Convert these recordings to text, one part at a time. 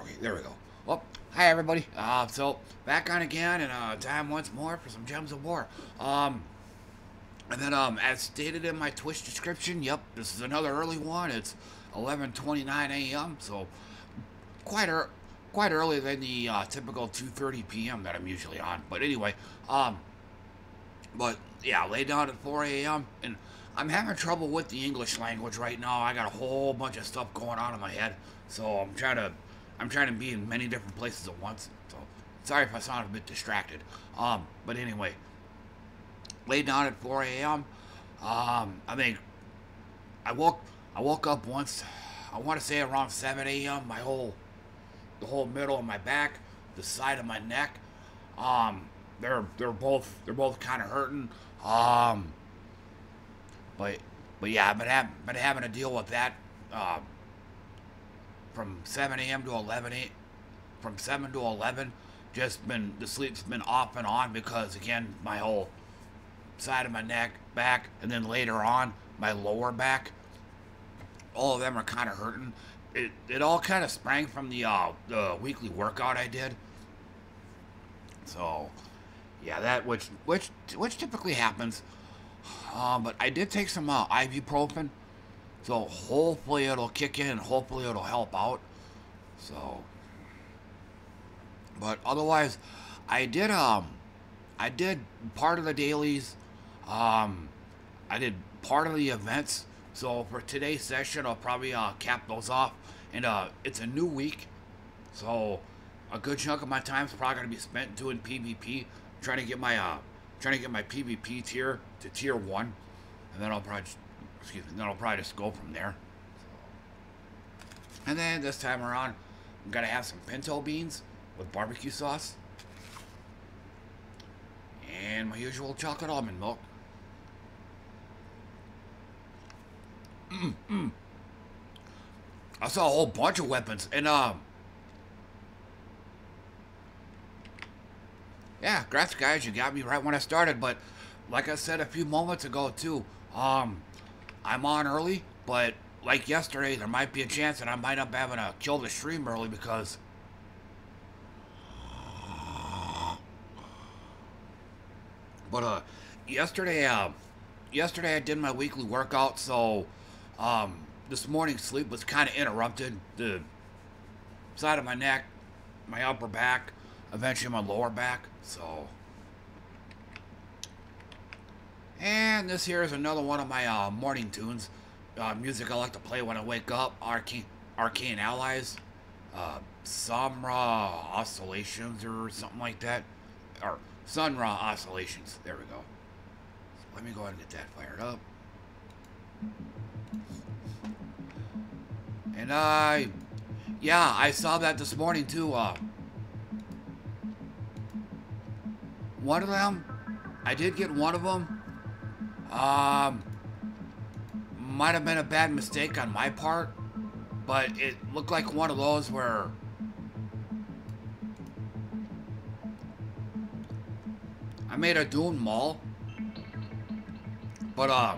Okay, there we go. Well, hi everybody. Uh, so back on again, and uh, time once more for some gems of war. Um, and then um, as stated in my Twitch description, yep, this is another early one. It's 11:29 a.m. So quite er quite earlier than the uh, typical 2:30 p.m. that I'm usually on. But anyway, um, but yeah, lay down at 4 a.m. and I'm having trouble with the English language right now. I got a whole bunch of stuff going on in my head, so I'm trying to I'm trying to be in many different places at once. So sorry if I sound a bit distracted. Um, but anyway, laid down at 4 a.m. Um, I think I woke I woke up once. I want to say around 7 a.m. My whole the whole middle of my back, the side of my neck, um, they're they're both they're both kind of hurting. Um, but but yeah, I've been, have, been having to deal with that uh, from 7 a.m. to 11 a.m. From 7 to 11, just been the sleep's been off and on because again my whole side of my neck, back, and then later on my lower back, all of them are kind of hurting. It it all kind of sprang from the uh, the weekly workout I did. So yeah, that which which which typically happens. Um, but I did take some uh, ibuprofen, so hopefully it'll kick in and hopefully it'll help out. So, but otherwise, I did um, I did part of the dailies. Um, I did part of the events. So for today's session, I'll probably uh, cap those off. And uh, it's a new week, so a good chunk of my time is probably gonna be spent doing PvP, trying to get my uh, trying to get my PvP tier to tier one, and then I'll probably, just, excuse me, then I'll probably just go from there. And then this time around, I'm gonna have some pinto beans with barbecue sauce, and my usual chocolate almond milk. Mm, mm. I saw a whole bunch of weapons, and um. Yeah, graphics guys, you got me right when I started, but like I said a few moments ago too, um, I'm on early, but like yesterday, there might be a chance that I might up having to kill the stream early because But uh, yesterday, uh, yesterday I did my weekly workout, so um, this morning's sleep was kind of interrupted. The side of my neck, my upper back, eventually my lower back. So, and this here is another one of my uh, morning tunes. Uh, music I like to play when I wake up. Arcane, Arcane Allies, uh, Samra Oscillations or something like that, or Sun Ra Oscillations. There we go. So let me go ahead and get that fired up. And I, yeah, I saw that this morning too. Uh, one of them, I did get one of them. Um, might have been a bad mistake on my part, but it looked like one of those where I made a Dune Mall, but uh,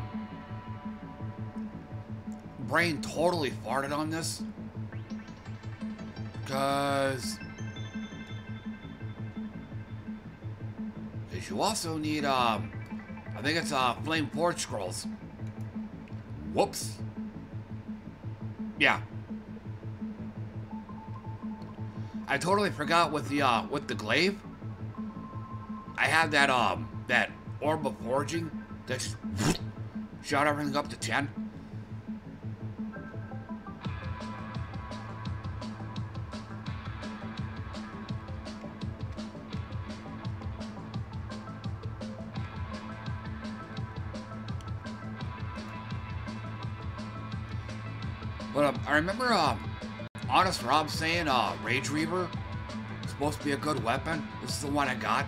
brain totally farted on this. Because... Because you also need, um... I think it's, uh, Flame Forge Scrolls. Whoops. Yeah. I totally forgot with the, uh, with the glaive. I had that, um, that orb of forging that shot everything up to 10. But um, I remember um, Honest Rob saying uh, Rage Reaver is supposed to be a good weapon. This is the one I got.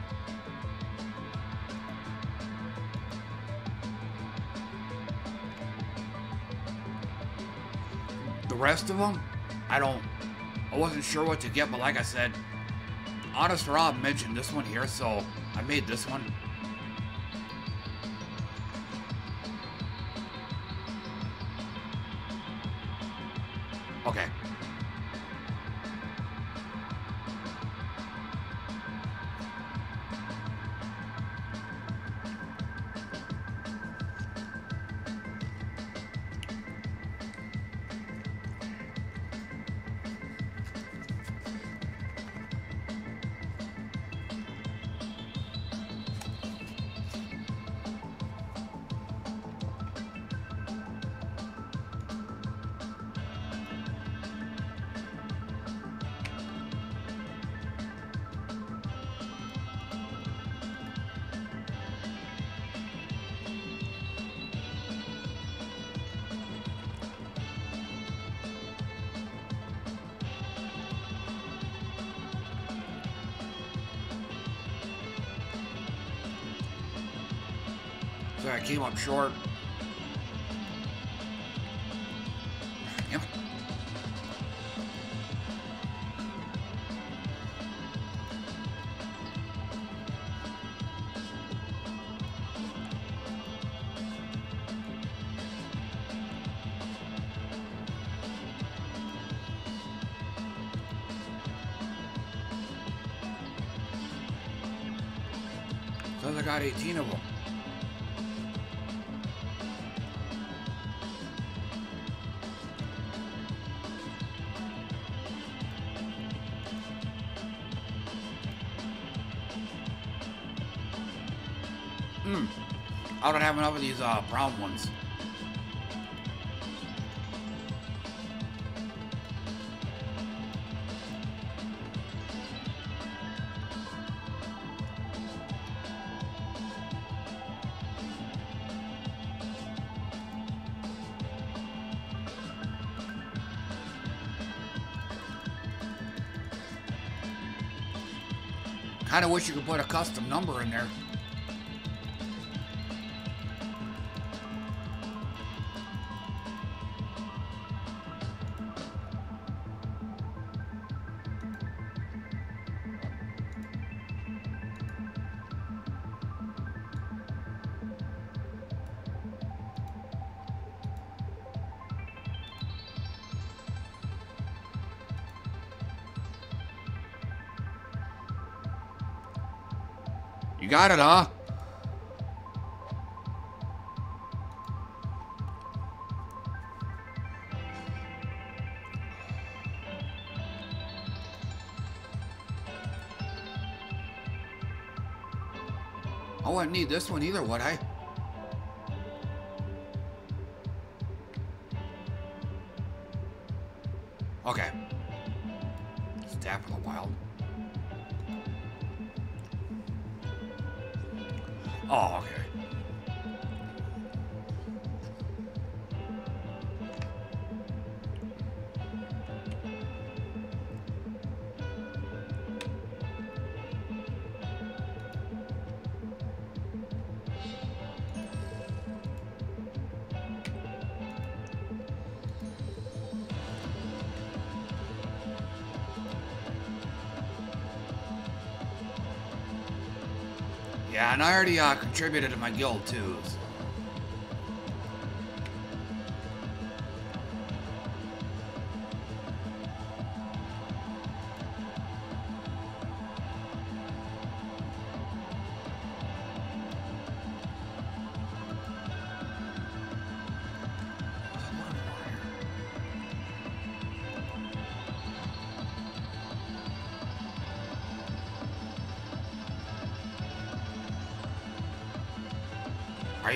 The rest of them, I don't, I wasn't sure what to get, but like I said, Honest Rob mentioned this one here, so I made this one. Okay. Short. Ones. Kind of wish you could put a custom number in there. Got it, huh? Oh, I wouldn't need this one either, would I? I uh, contributed to my guild too. so-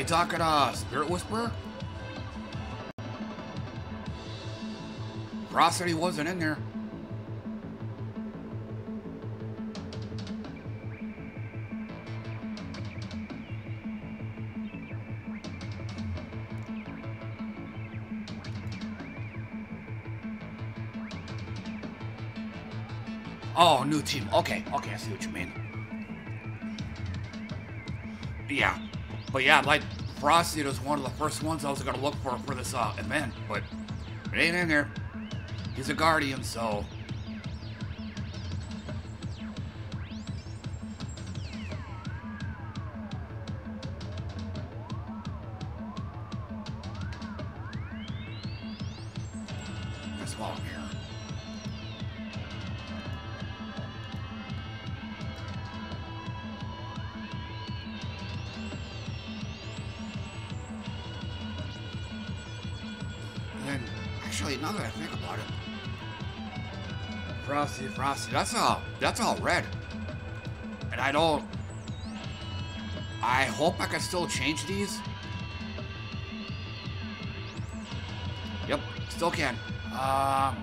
you talking uh Spirit Whisperer? Ross said he wasn't in there. Oh, new team. Okay, okay, I see what you mean. Yeah, but yeah, like Frosty was one of the first ones I was gonna look for for this uh, event, but it ain't in there. He's a guardian, so that's all, that's all red. And I don't, I hope I can still change these. Yep, still can. Um,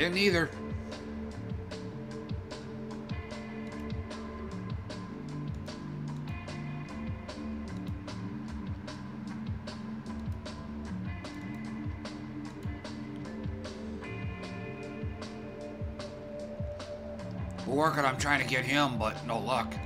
Didn't either. We're working on trying to get him, but no luck.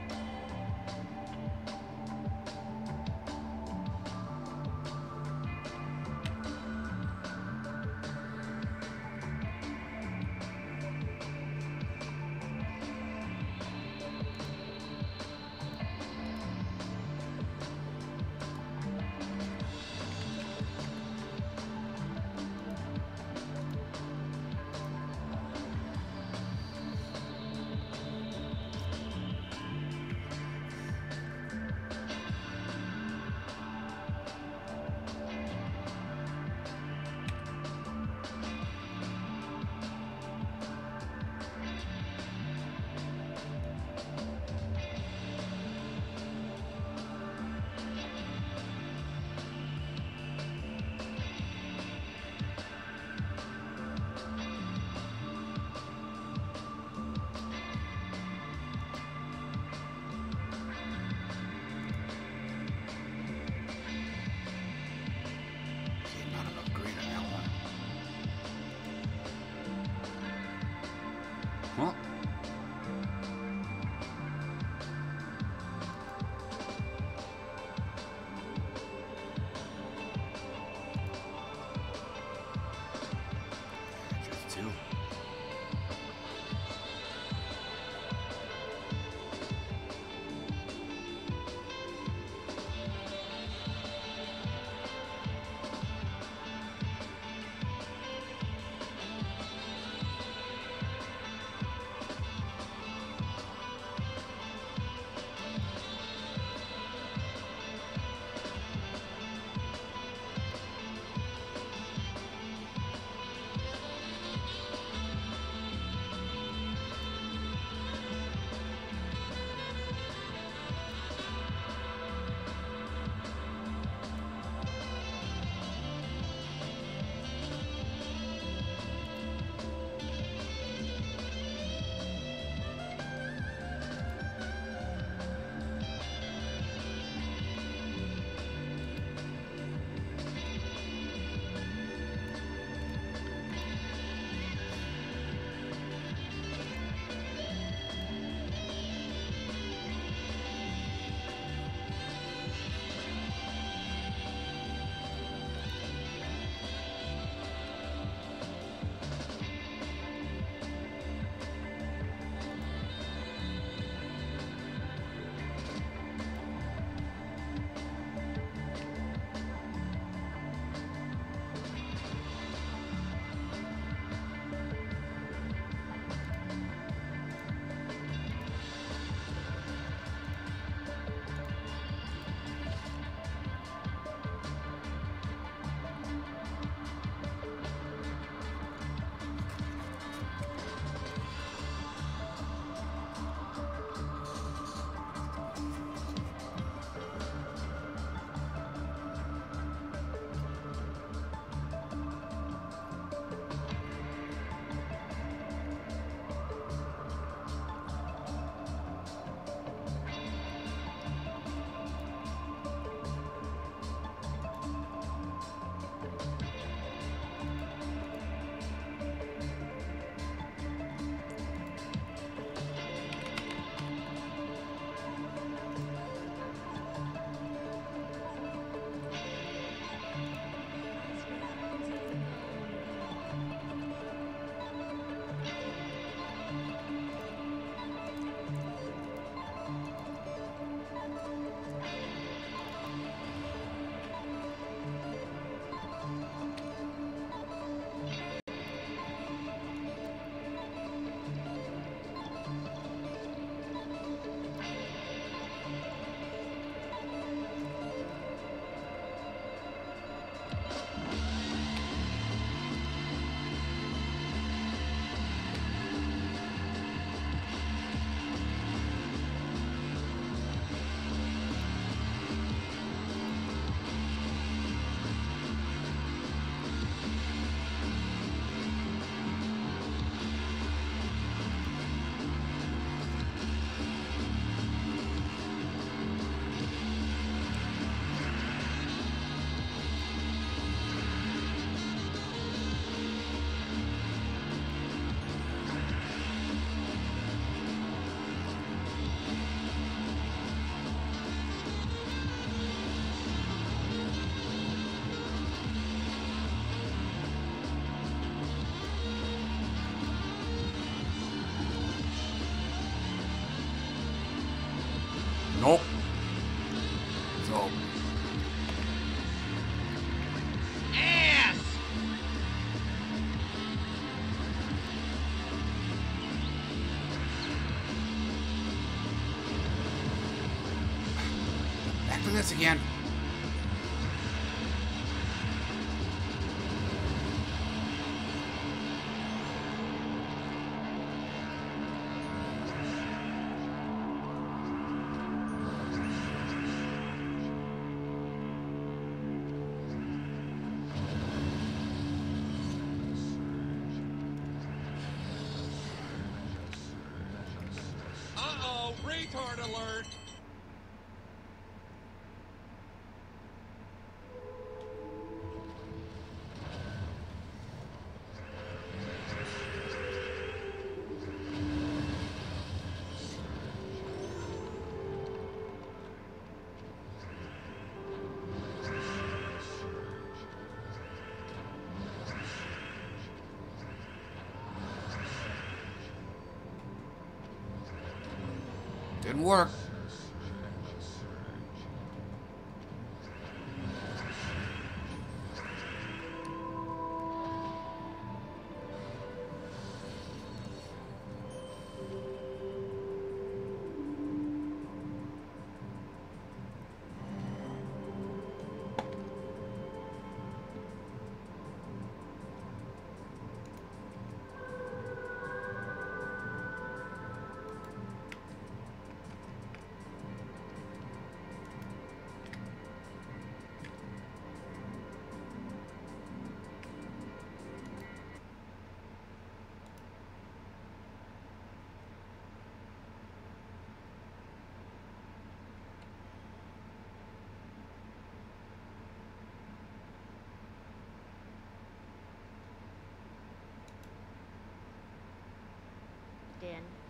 Work.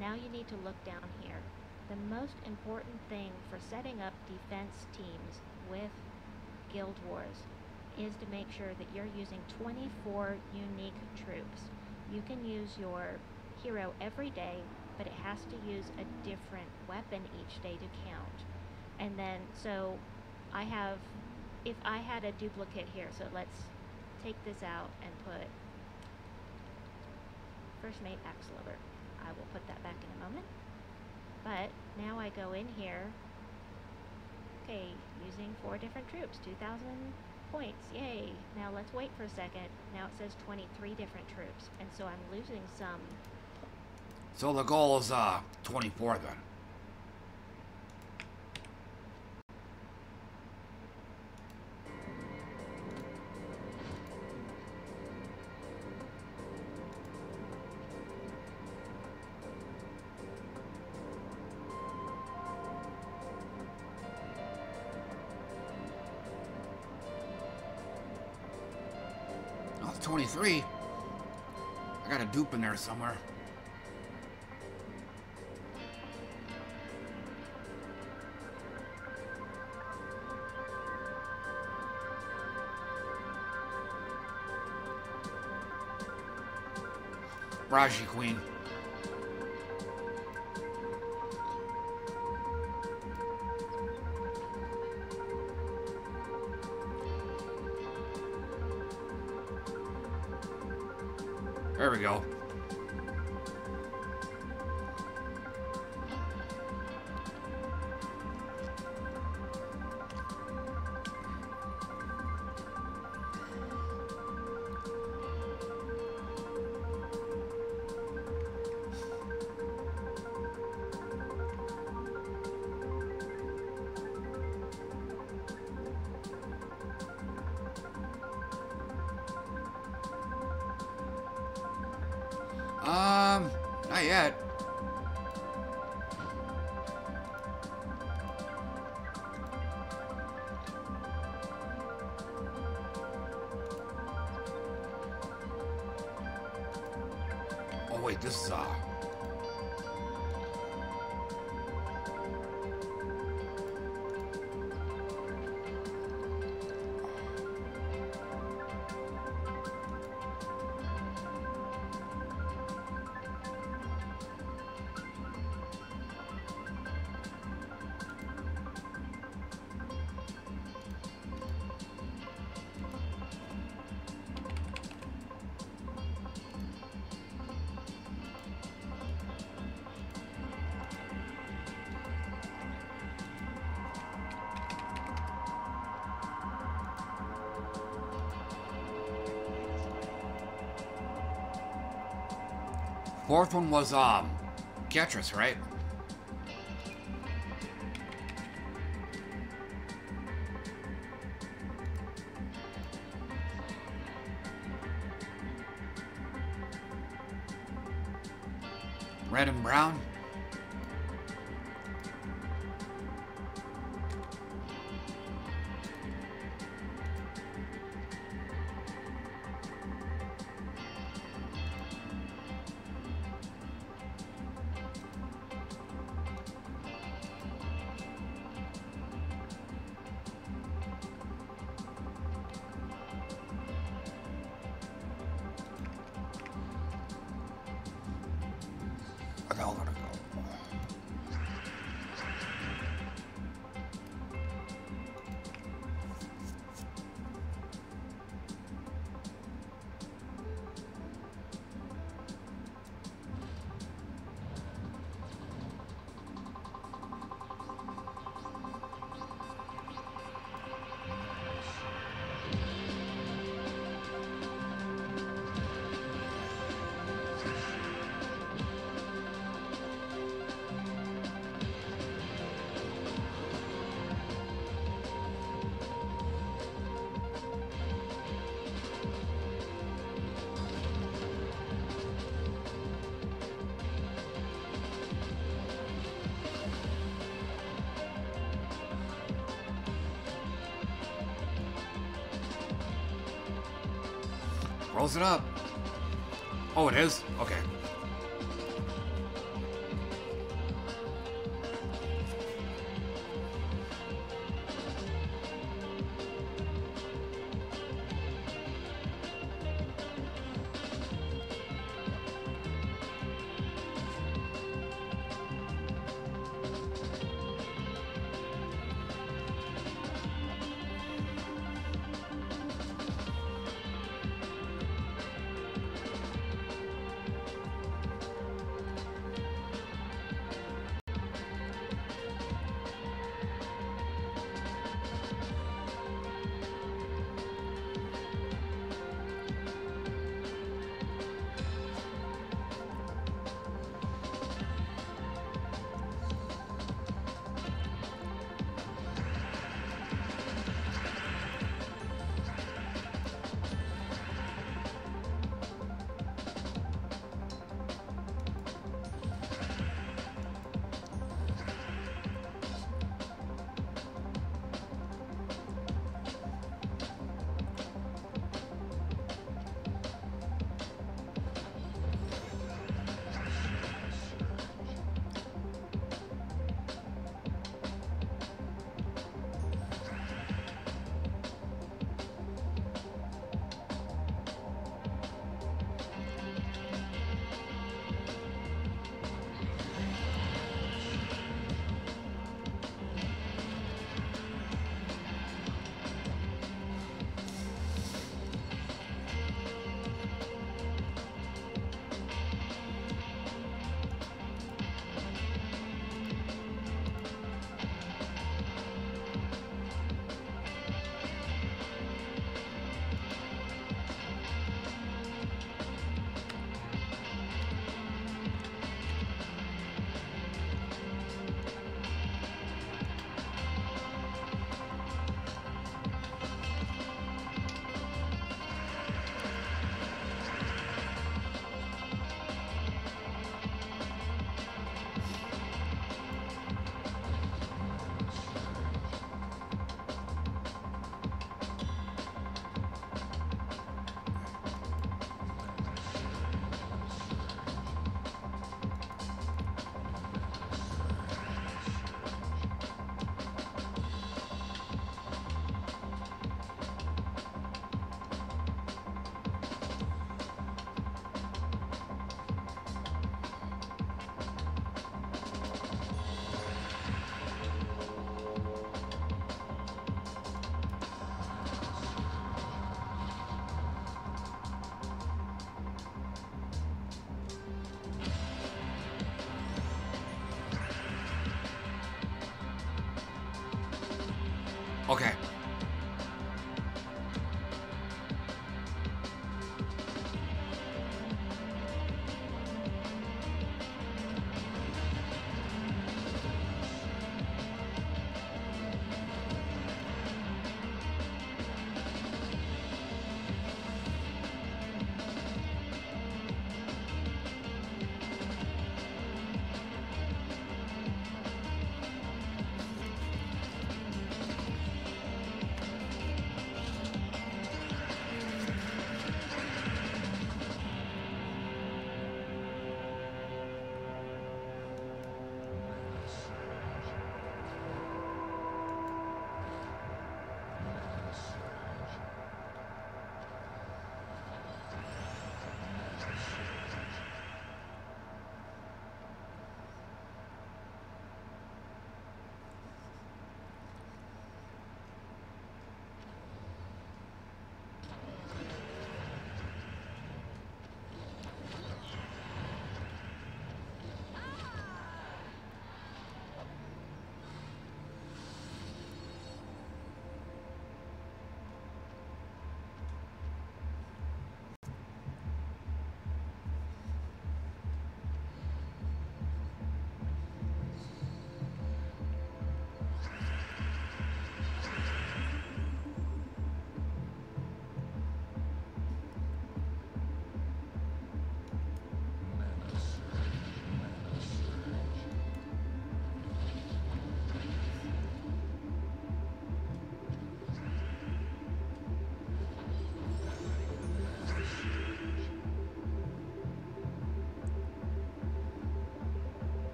Now you need to look down here. The most important thing for setting up defense teams with Guild Wars is to make sure that you're using 24 unique troops. You can use your hero every day, but it has to use a different weapon each day to count. And then, so I have, if I had a duplicate here, so let's take this out and put First Mate Axelover. I will put that back in a moment. But now I go in here. Okay, using four different troops, 2,000 points, yay. Now let's wait for a second. Now it says 23 different troops, and so I'm losing some. So the goal is uh 24 then. There somewhere. Raji Queen. Um, not yet. Fourth one was, um, right? It up.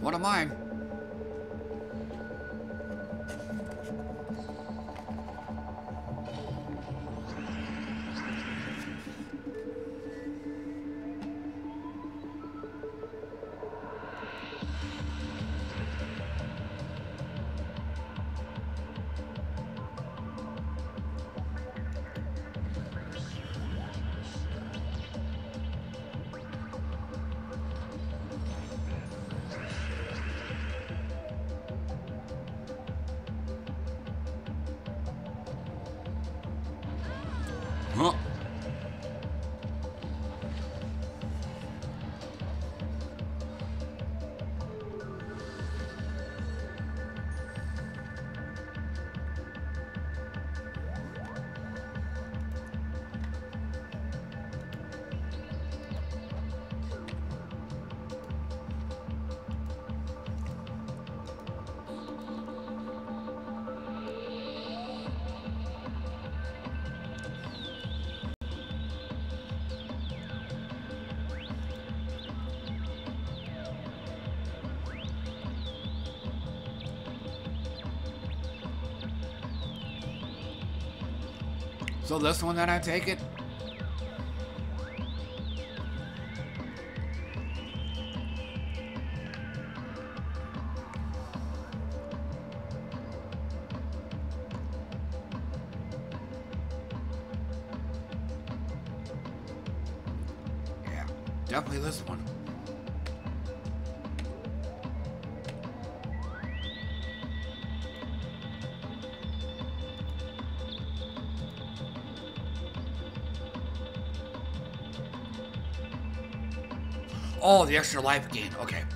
One of mine. So this one that I take it? The extra life gain. Okay. Okay.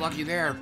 Lucky there.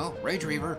Oh, Rage Reaver.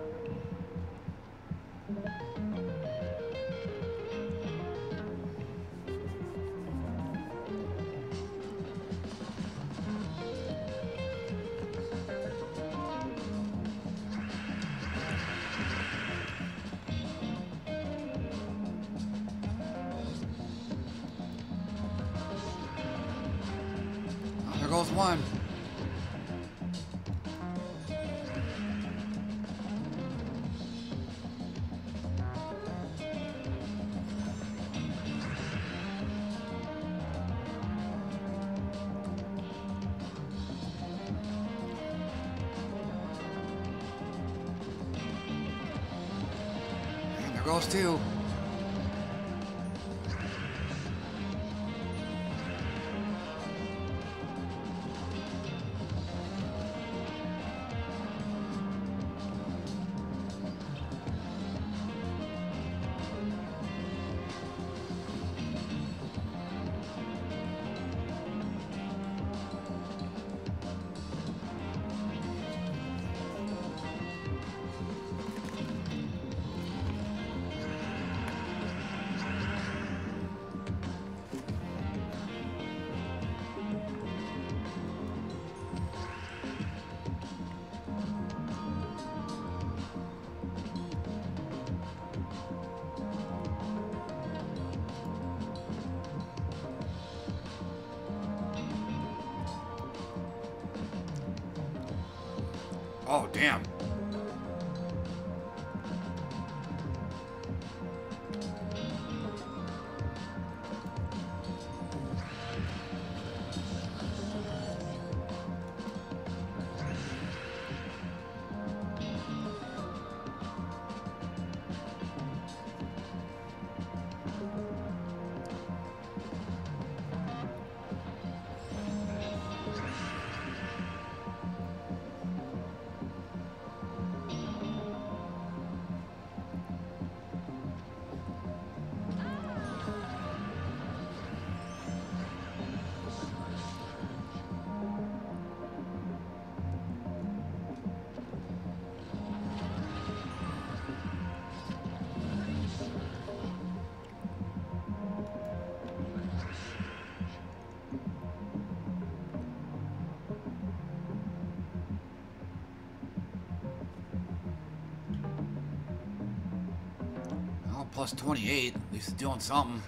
Plus 28. At least it's doing something.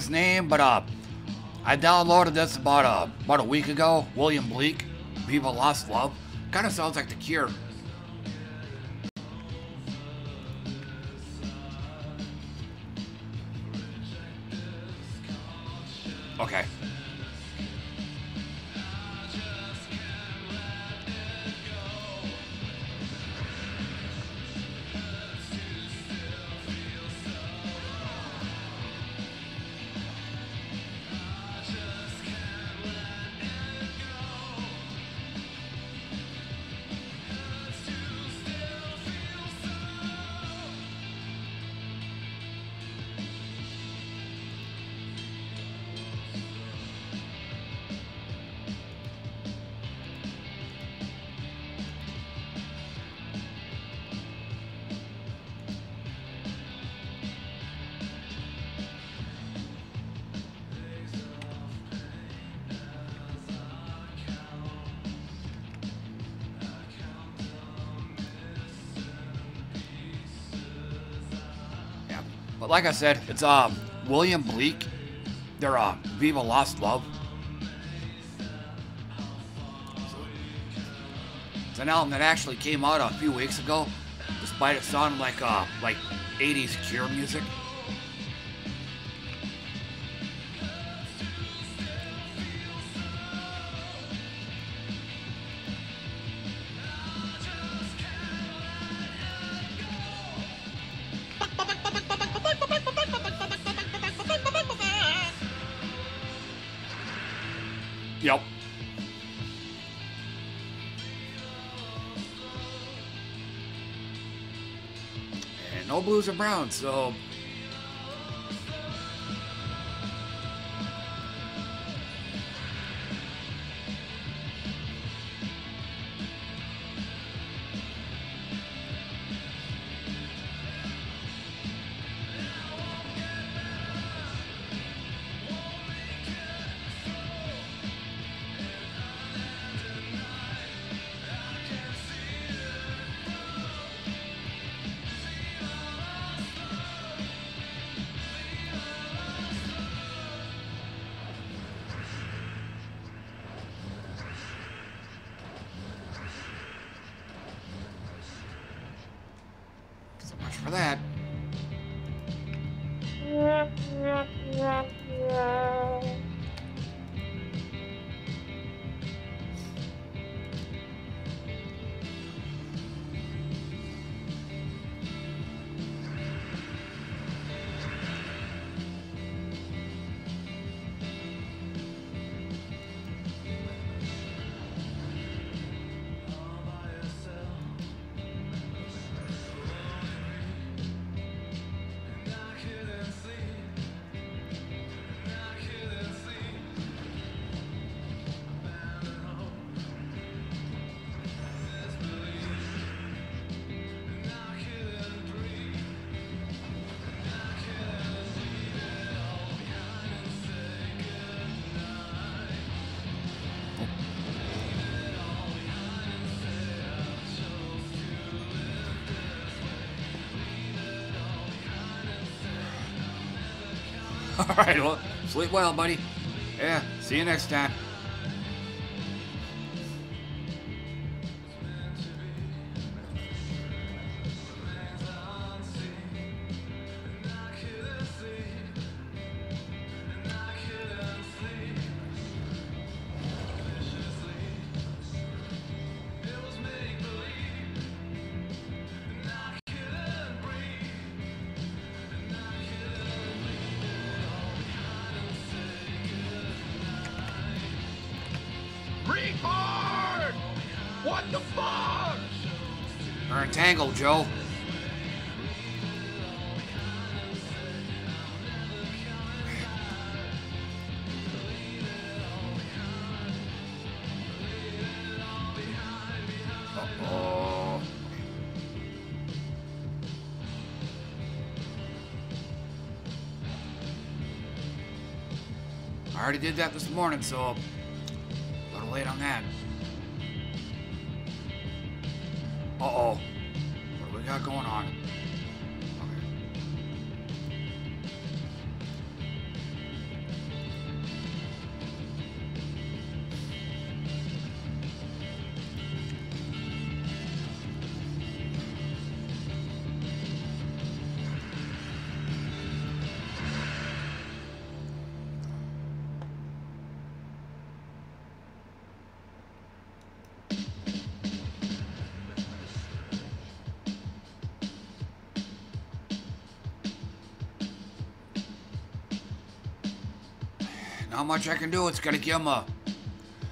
His name, but uh, I downloaded this about a about a week ago. William Bleak, Viva Lost Love. Kind of sounds like The Cure. Like I said, it's um William Bleak. They're uh Viva Lost Love. It's an album that actually came out a few weeks ago, despite it sounding like uh like 80s Cure music. Browns, so so All right, well, sleep well, buddy. Yeah, see you next time. Already did that this morning, so much I can do. It's gonna give him a.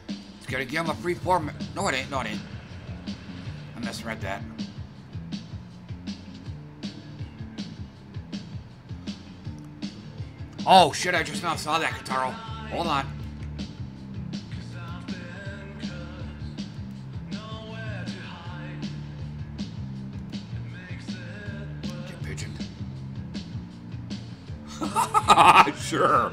It's gonna give him a free form. No, it ain't. No, it ain't. I misread that. Oh shit! I just now saw that, Kataro. Hold on. Sure.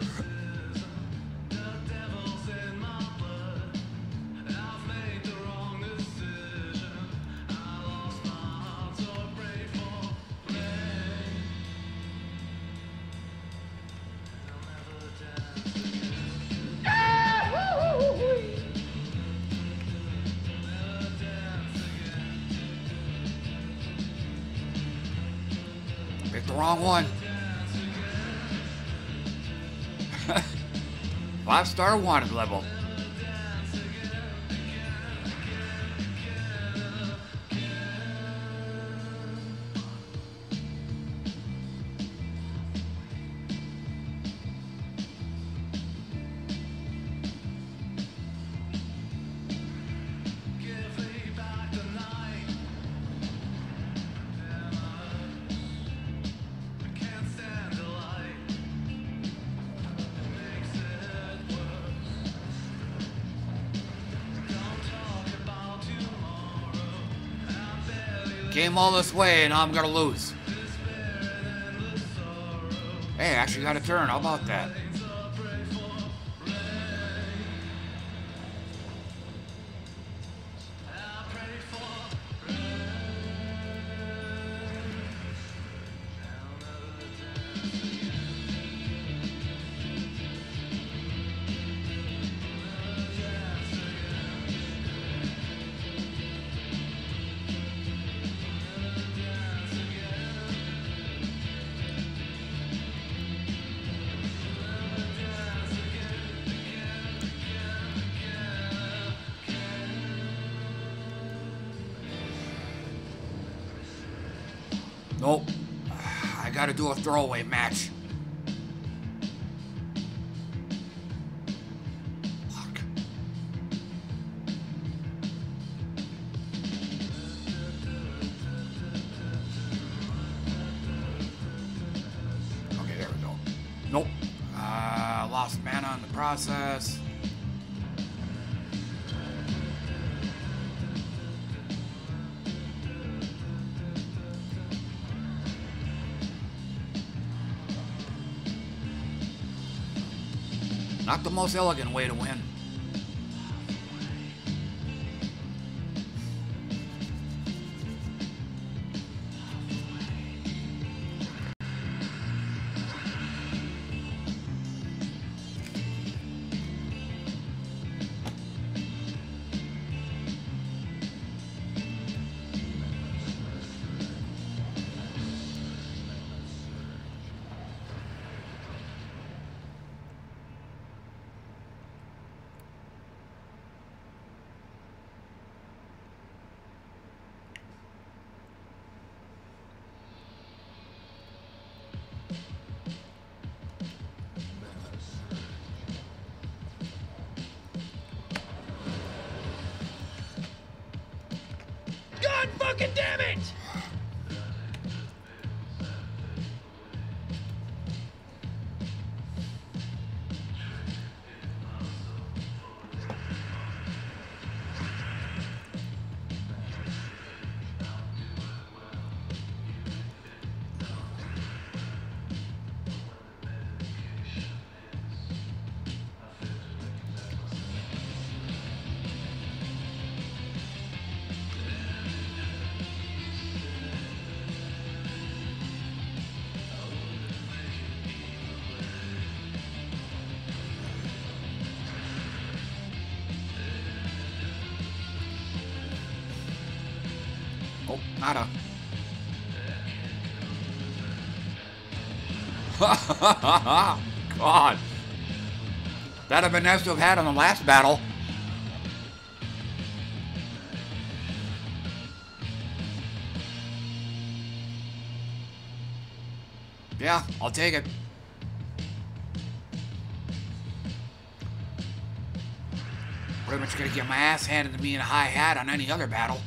200 level. All this way and I'm gonna lose. Hey, I actually got a turn. How about that? A throwaway match. Most elegant way to win. God. That'd have been nice to have had on the last battle. Yeah, I'll take it. Pretty much gonna get my ass handed to me in a high hat on any other battle.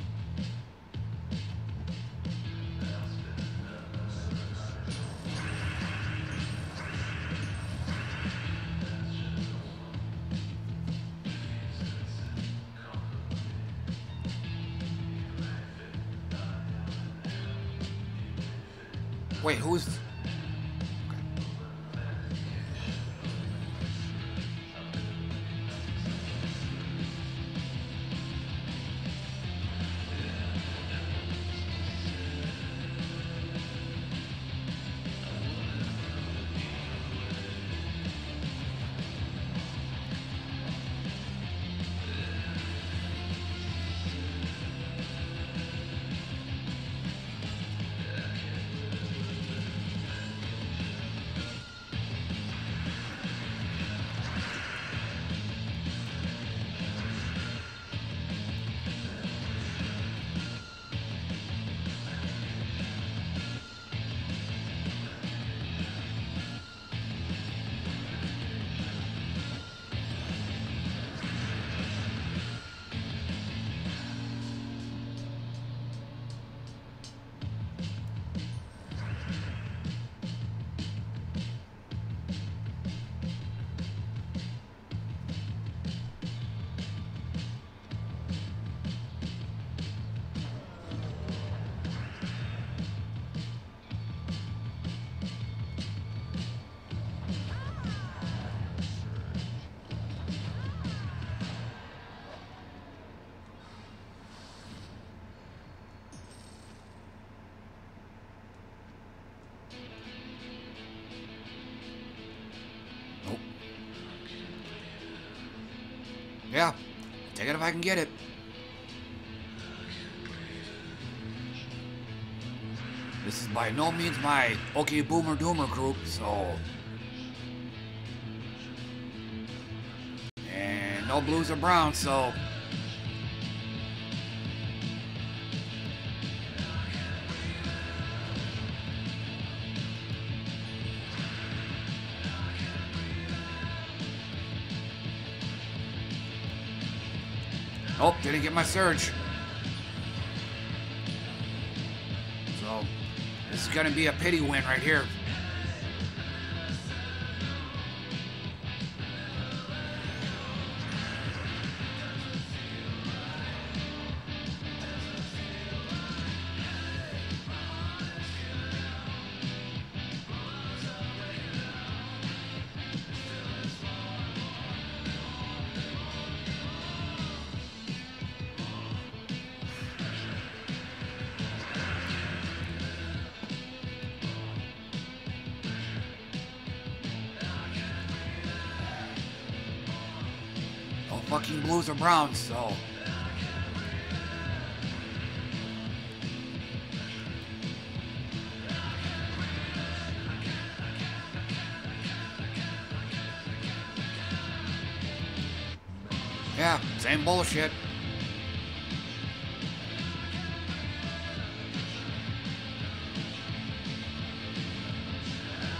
Yeah, take it if I can get it. This is by no means my OK Boomer Doomer group, so... And no blues or browns, so... Oh, didn't get my surge. So, this is gonna be a pity win right here. Browns, so... Yeah, same bullshit.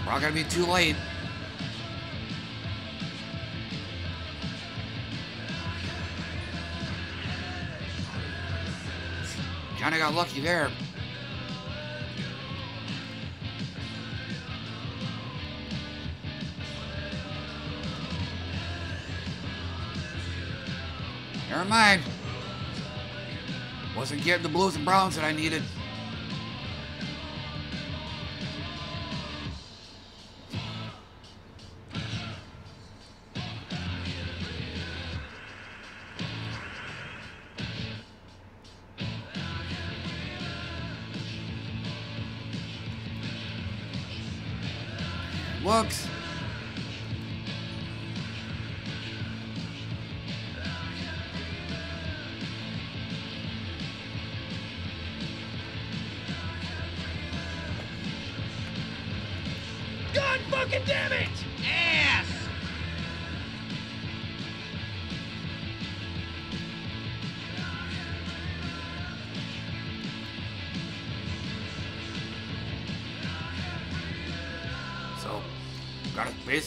We're not gonna be too late. Kinda got lucky there. Never mind. Wasn't getting the blues and browns that I needed.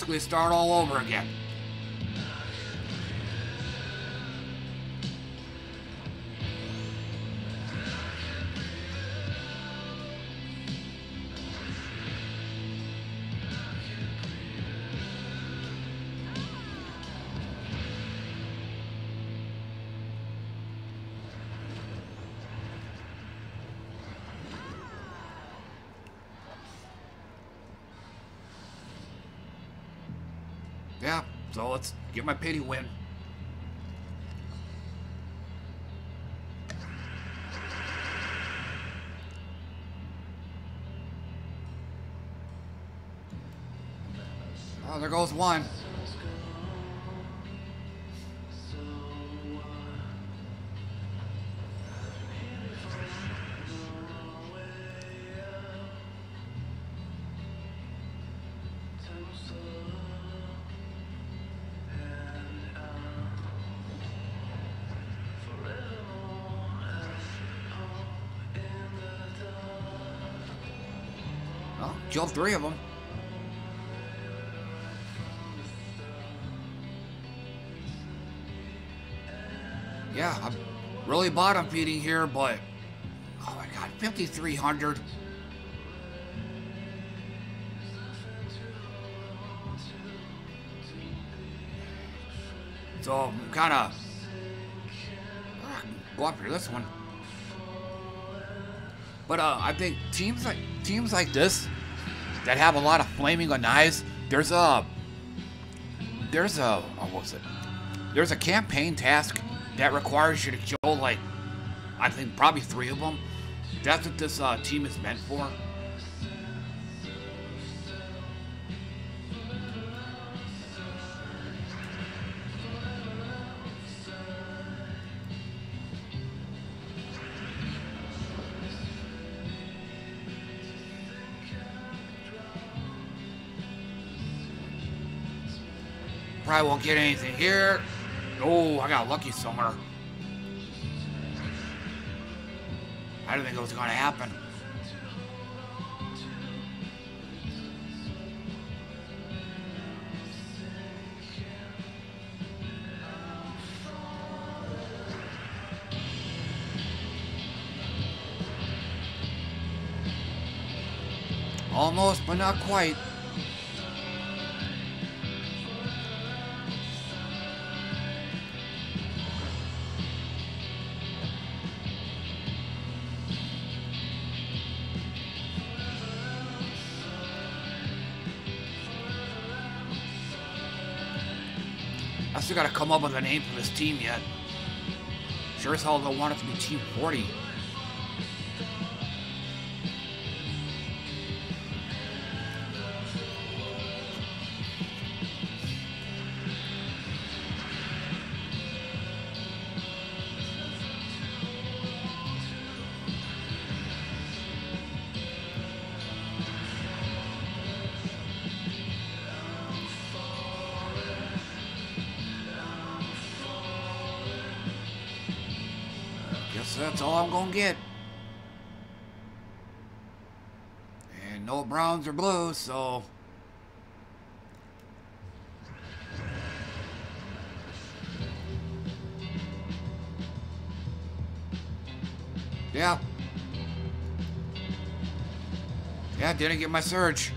Basically start all over again. Get my pity win. Oh, there goes one. Killed three of them. Yeah, I'm really bottom feeding here, but oh my god, 5,300. So I'm kind of go up here this one. But uh, I think teams like teams like this that have a lot of flaming on knives, there's a there's a oh, what was it? There's a campaign task that requires you to kill like I think probably three of them. That's what this uh, team is meant for. Probably won't get anything here. Oh, I got lucky somewhere. I didn't think it was going to happen. Almost, but not quite. Come up with a name for this team yet. Sure as hell don't want it to be Team 40. Gonna get. And no browns or blues, so. Yeah. Yeah, didn't get my surge.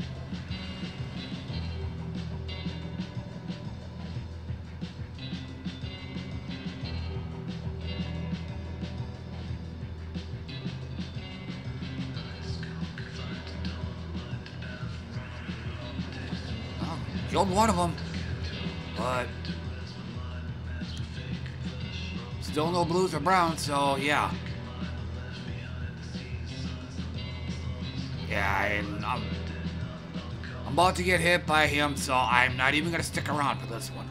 Killed one of them, but still no blues or browns, so yeah. Yeah, I'm, I'm about to get hit by him, so I'm not even gonna stick around for this one.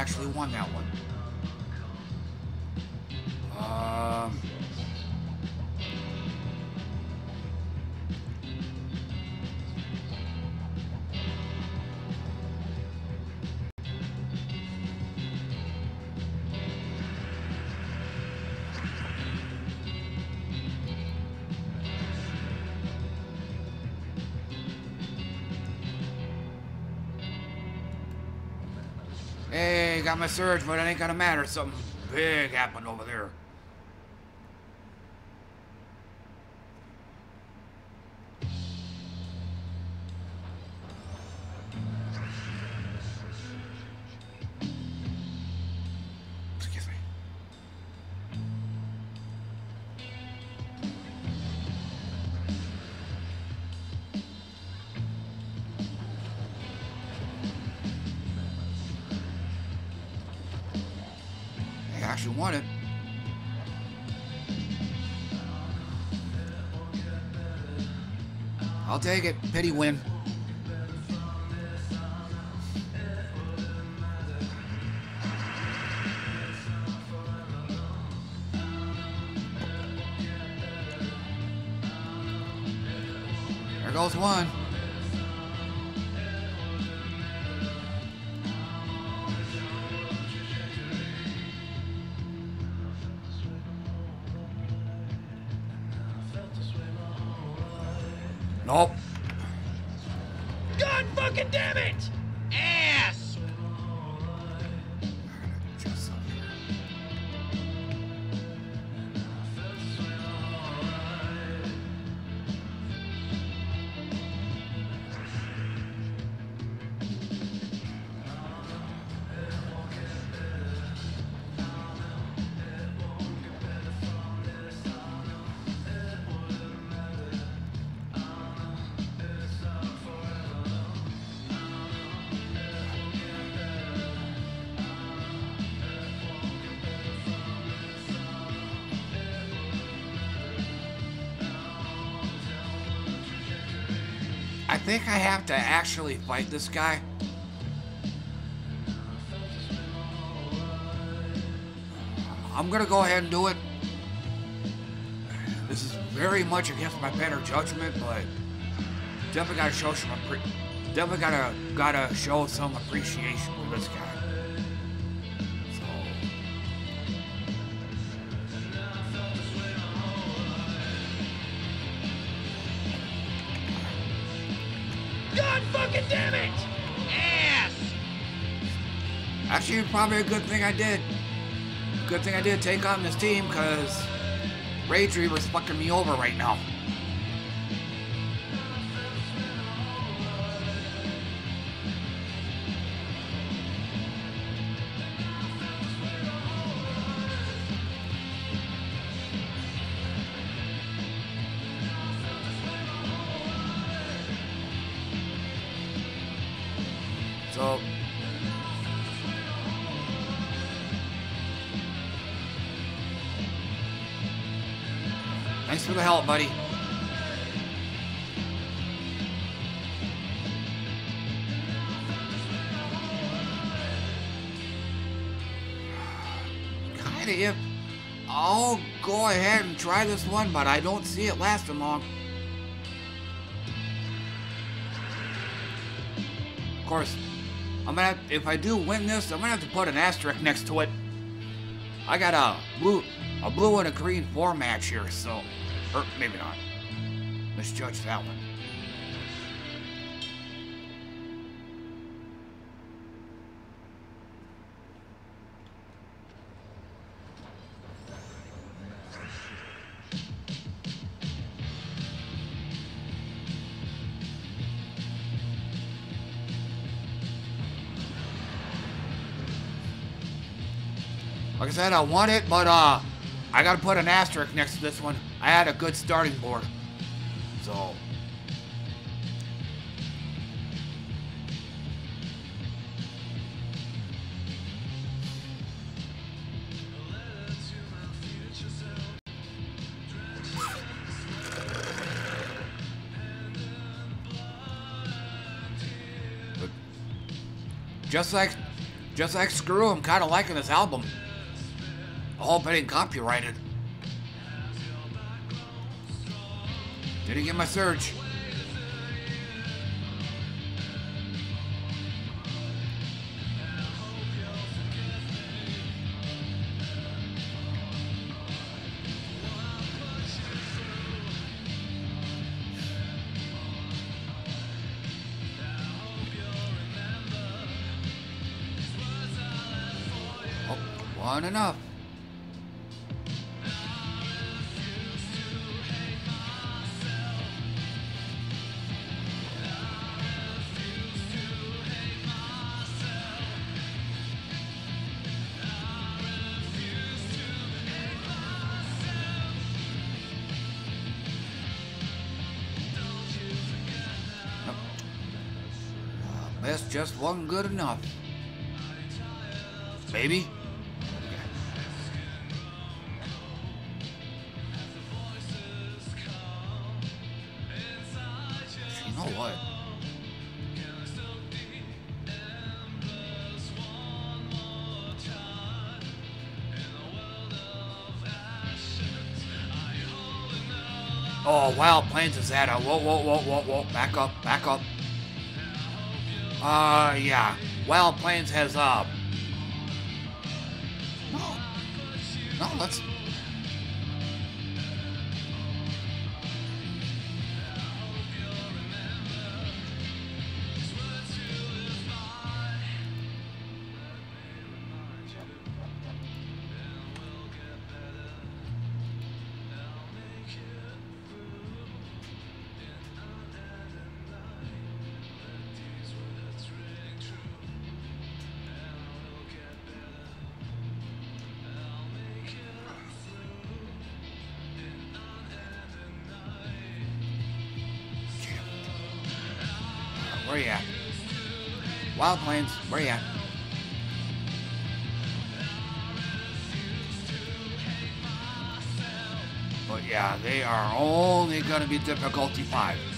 Actually won that my surge, but it ain't gonna matter. Something big happened take it. Pity win. Think I have to actually fight this guy. I'm gonna go ahead and do it. This is very much against my better judgment, but definitely gotta show some definitely gotta gotta show some appreciation probably a good thing I did. Good thing I did take on this team, because Rage Reaver's fucking me over right now. Try this one, but I don't see it lasting long. Of course, I'm gonna have, if I do win this, I'm gonna have to put an asterisk next to it. I got a blue, a blue and a green four match here, so, or maybe not. Misjudged that one. I said, I want it, but uh, I gotta put an asterisk next to this one. I had a good starting board, so. Just like, just like Screw, I'm kind of liking this album. It ain't copyrighted. Didn't get my search. Enough. Just wasn't good enough. Maybe? You know what? Oh, Wild Plains is that. Uh, whoa, whoa, whoa, whoa, whoa, back up, back up. Uh, yeah. Wild Plains has, uh... going to be difficulty 5.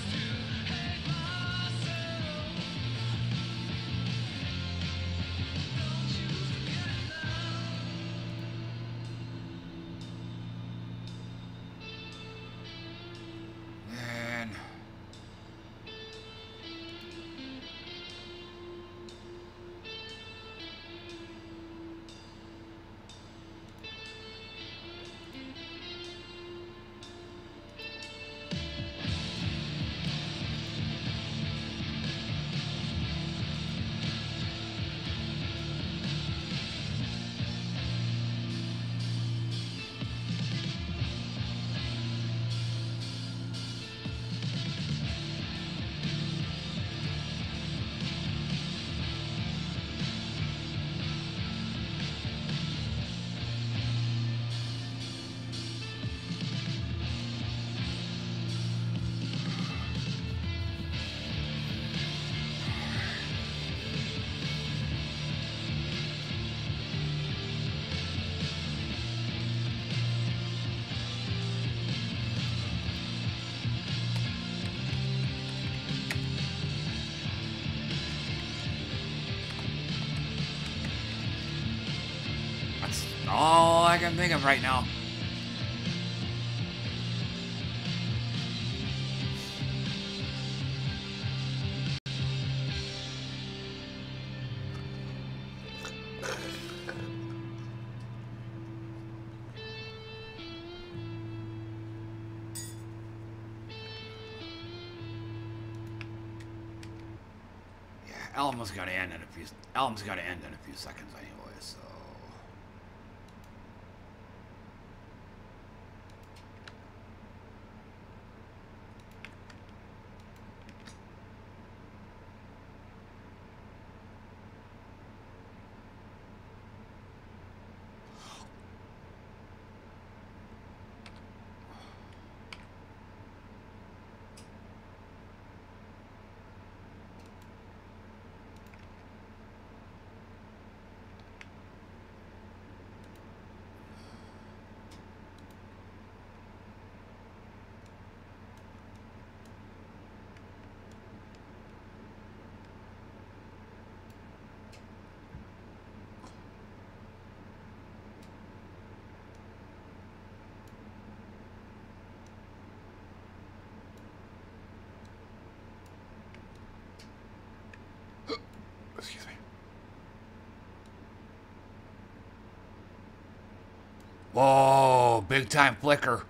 Think of right now. Album's gonna end in a few. Album's gonna end in a few seconds anyway, big time flicker.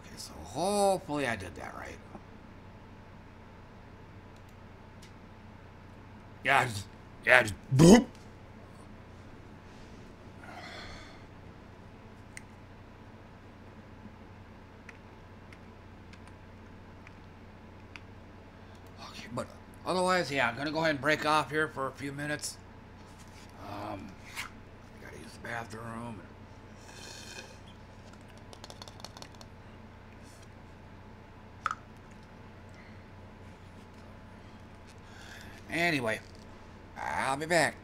Okay, so hopefully I did that right. Yeah, just, yeah, just boop. Okay, but otherwise, yeah, I'm gonna go ahead and break off here for a few minutes. Um, gotta use the bathroom. Anyway, I'll be back.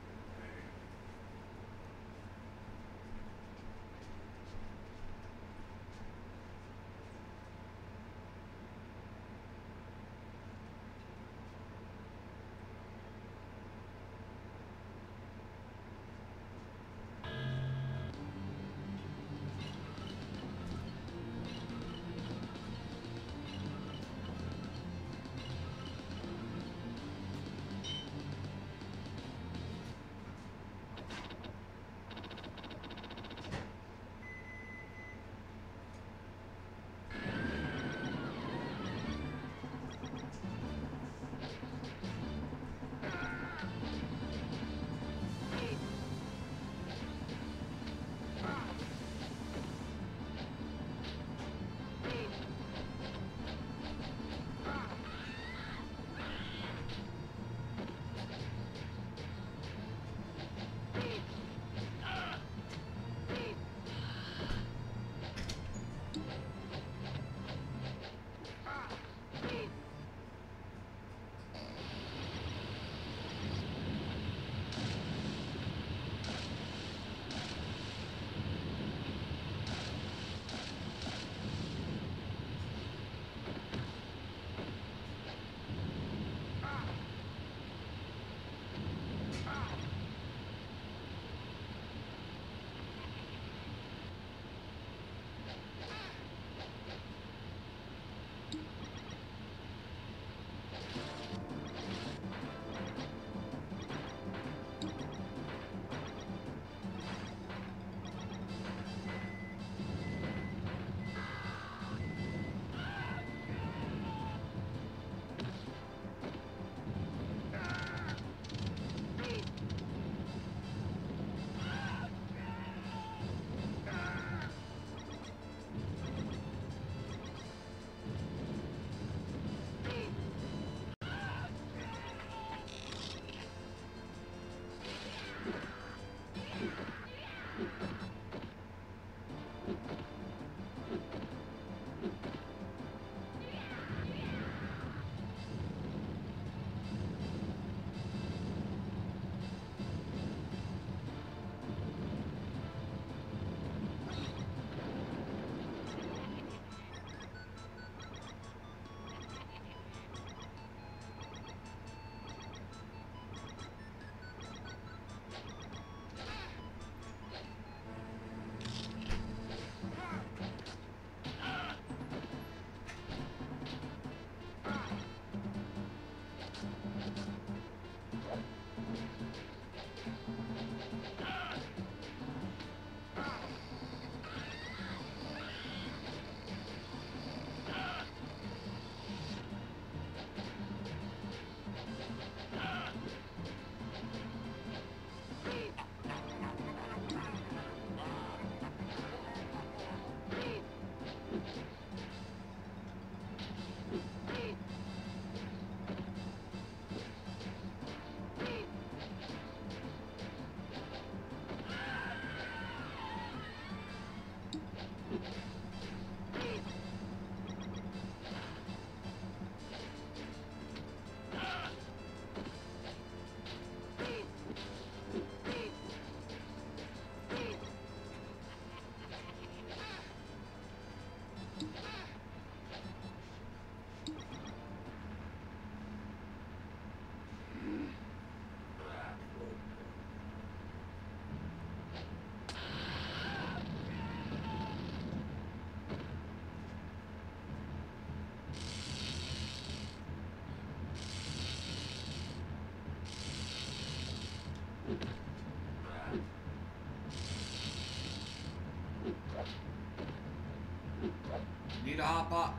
Hop up.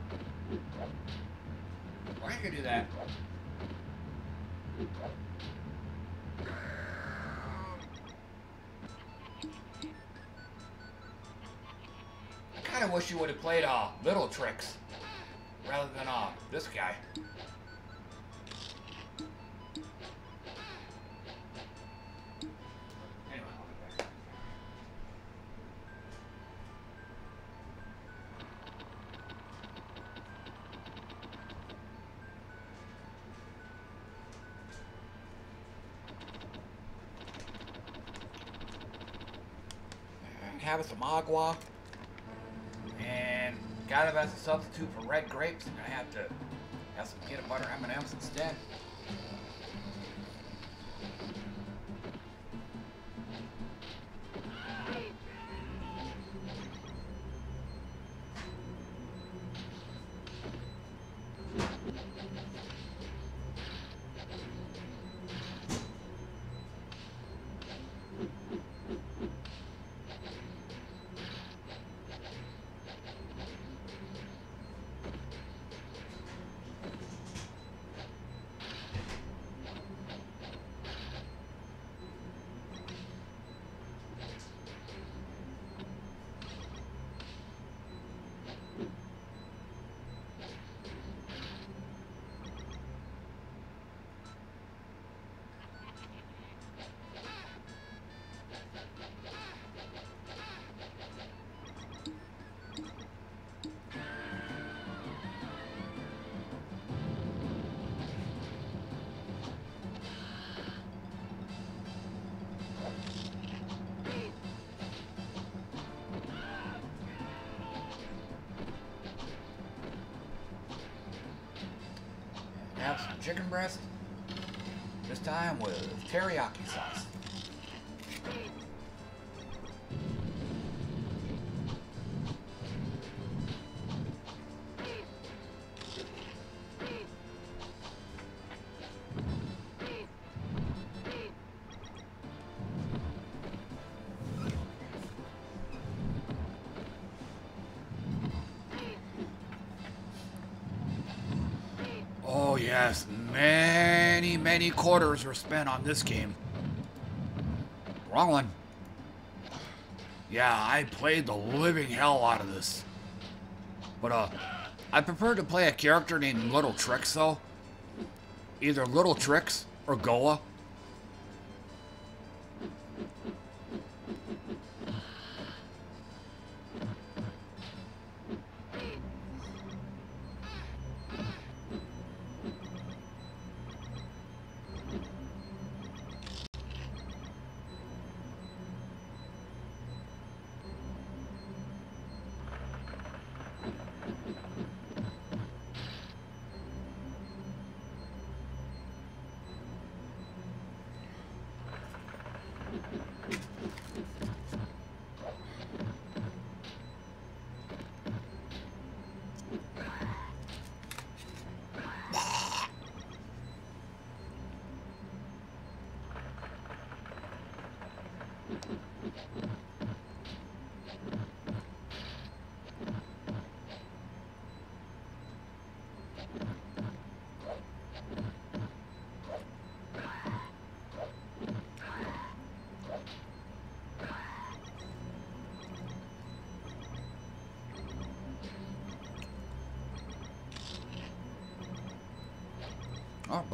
Do that. I kind of wish you would have played uh, Little Tricks rather than uh, this guy. Have some agua. And got it as a substitute for red grapes, I'm gonna have to have some peanut butter M&Ms instead. Many, quarters were spent on this game. Wrong one. Yeah, I played the living hell out of this. But uh, I prefer to play a character named Little Tricks though. Either Little Tricks or Goa.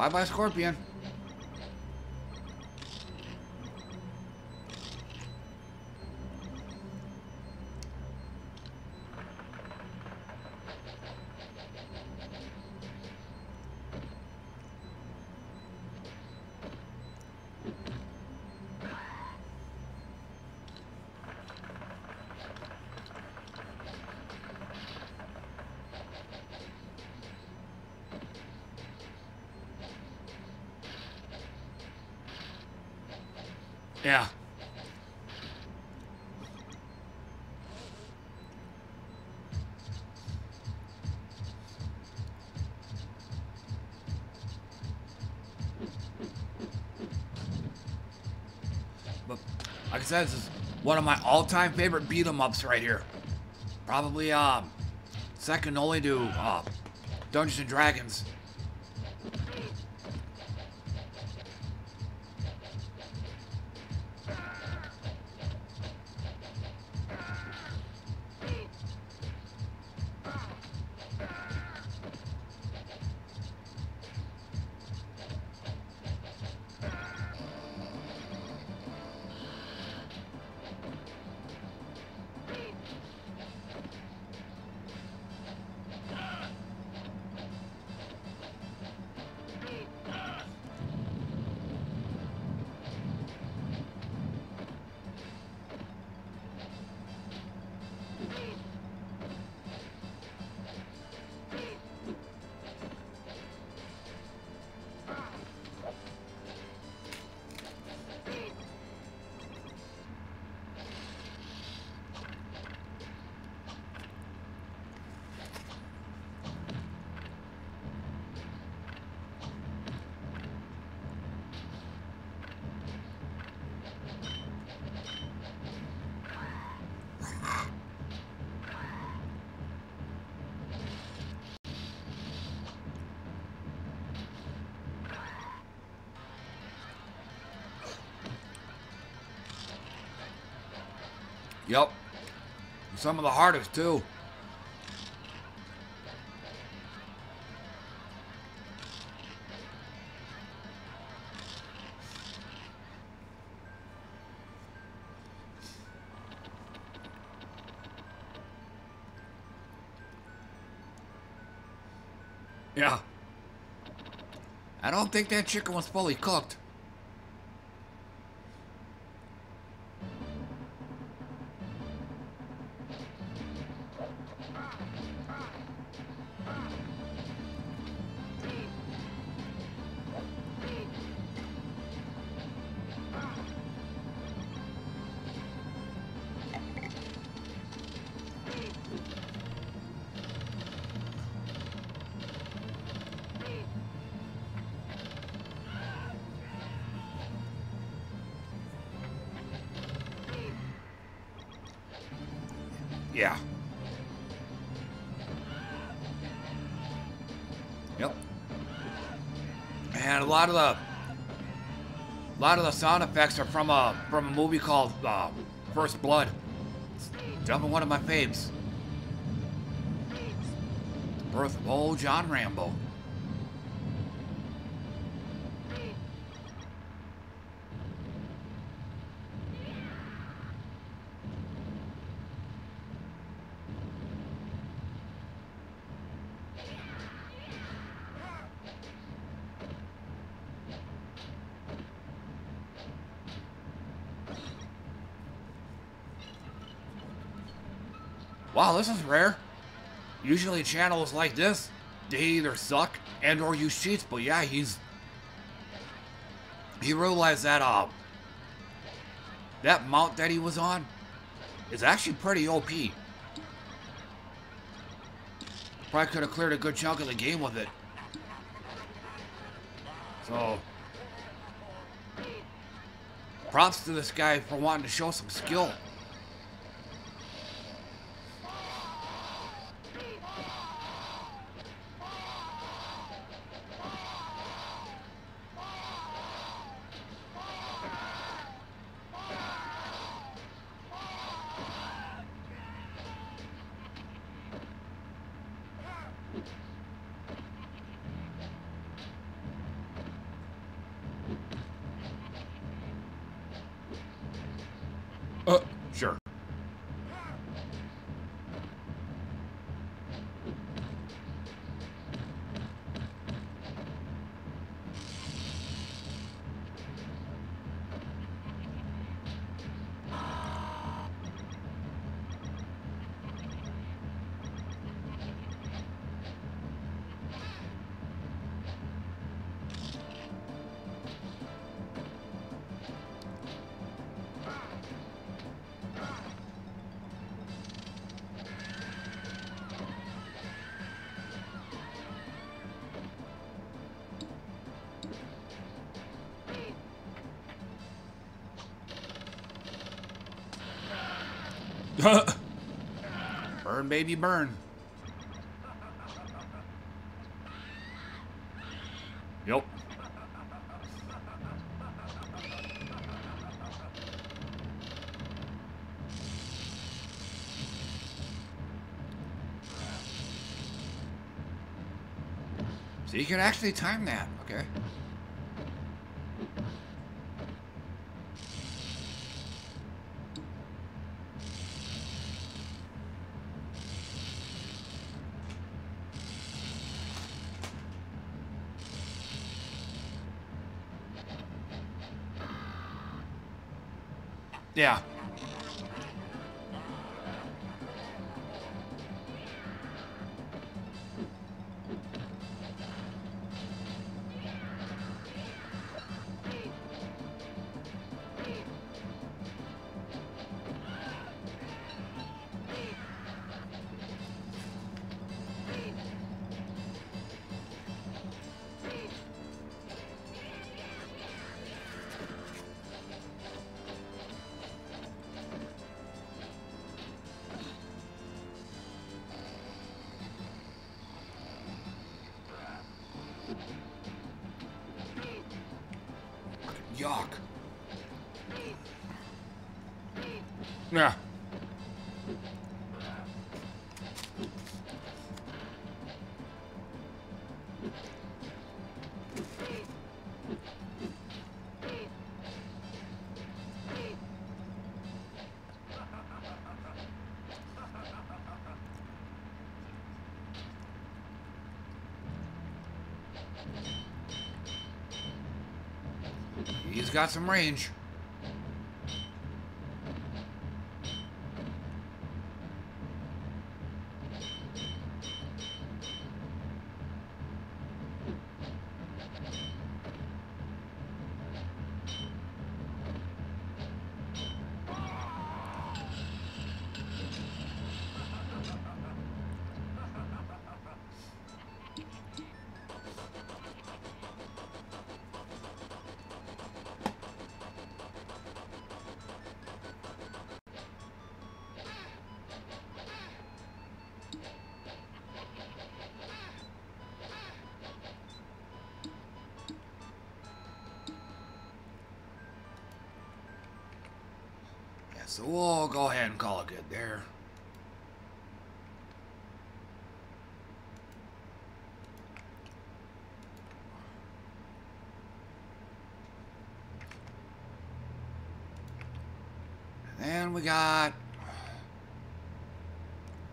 Papa Scorpion. This is one of my all-time favorite beat 'em ups right here. Probably um, second only to uh, Dungeons and Dragons. Yep. Some of the hardest, too. Yeah. I don't think that chicken was fully cooked. Lot of the a lot of the sound effects are from a from a movie called uh, First Blood. It's definitely one of my faves. The birth of old John Rambo. Wow, this is rare. Usually channels like this, they either suck and or use cheats, but yeah, he's he realized that uh that mount that he was on is actually pretty OP. Probably could have cleared a good chunk of the game with it. So props to this guy for wanting to show some skill. Burn, baby, burn. Yep. So you can actually time that, got some range. Go ahead and call it good there. And then we got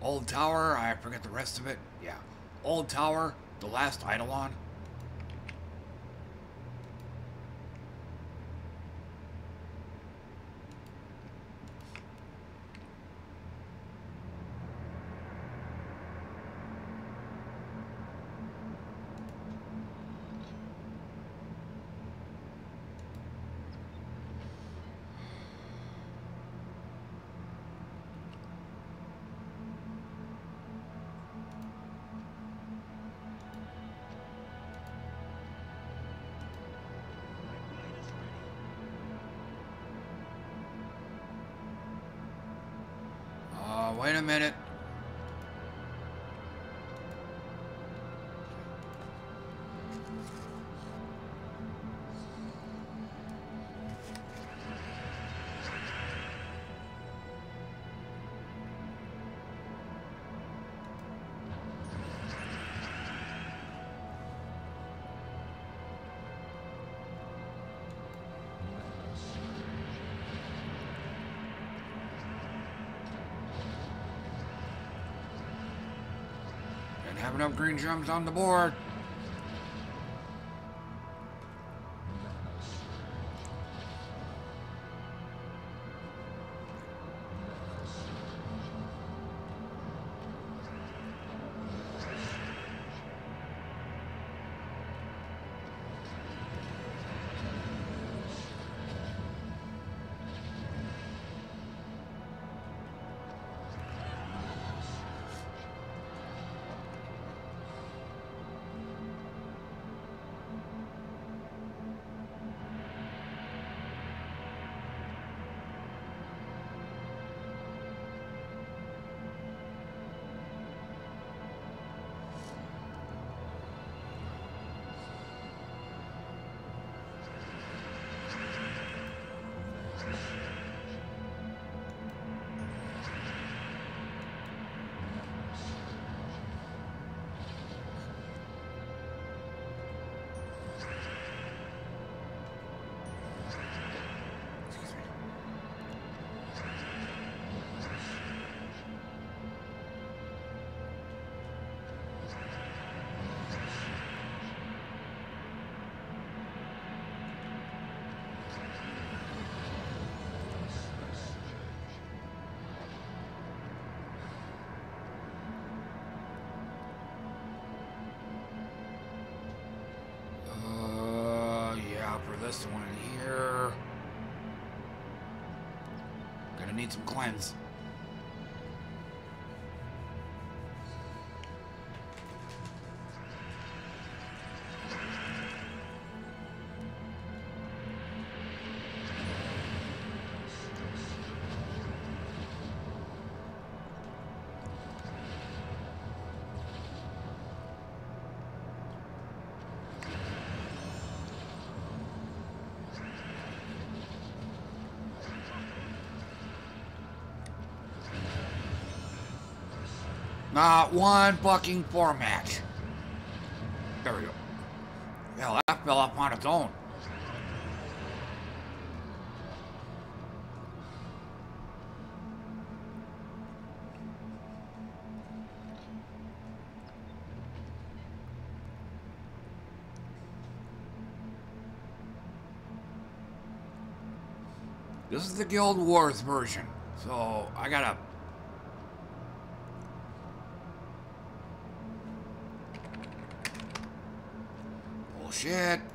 Old Tower. I forget the rest of it. Yeah. Old Tower, the last Eidolon. Wait a minute. Have enough green gems on the board. Need Not one fucking format. There we go. Hell, that fell off on its own. This is the Guild Wars version, so I gotta Shit.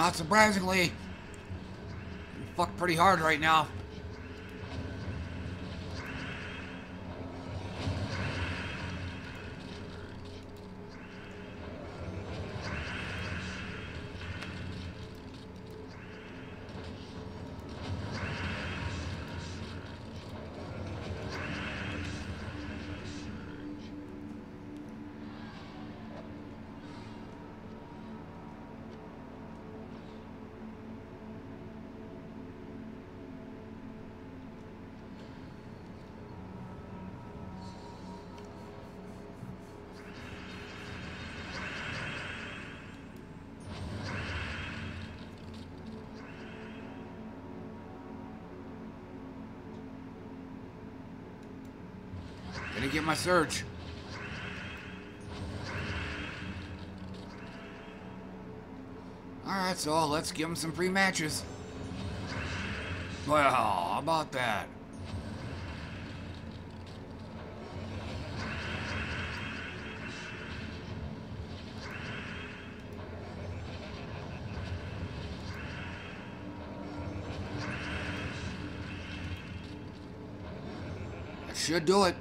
Not surprisingly, fucked pretty hard right now. Gonna get my surge. Alright, so let's give him some free matches. Well, how about that? That should do it.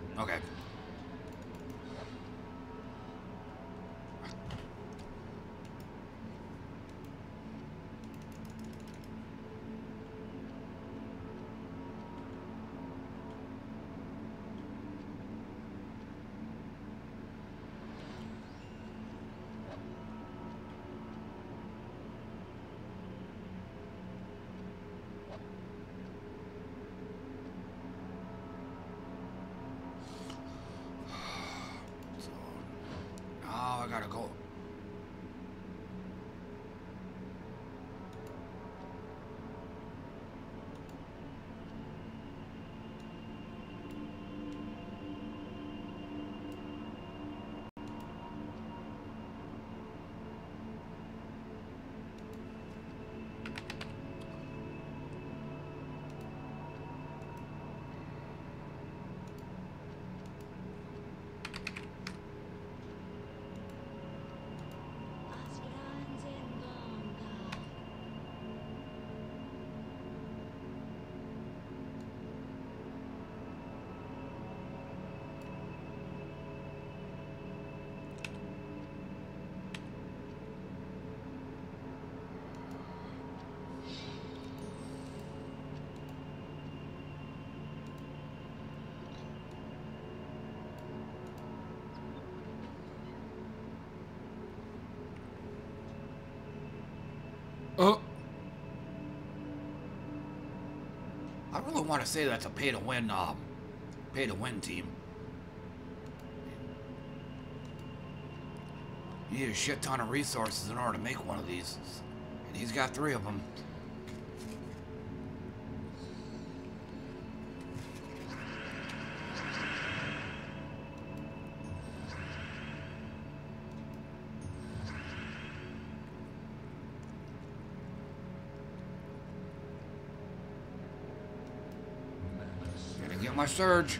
Really want to say that's a pay to win, um, pay to win team. You need a shit ton of resources in order to make one of these. And he's got three of them. Surge.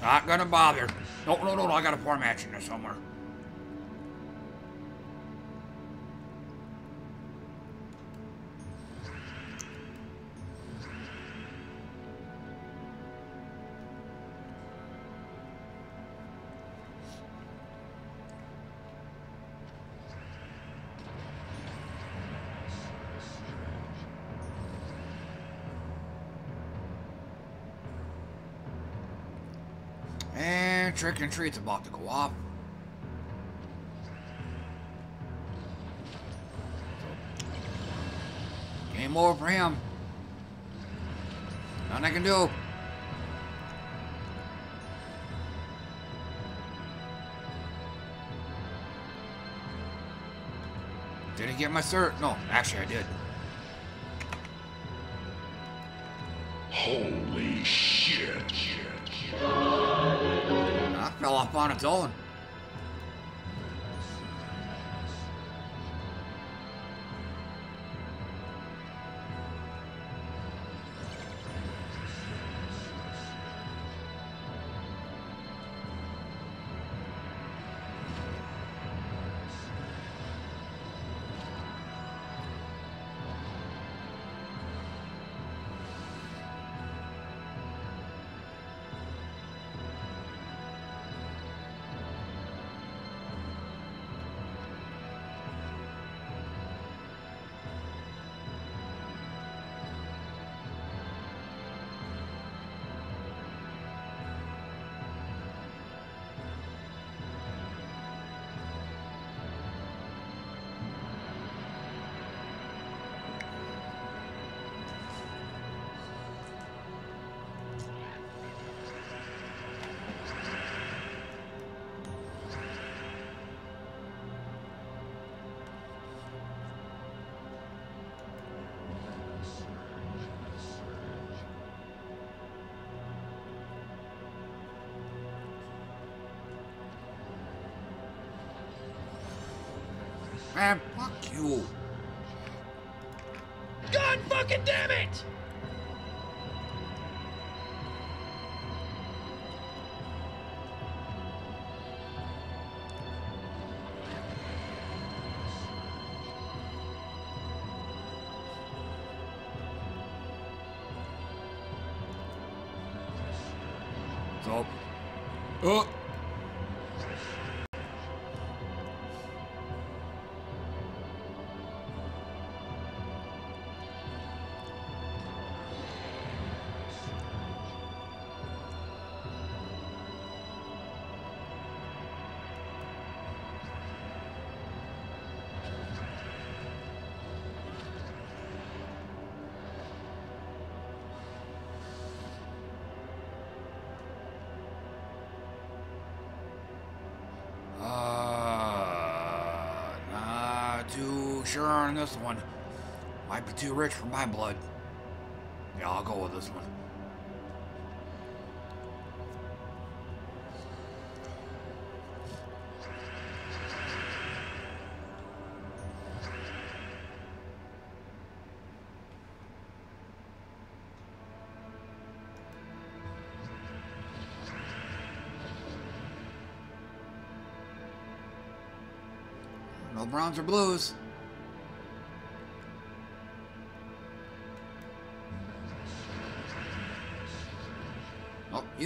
Not gonna bother. No, no, no, no, I got a poor match in there somewhere. Trick and treat's about to go off. Game over for him. Nothing I can do. Did I get my cert? No, actually I did. Holy fell off on its own. Oh. Uh, sure on this one. Might be too rich for my blood. Yeah, I'll go with this one. No browns or blues.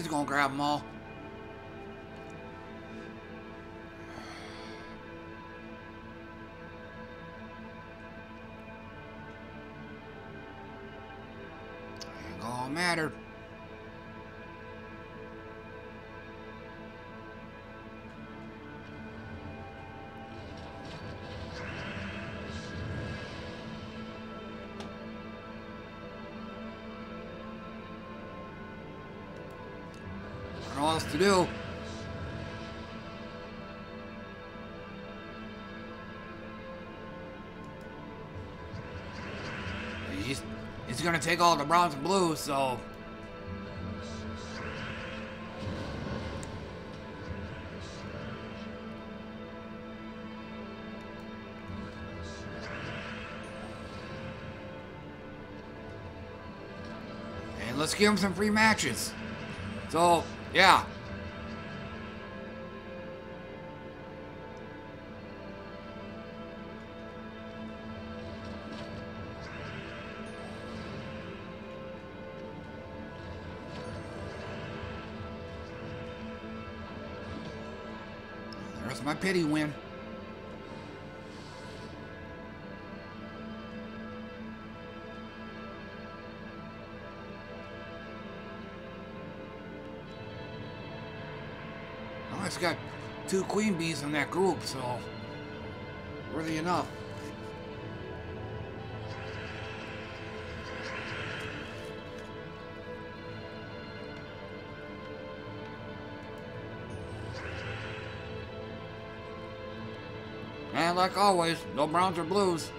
He's gonna grab them all. To do. He's, he's gonna take all the browns and blues, so... And let's give him some free matches. So, yeah. Pity win. Oh, it's got two queen bees in that group, so worthy enough. And like always, no browns or blues.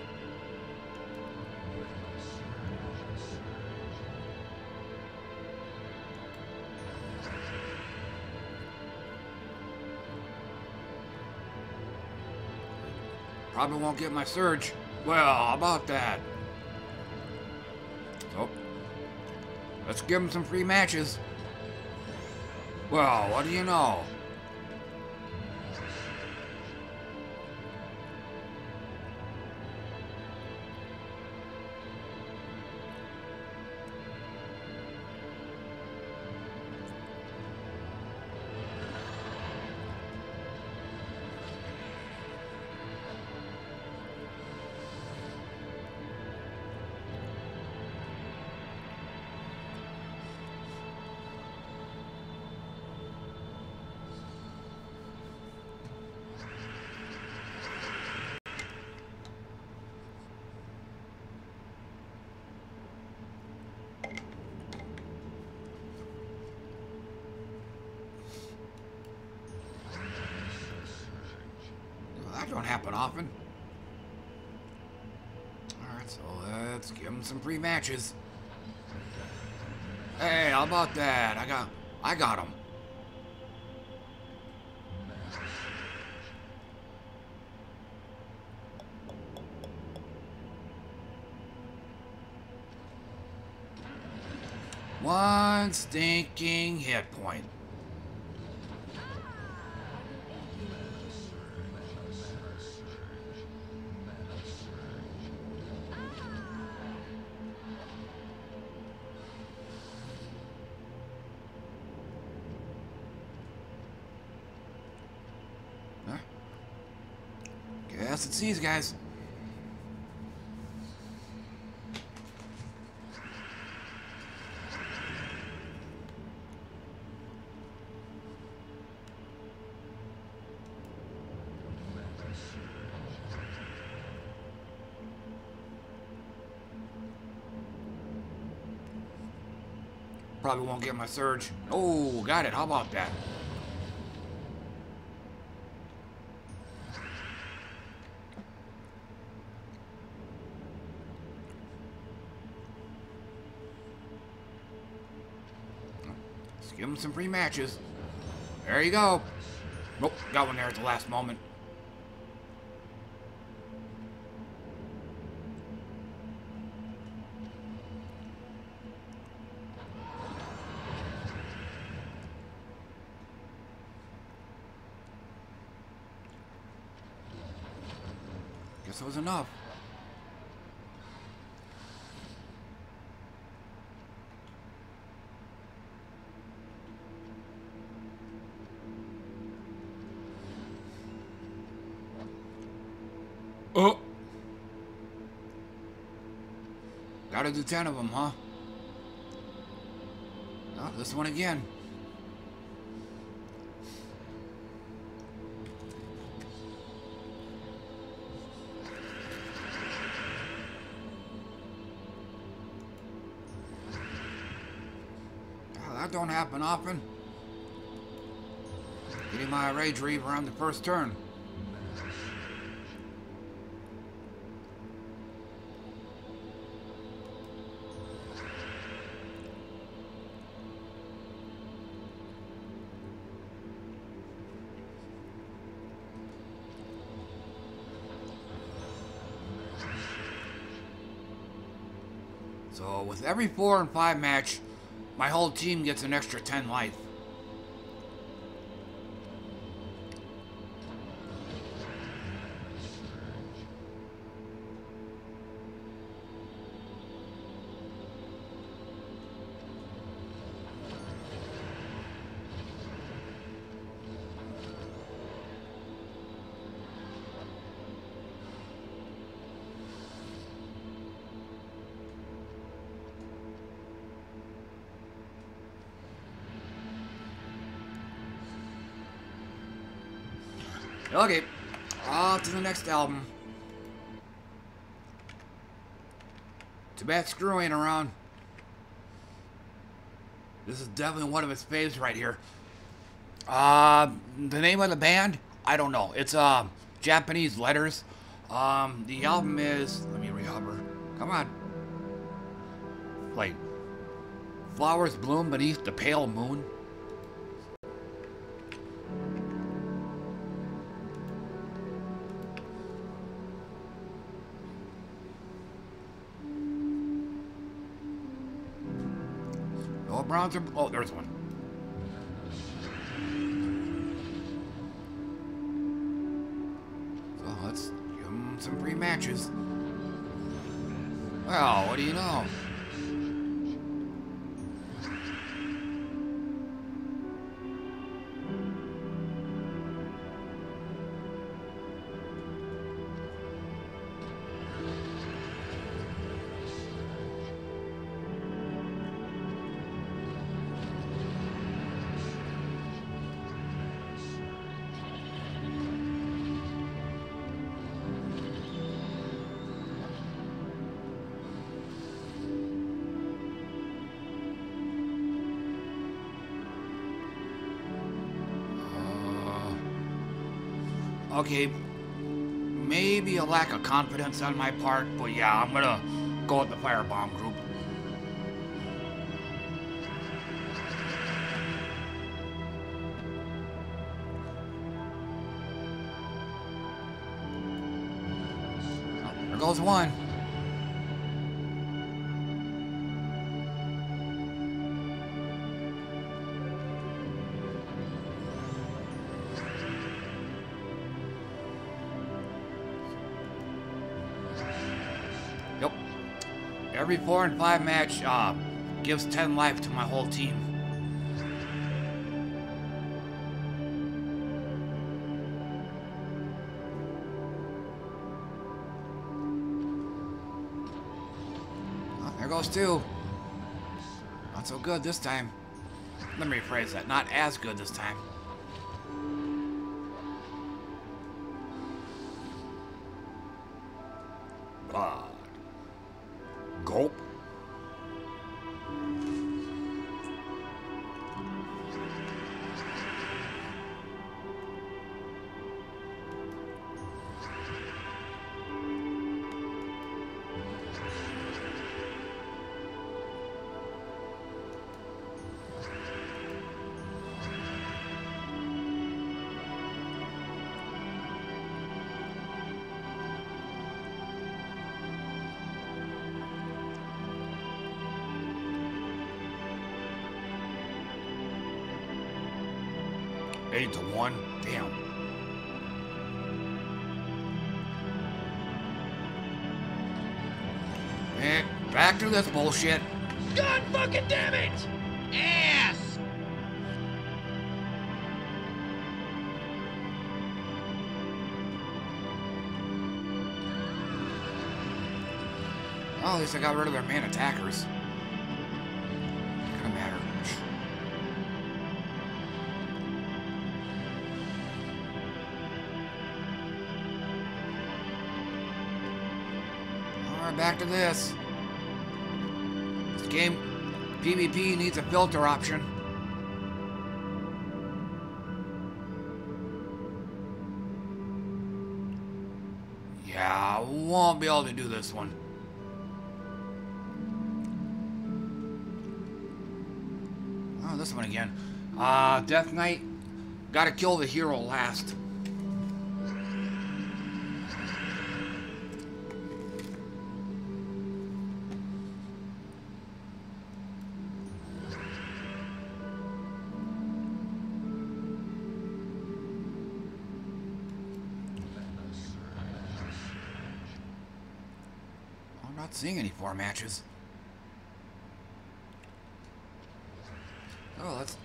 Probably won't get my surge. Well, about that? So, let's give him some free matches. Well, what do you know? Free matches. Hey, how about that? I got I got him. One stinking hit point. These guys. Probably won't get my surge. Oh, got it. How about that? Let's give some free matches. There you go. Nope, got one there at the last moment. Guess that was enough. Do ten of them, huh? Oh, this one again. Oh, that don't happen often. Getting my Rage Reaver on the first turn. Every four and five match, my whole team gets an extra 10 life. Okay, off to the next album. Too bad Screw ain't around. This is definitely one of his faves right here. Uh, the name of the band? I don't know. It's uh, Japanese letters. Um, the album is, let me rehover. Come on. Like, Flowers Bloom Beneath the Pale Moon. Oh, there's one. So let's give them some free matches. Well, what do you know? Okay, maybe a lack of confidence on my part, but yeah, I'm gonna go with the firebomb group. Four and five match uh, gives 10 life to my whole team. Oh, there goes two. Not so good this time. Let me rephrase that. Not as good this time. Bullshit. God fucking damn it! Ass! Oh, at least I got rid of their main attackers. all right back to this. PvP needs a filter option. Yeah, I won't be able to do this one. Oh, this one again. Uh, Death Knight. Gotta kill the hero last. Seeing any four matches. Oh, that's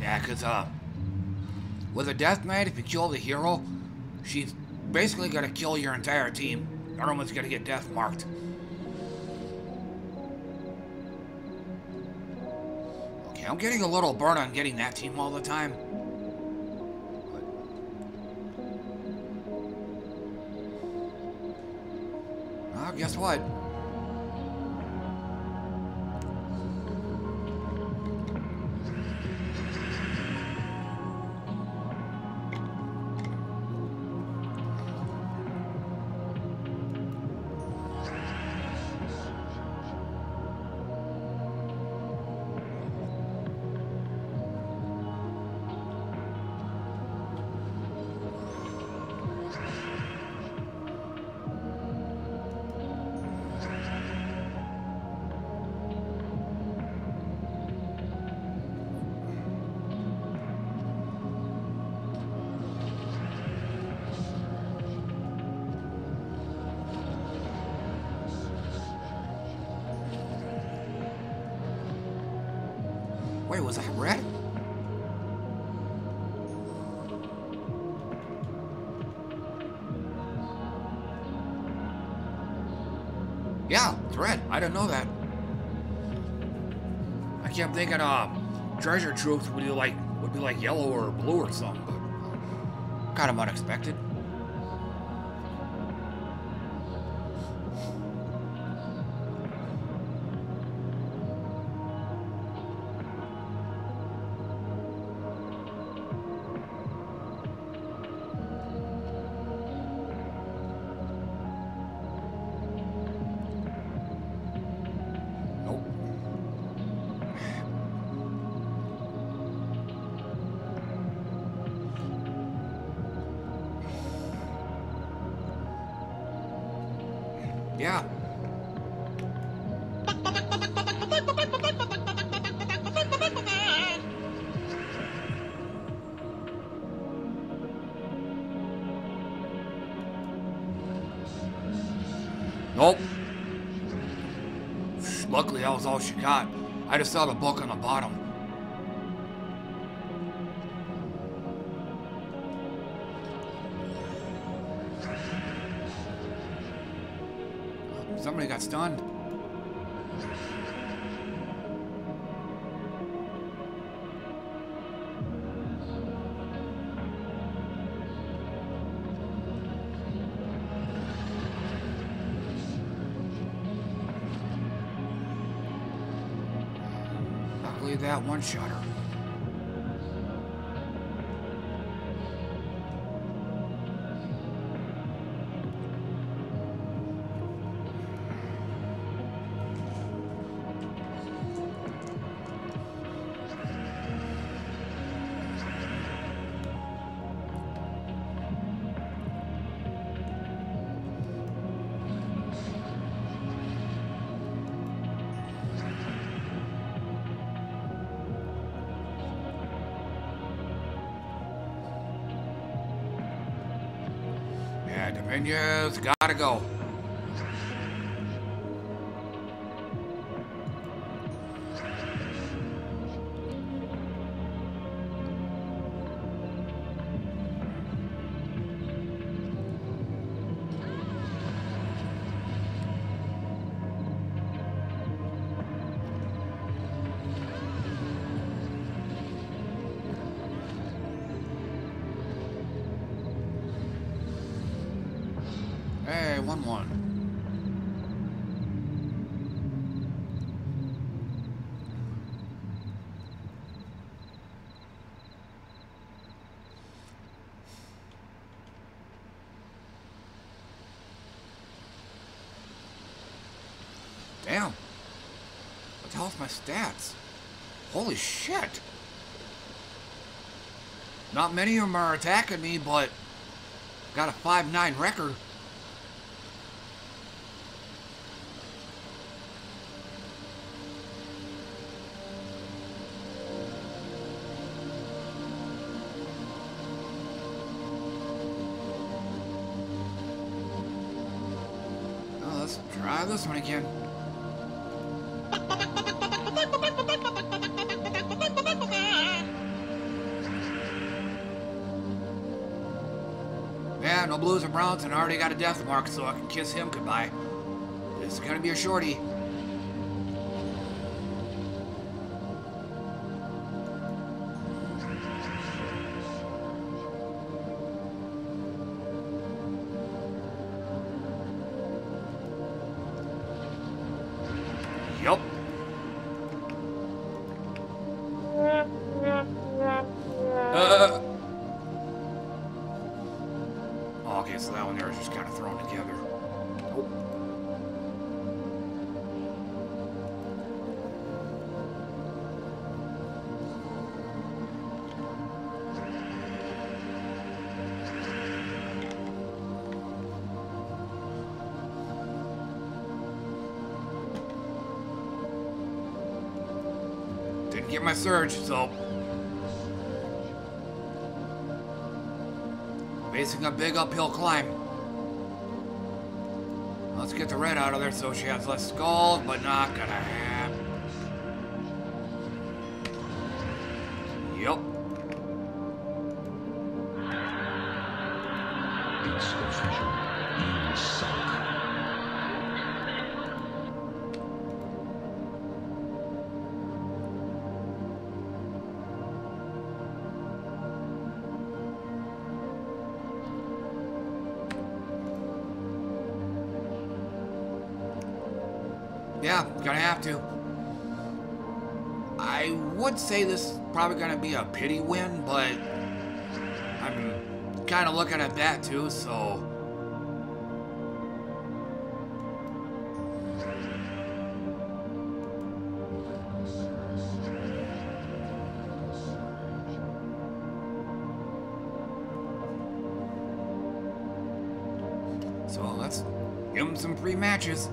Yeah, because, uh, with a Death Knight, if you kill the hero, she's basically going to kill your entire team. Everyone's going to get death marked. Okay, I'm getting a little burn on getting that team all the time. Well, ah, guess what? Treasure troops would be like would be like yellow or blue or something, but kind of unexpected. I just saw one shot gotta go. Stats? Holy shit. Not many of them are attacking me, but got a 5-9 record. Oh, let's try this one again. Blues or browns, and already got a death mark, so I can kiss him goodbye. This is gonna be a shorty. Surge, so facing a big uphill climb. Let's get the red out of there so she has less skulls, but not gonna happen. Probably gonna be a pity win, but I'm kind of looking at that too, so. So let's give him some free matches.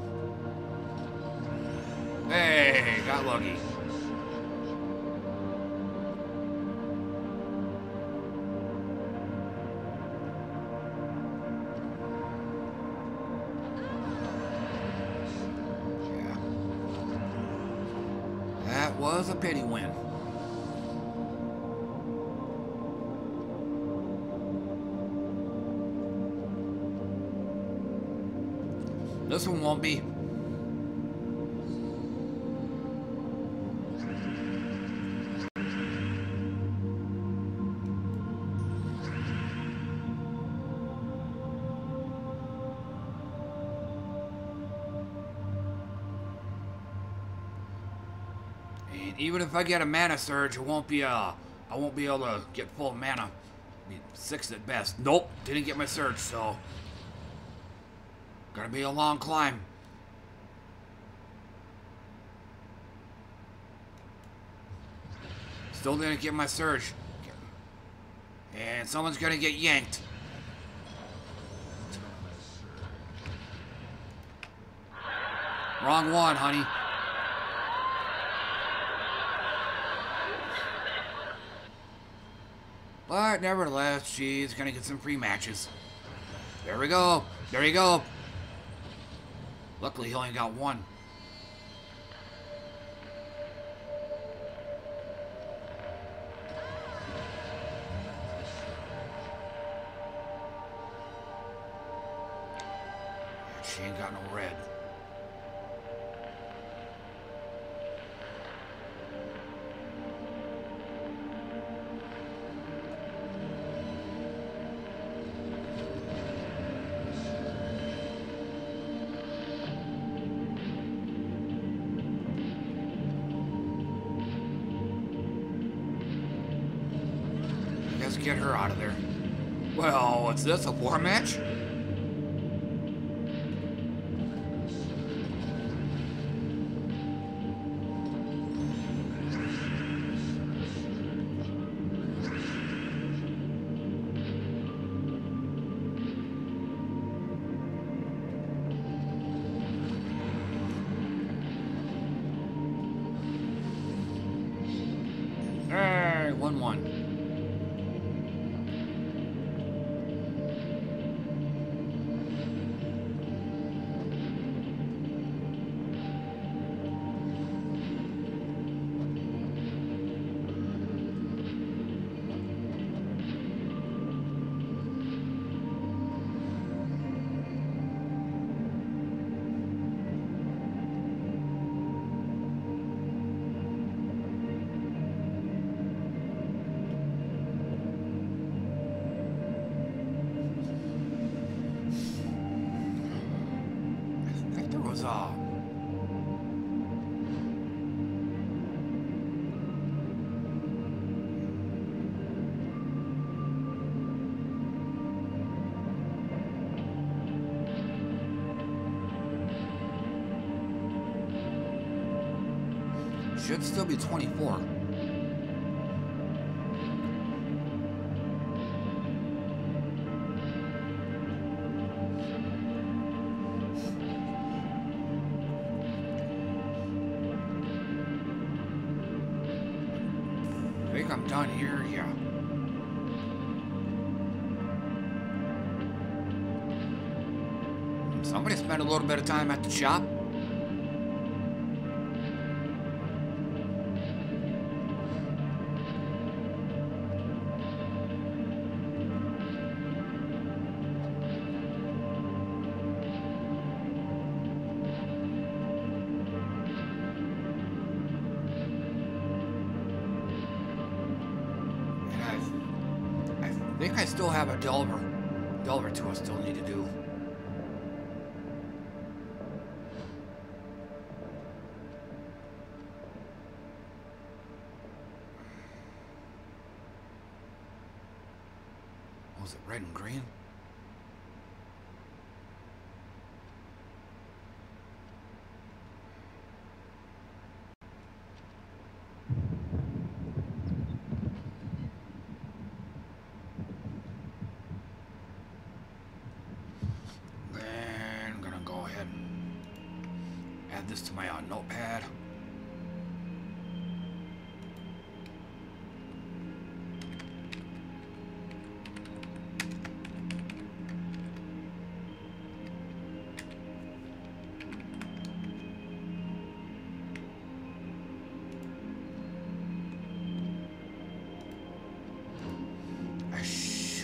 If I get a mana surge, it won't be uh I won't be able to get full mana. Be six at best. Nope, didn't get my surge, so gonna be a long climb. Still didn't get my surge. And someone's gonna get yanked. Wrong one, honey. Nevertheless, she's gonna get some free matches. There we go. There you go. Luckily, he only got one. War match? 24. I think I'm done here, yeah. Somebody spent a little bit of time at the shop.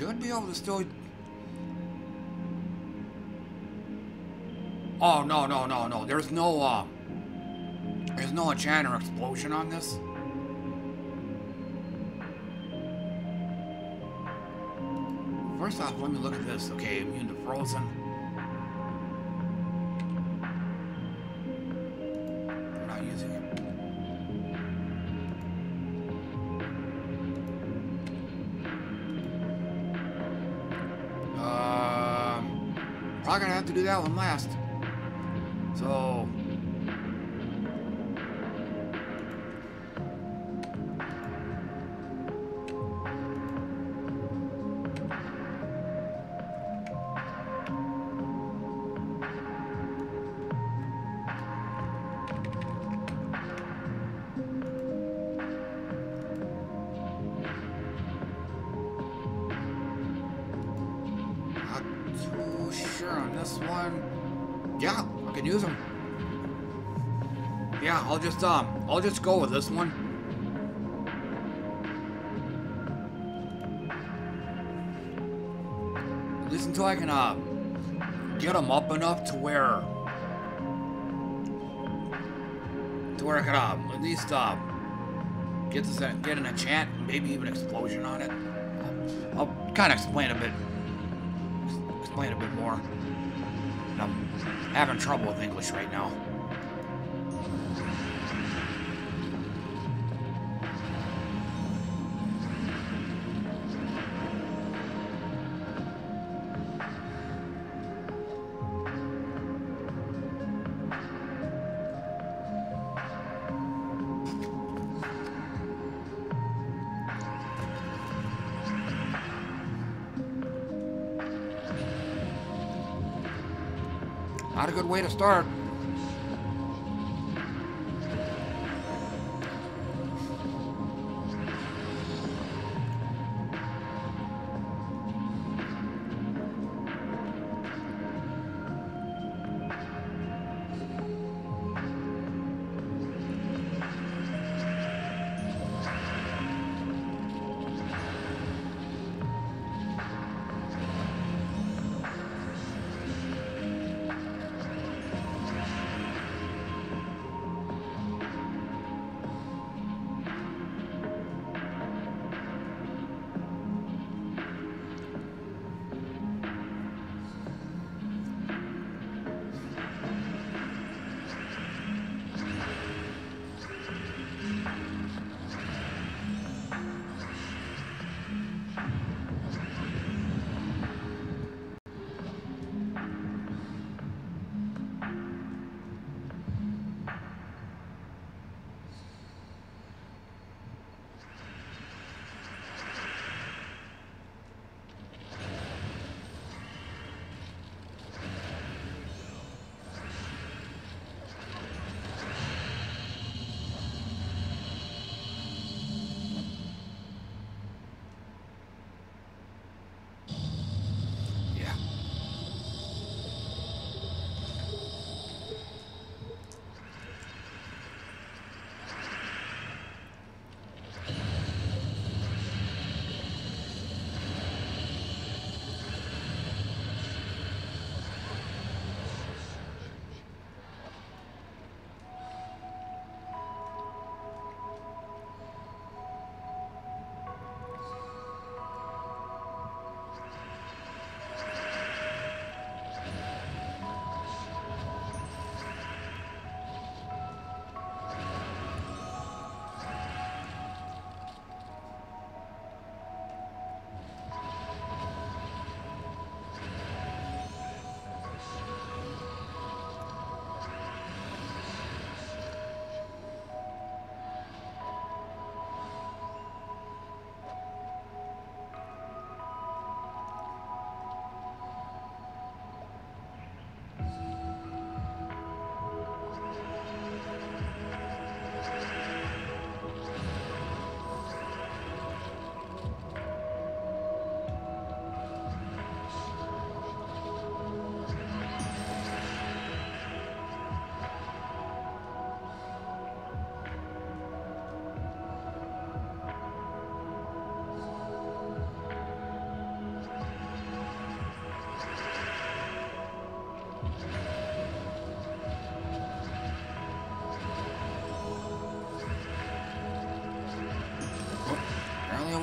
Should be able to still Oh no no no no! There's no uh, there's no enchant or explosion on this. First off, let me look at this. Okay, immune to frozen. Do that one last. I'll just go with this one. At least until I can uh, get them up enough to where, to where I can uh, at least uh, get this get an enchant, maybe even explosion on it. I'll kind of explain a bit, explain a bit more. I'm having trouble with English right now. Way to start.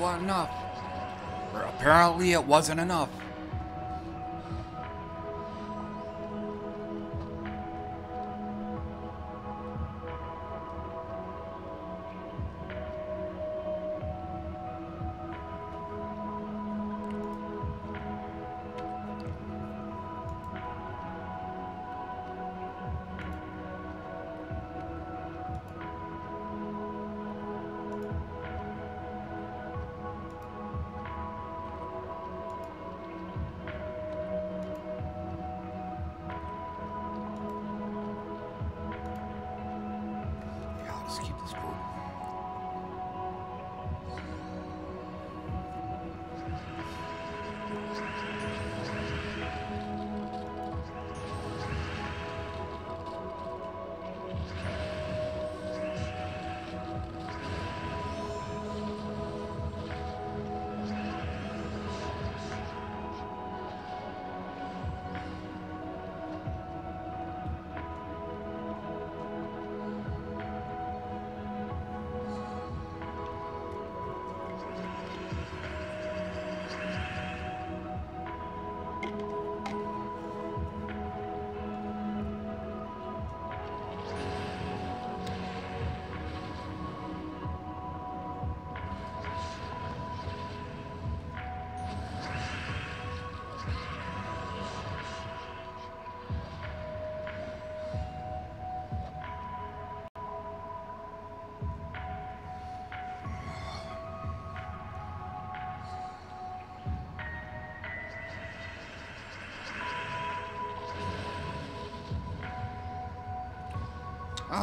Wasn't enough. Or apparently it wasn't enough.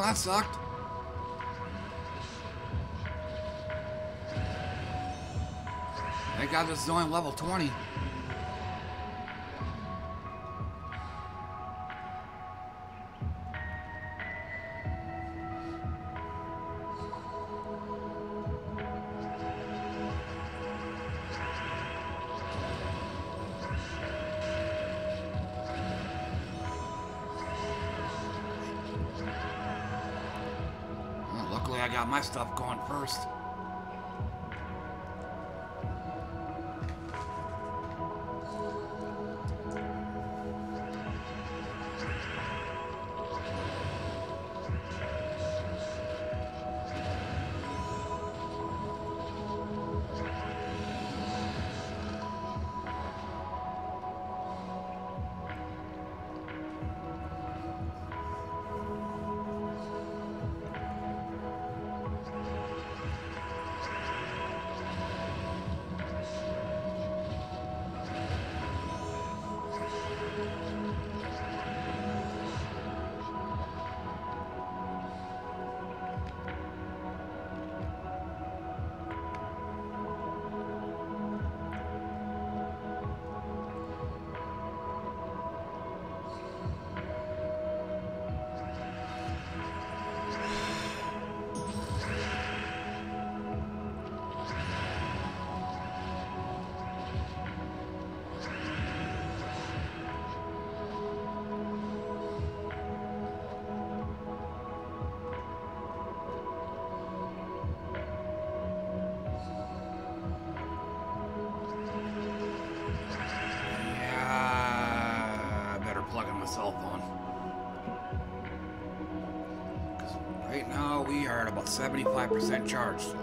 That sucked. Thank God this is only level 20. My cell phone. 'Cause right now we are at about 75% charged.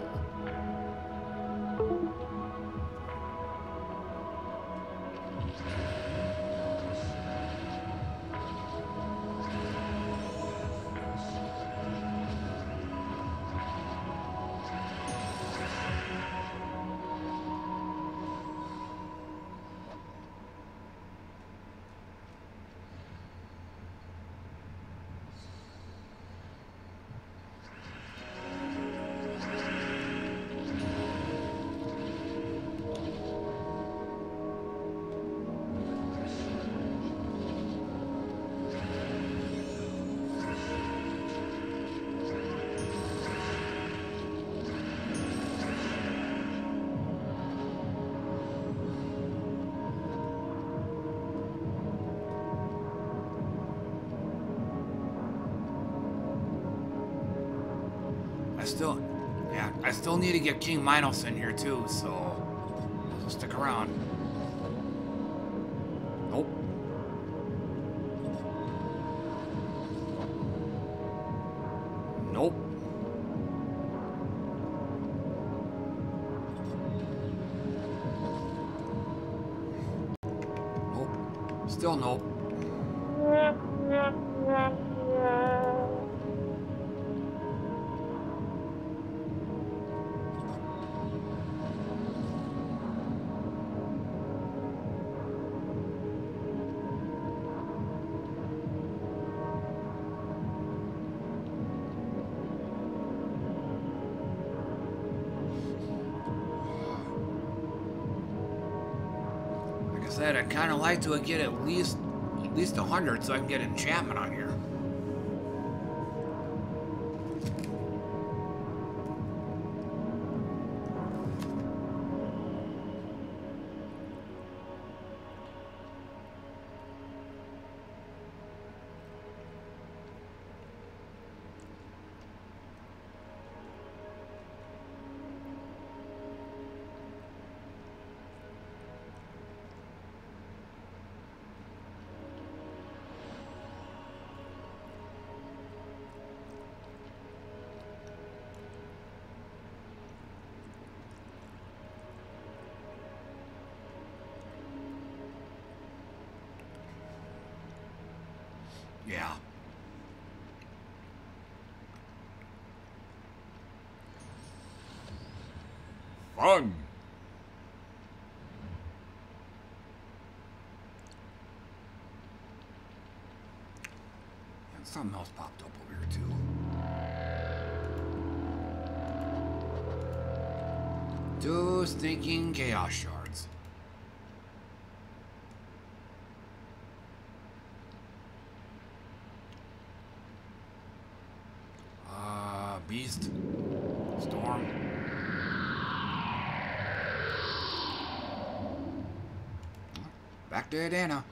Minos in here too, so stick around. Like to get at least at least a hundred so I can get enchantment to. Two stinking chaos shards. Uh, beast. Storm. Back to Adana.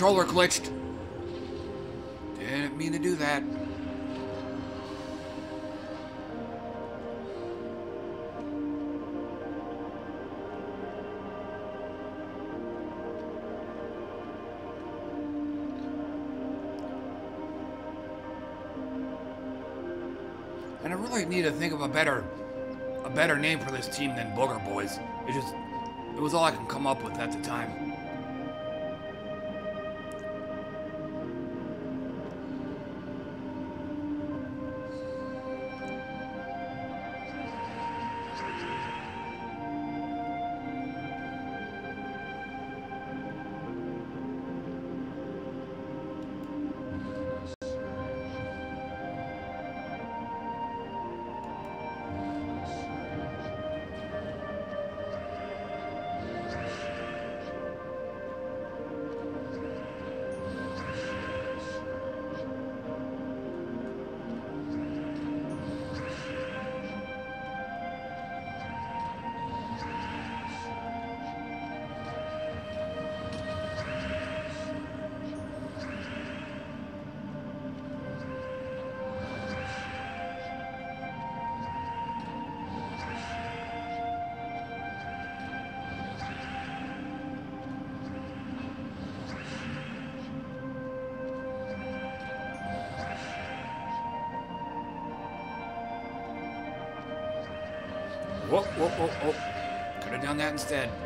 Controller glitched. Didn't mean to do that. And I really need to think of a better a better name for this team than Booger Boys. It just it was all I can come up with at the time. Instead.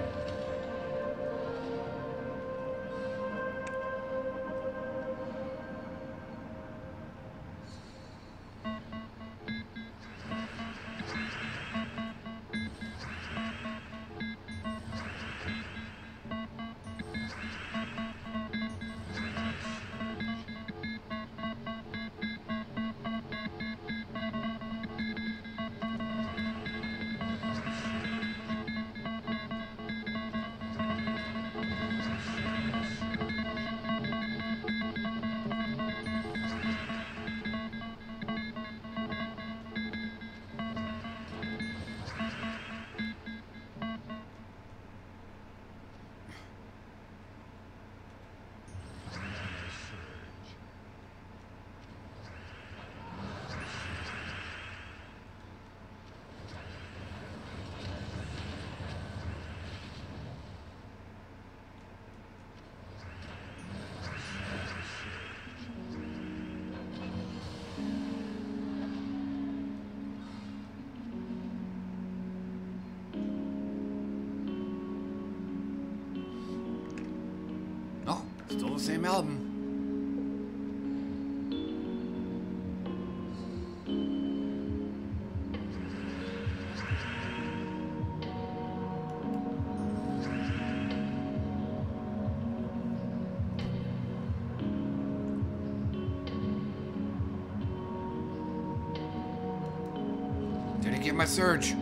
Same album. Didn't get my surge.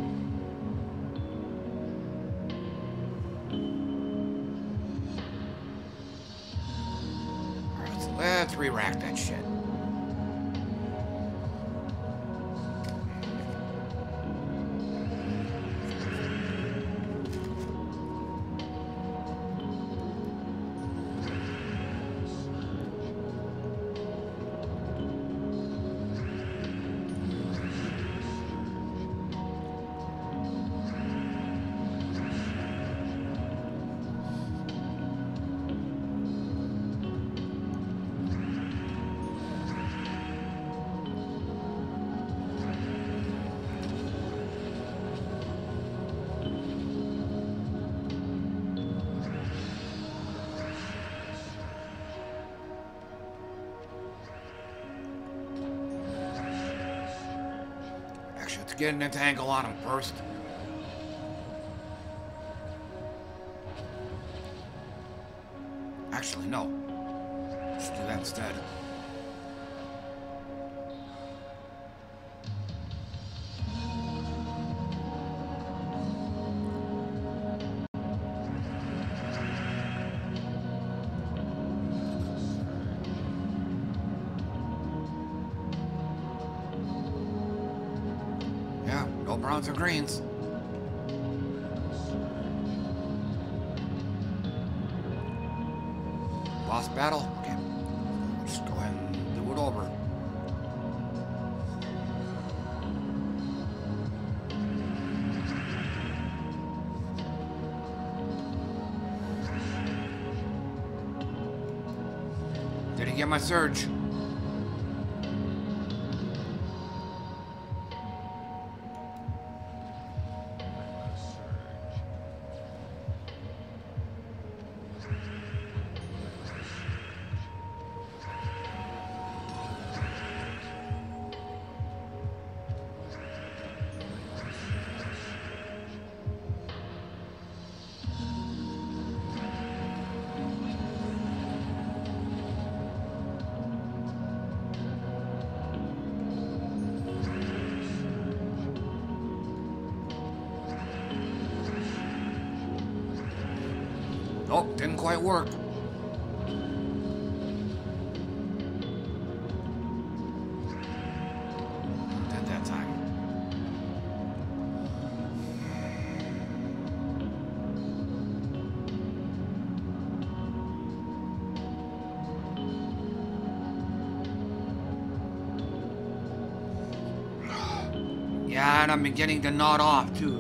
that. getting into Angle on him first. screens. Lost battle? Okay. Just go ahead and do it over. Did he get my surge. quite work. That time. Yeah, and I'm beginning to nod off, too.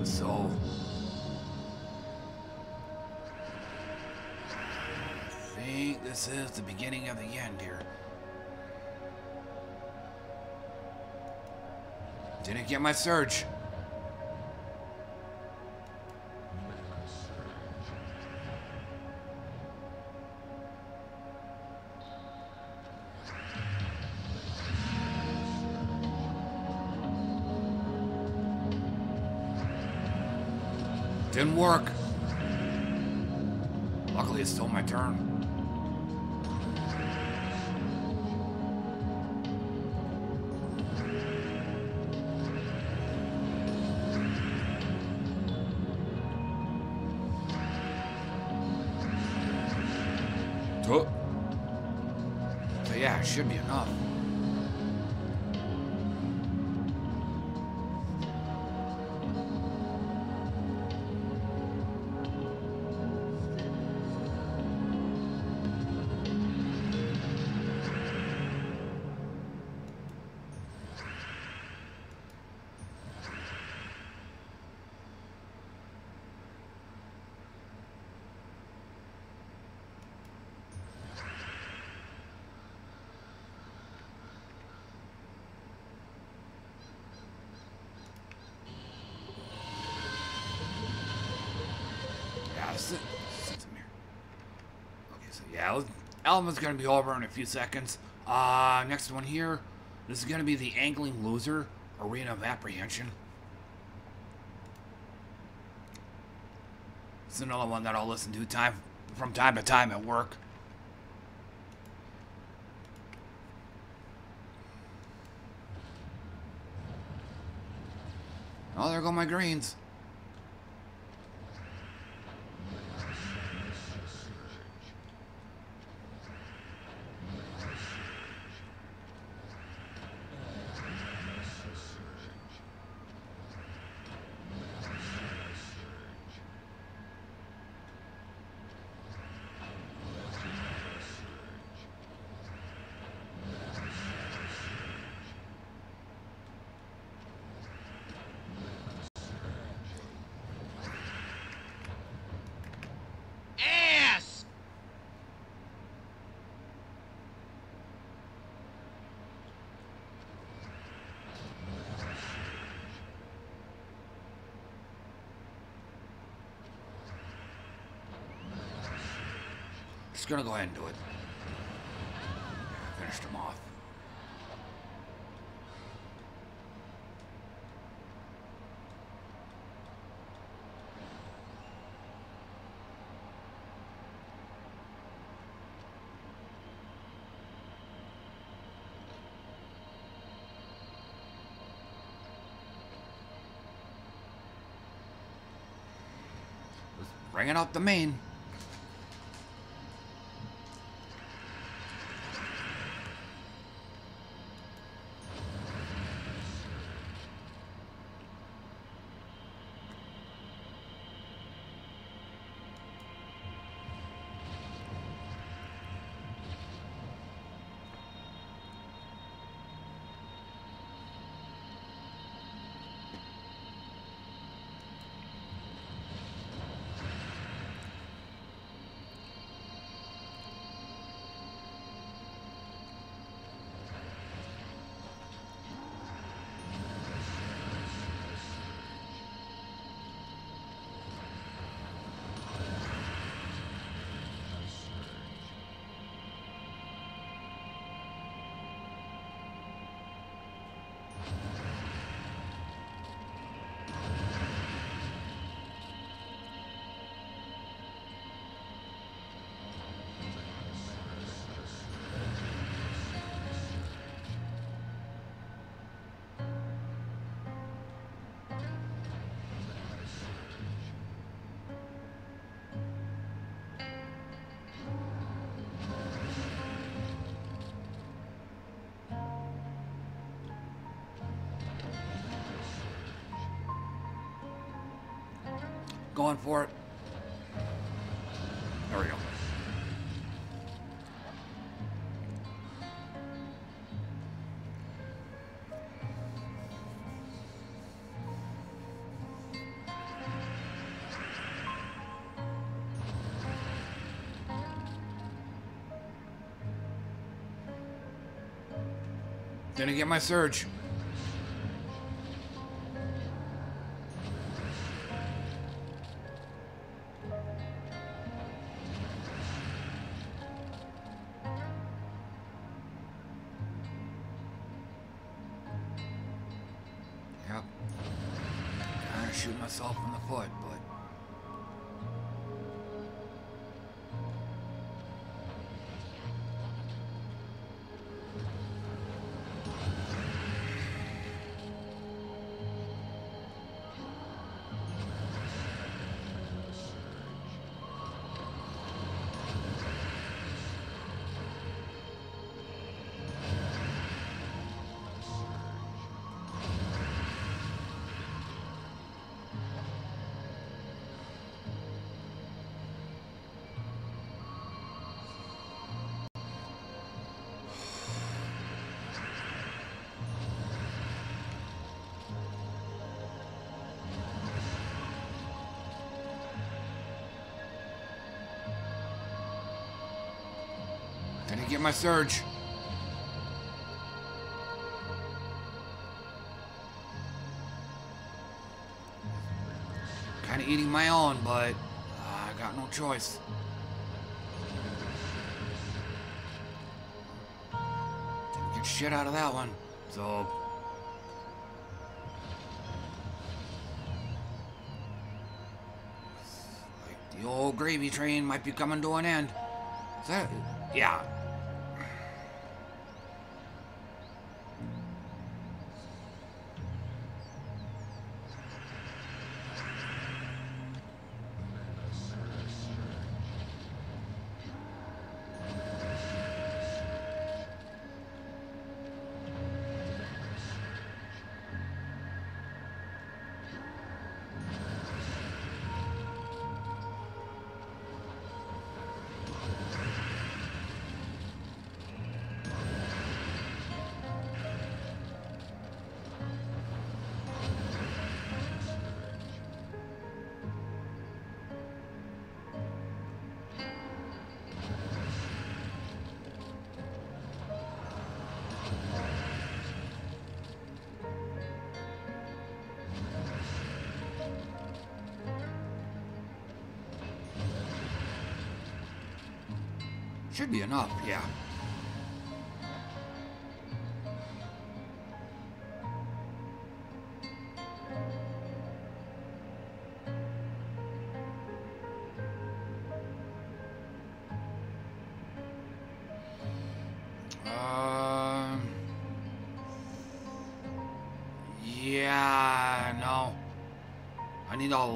my surge. Didn't work. Elvin's going to be over in a few seconds. Uh, next one here. This is going to be the Angling Loser Arena of Apprehension. It's another one that I'll listen to time from time to time at work. Oh, there go my greens. Gonna go ahead and do it. Yeah, Finished him off. Bringing out the main. Going for it. There we go. Didn't get my surge. My surge. Kind of eating my own, but uh, I got no choice. Didn't get shit out of that one, so. The old gravy train might be coming to an end. Is that? Yeah.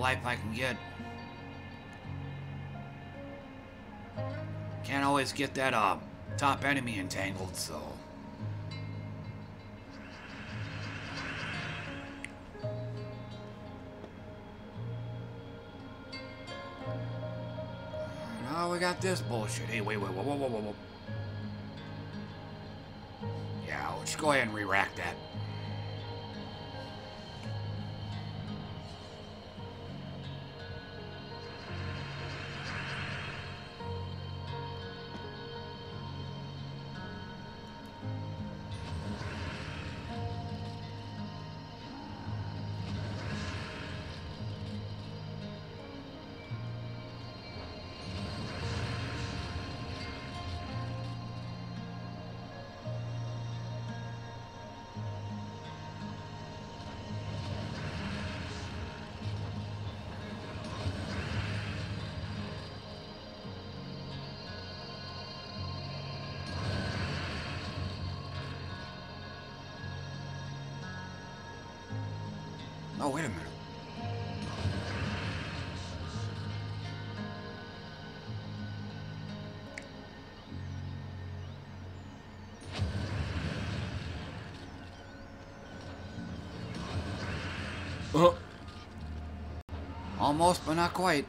Life I can get. Can't always get that uh, top enemy entangled, so. Now we got this bullshit. Hey, wait, wait, whoa, whoa, whoa, whoa, whoa. Yeah, let's go ahead and re-rack that. Almost, but not quite.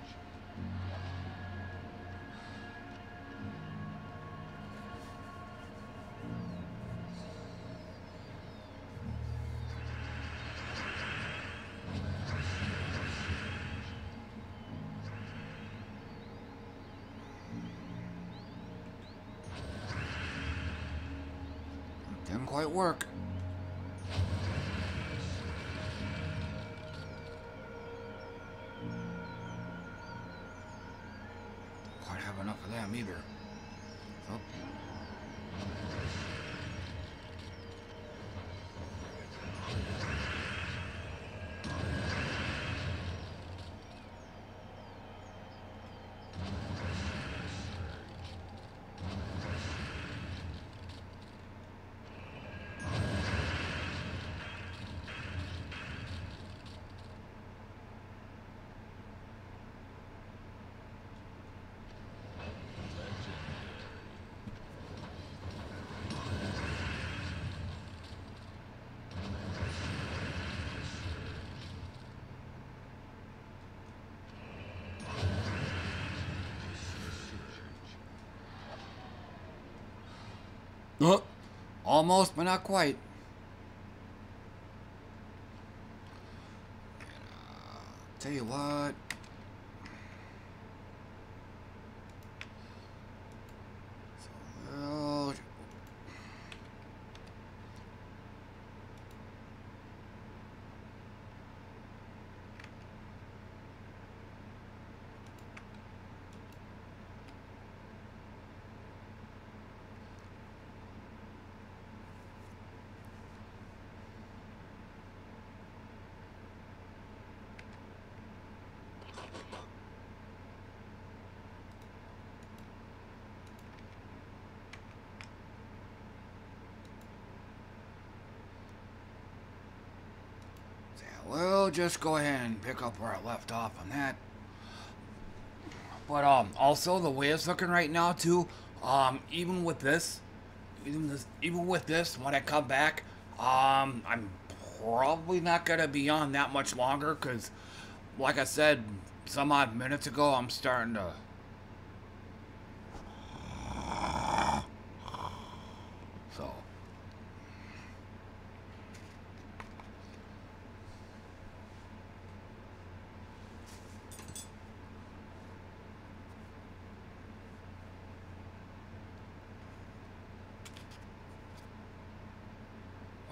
Almost, but not quite. Tell you what. So, We'll just go ahead and pick up where I left off on that. But um, also the way it's looking right now too, um, even with this, even this, even with this, when I come back, um, I'm probably not gonna be on that much longer because, like I said, some odd minutes ago, I'm starting to. So.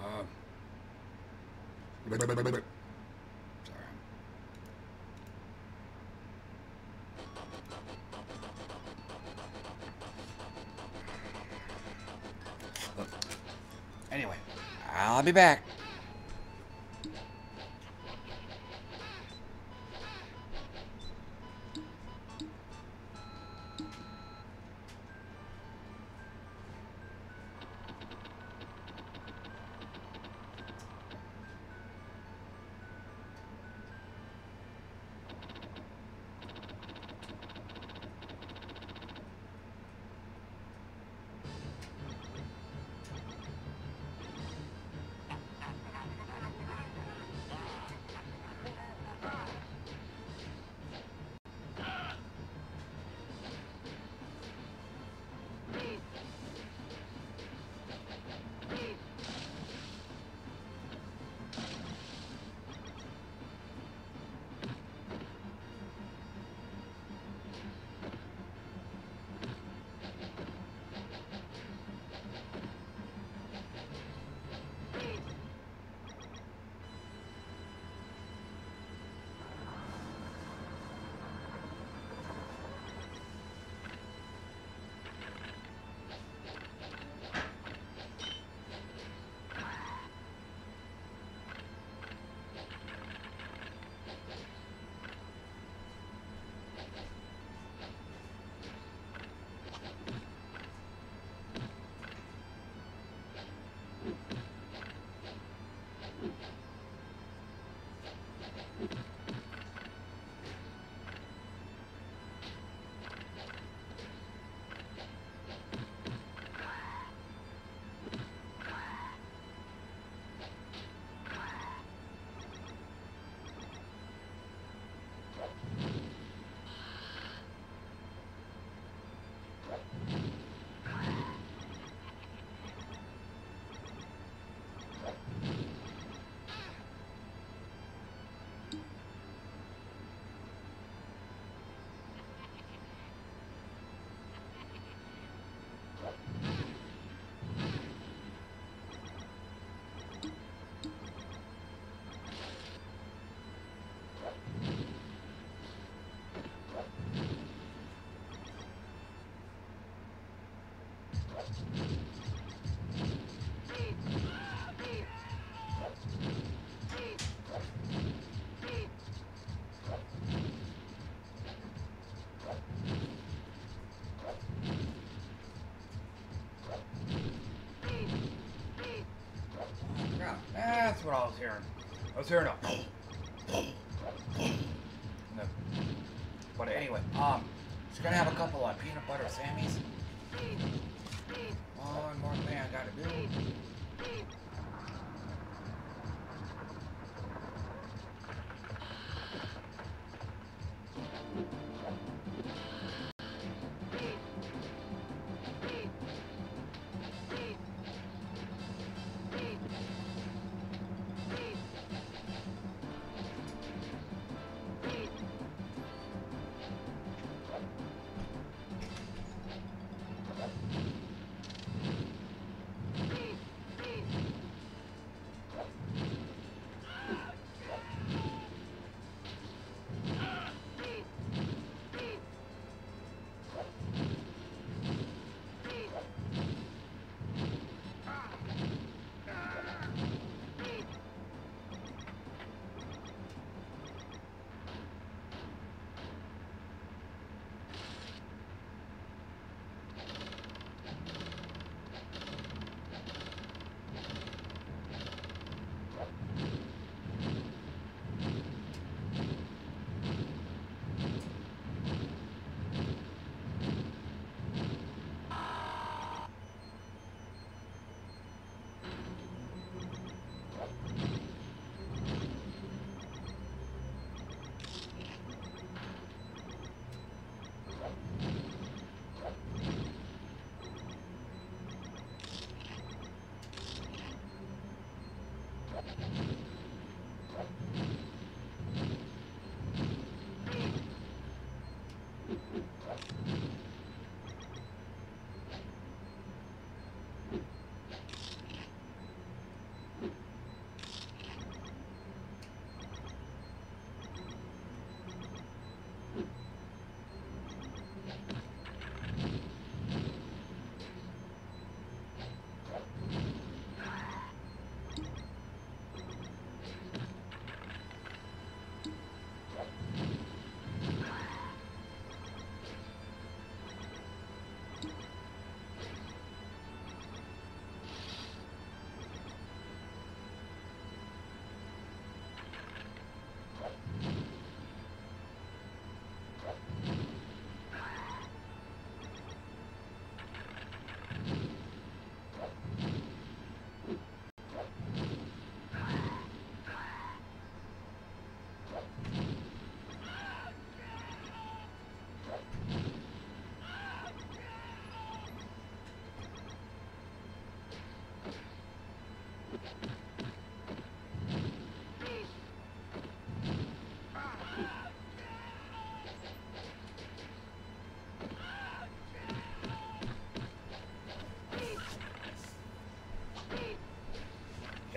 Um. Sorry. I'll be back. Was hearing. I was hearing a. No. But anyway, um, just gonna have a couple of peanut butter sammies.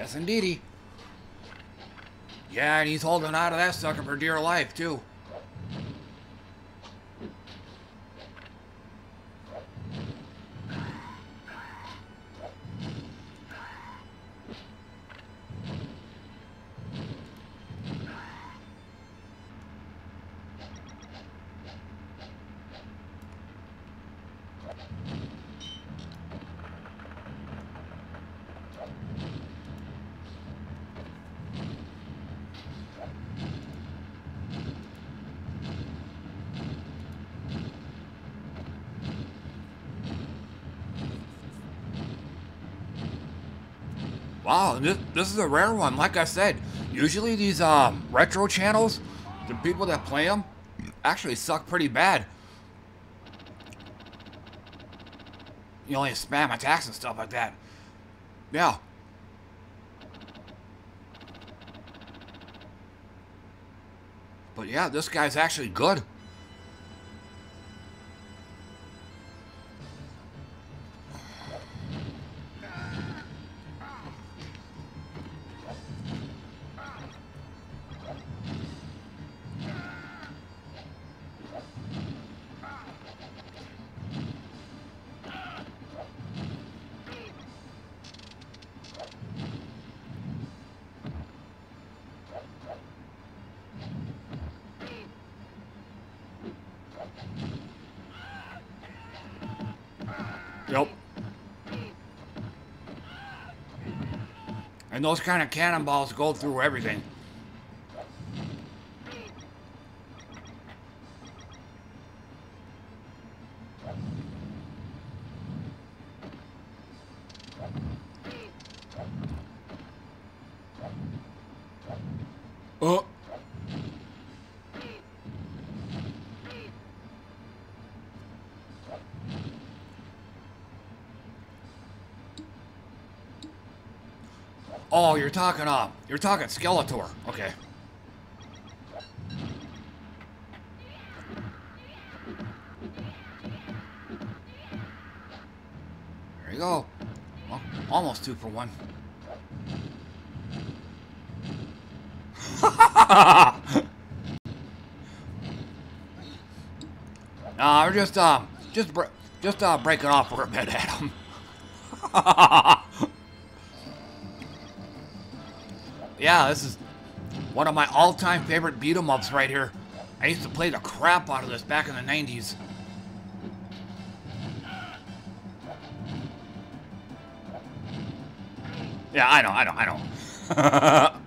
Yes, indeedy. Yeah, and he's holding out of that sucker for dear life, too. Wow, this, this is a rare one. Like I said, usually these um, retro channels, the people that play them actually suck pretty bad. You only spam attacks and stuff like that. Yeah. But yeah, this guy's actually good. And those kind of cannonballs go through everything. Oh. Oh, you're talking uh, you're talking Skeletor. Okay. There you go. Well, almost two for one. nah, we're just uh, just just uh, breaking off for a bit, Adam. yeah, this is one of my all-time favorite beat 'em ups right here. I used to play the crap out of this back in the 90s. Yeah, I know, I know, I know.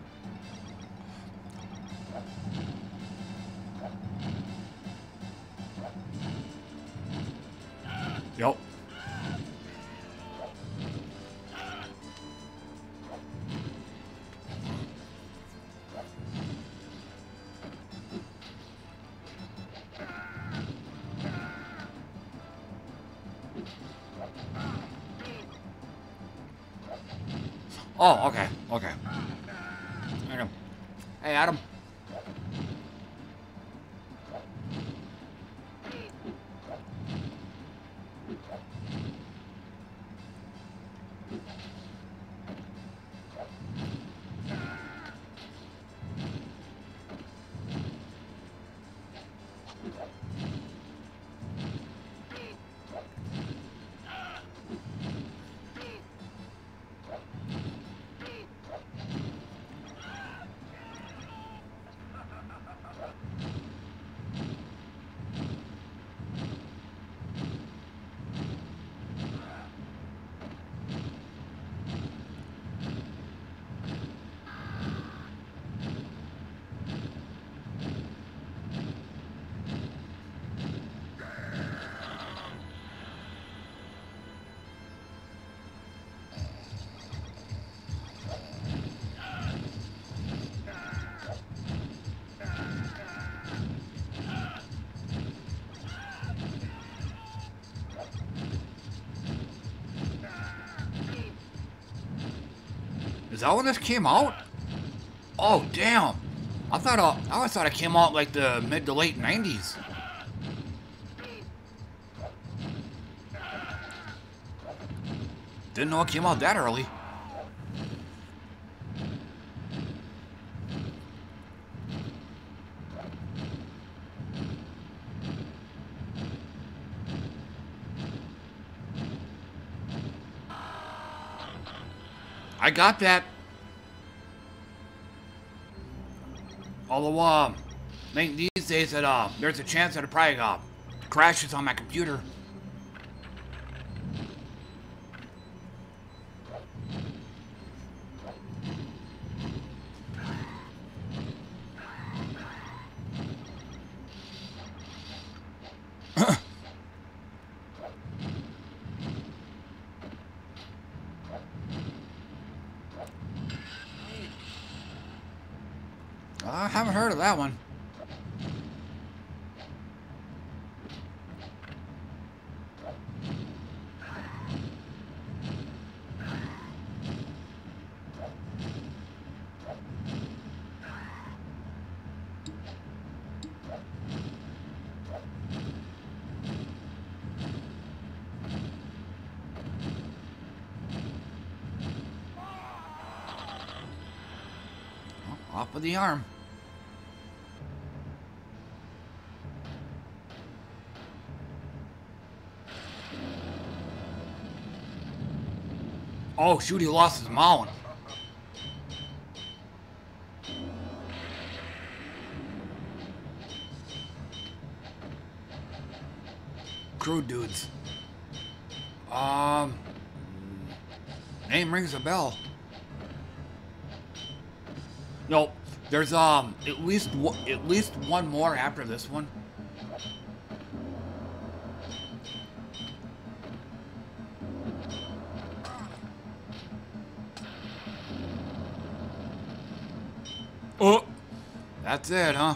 Is that when this came out? Oh, damn. I thought I, I always thought it came out like the mid to late 90s. Didn't know it came out that early. I got that Um, I think these days that uh, there's a chance that it probably uh, crashes on my computer. I haven't heard of that one. Oh, Off the arm. Oh, shoot, he lost his mount. Crew dudes. Um, name rings a bell. There's um at least one, at least one more after this one. Oh, that's it, huh?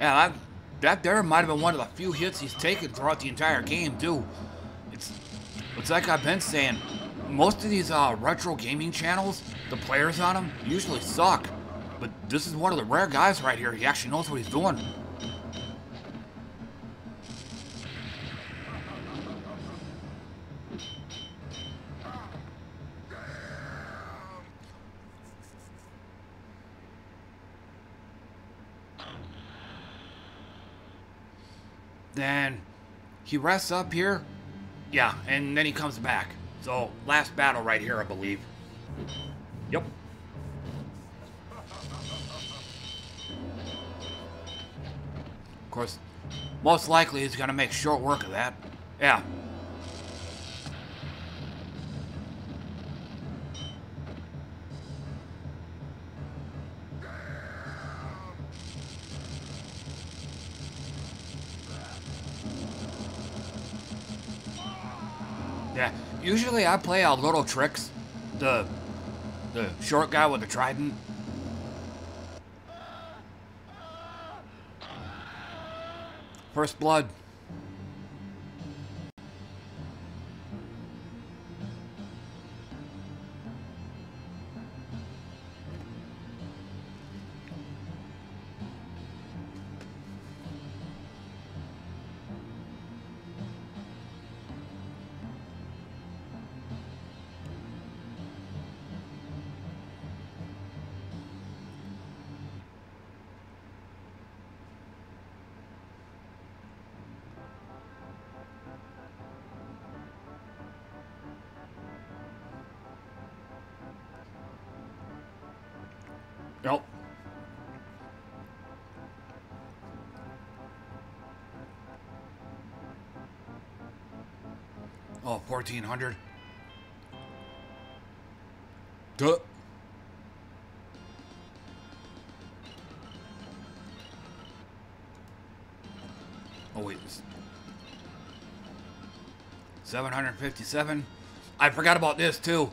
Yeah, that, there might have been one of the few hits he's taken throughout the entire game, too. It's, it's like I've been saying, most of these uh, retro gaming channels, the players on them usually suck. But this is one of the rare guys right here. He actually knows what he's doing. Then he rests up here. Yeah, and then he comes back. So, last battle right here, I believe. Yep. Of course, most likely he's gonna make short work of that. Yeah. Usually I play out little tricks. The the short guy with the trident. First blood. Nope. Oh, 1400. Duh. Oh, wait. 757. I forgot about this, too.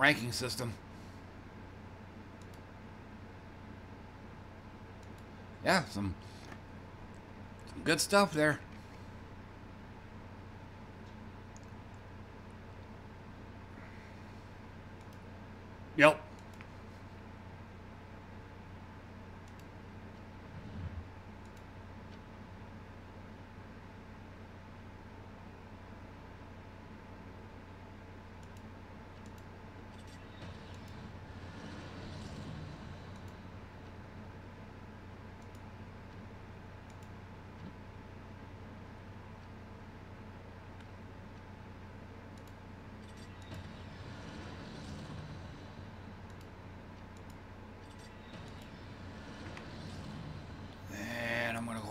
Ranking system. Yeah, some, some good stuff there. Yep.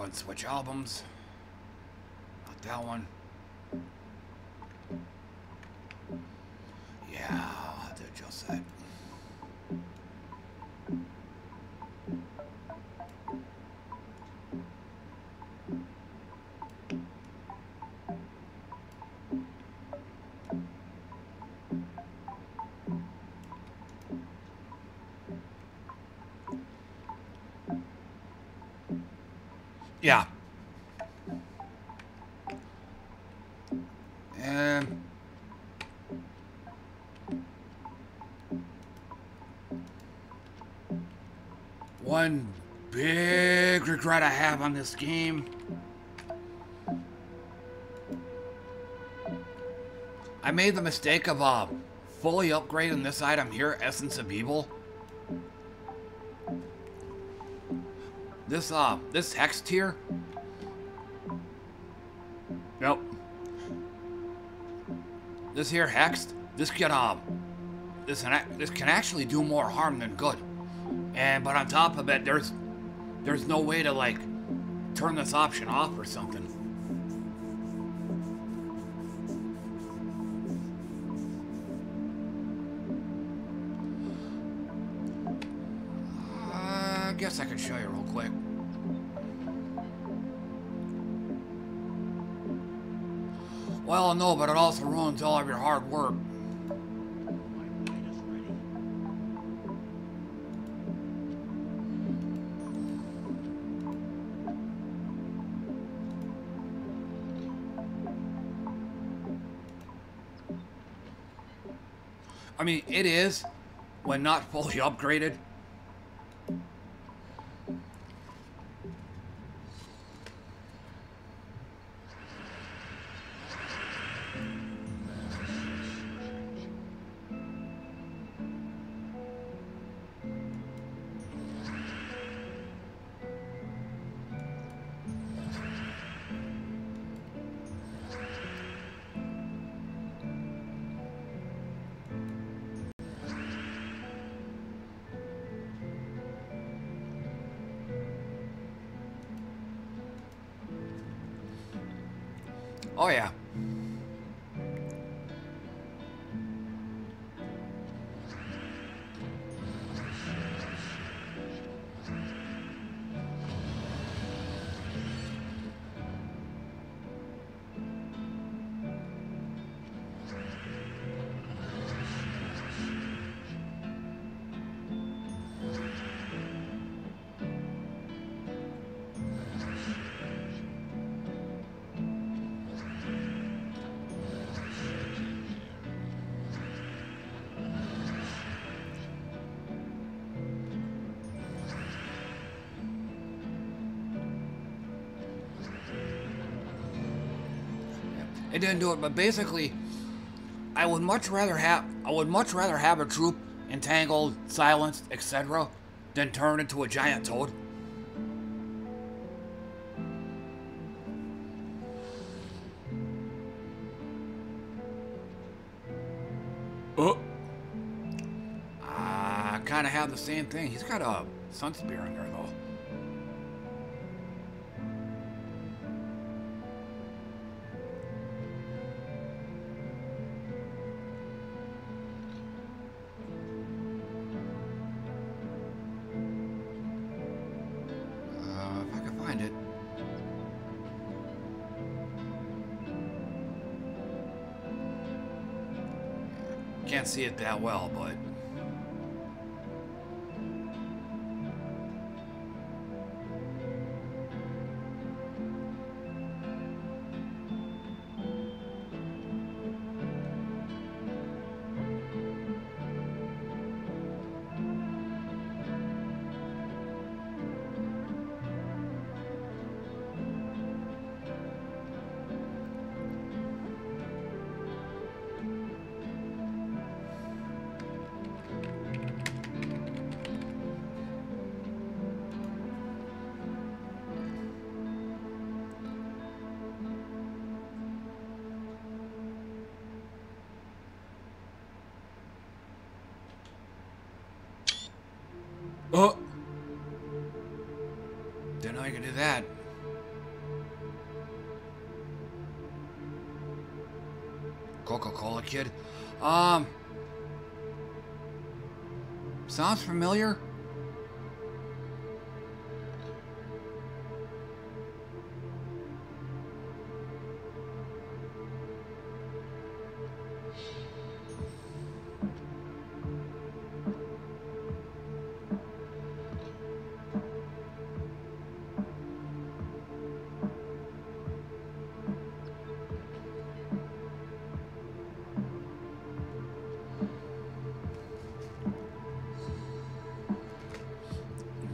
and switch albums. Not that one. One big regret I have on this game. I made the mistake of uh, fully upgrading this item here, Essence of Evil. This uh, this hex tier. Nope. This here hexed. This can um, this this can actually do more harm than good. And but on top of it, there's there's no way to like turn this option off or something. Uh, I guess I can show you real quick. Well, no, but it also ruins all of your hard work. Mean, it is when not fully upgraded. Do it, but basically, I would much rather have I would much rather have a troop entangled, silenced, etc., than turn into a giant toad. Oh. I kind of have the same thing. He's got a sun spear in there though. See it that well, but.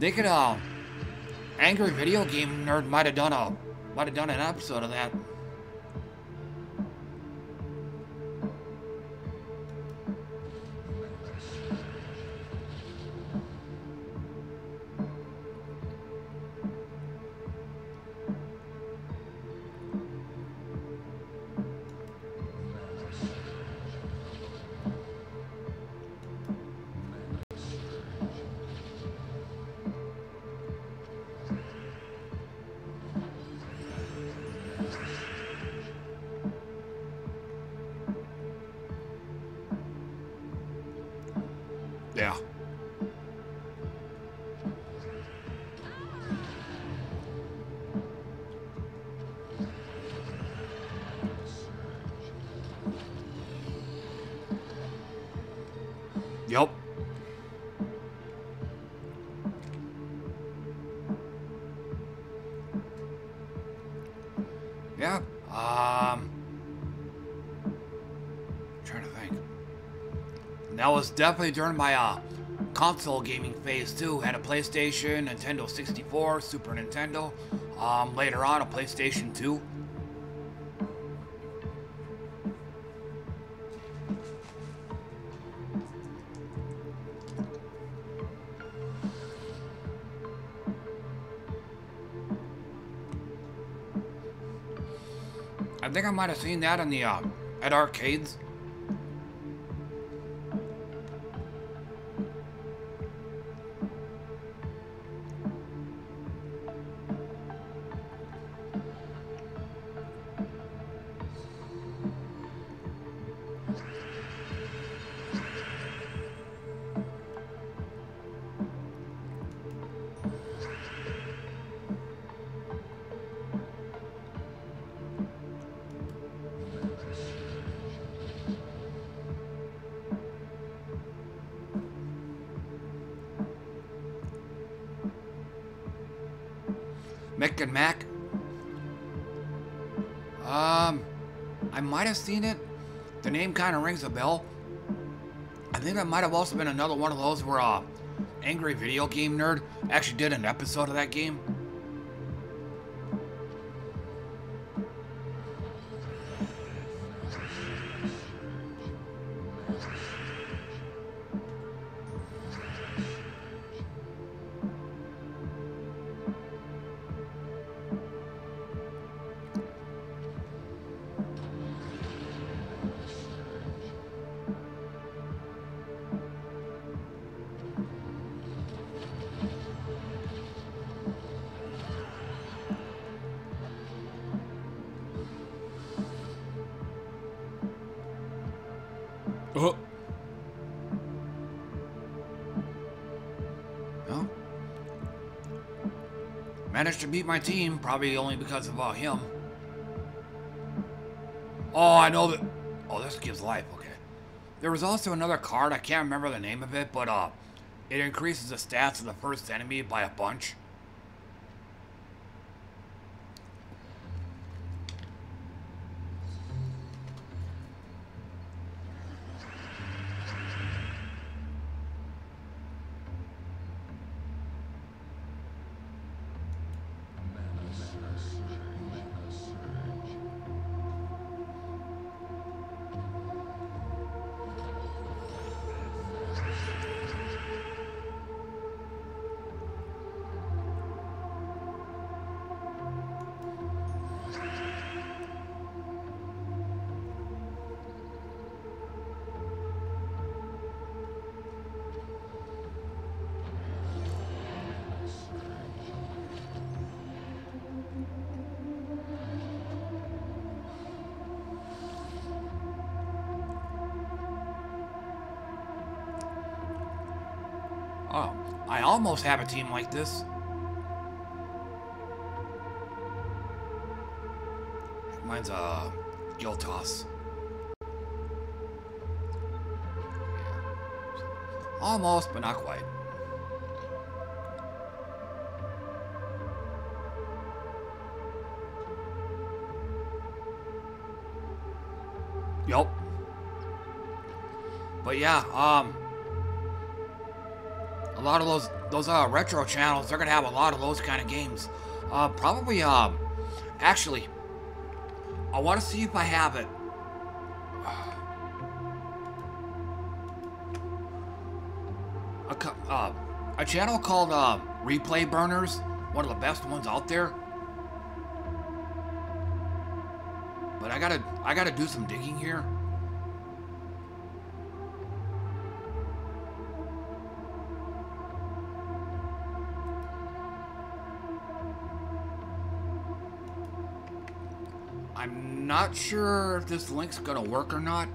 They could, uh, Angry Video Game Nerd might have done a, might have done an episode of that. Definitely during my uh, console gaming phase too. Had a PlayStation, Nintendo 64, Super Nintendo. Um, later on, a PlayStation 2. I think I might have seen that in the uh, at arcades. Rings a bell. I think that might have also been another one of those where uh, Angry Video Game Nerd actually did an episode of that game. Beat my team, probably only because of uh, him. Oh, I know that. Oh, this gives life. Okay. There was also another card. I can't remember the name of it, but uh, it increases the stats of the first enemy by a bunch. Almost have a team like this. Mine's a Guild Toss. Almost, but not quite. Yup. But yeah, um, lot of those those uh, retro channels, they're gonna have a lot of those kind of games. Uh, probably, um, actually, I want to see if I have it. A, uh, a channel called uh, Replay Burners, one of the best ones out there. But I gotta, I gotta do some digging here. Not sure if this link's gonna work or not.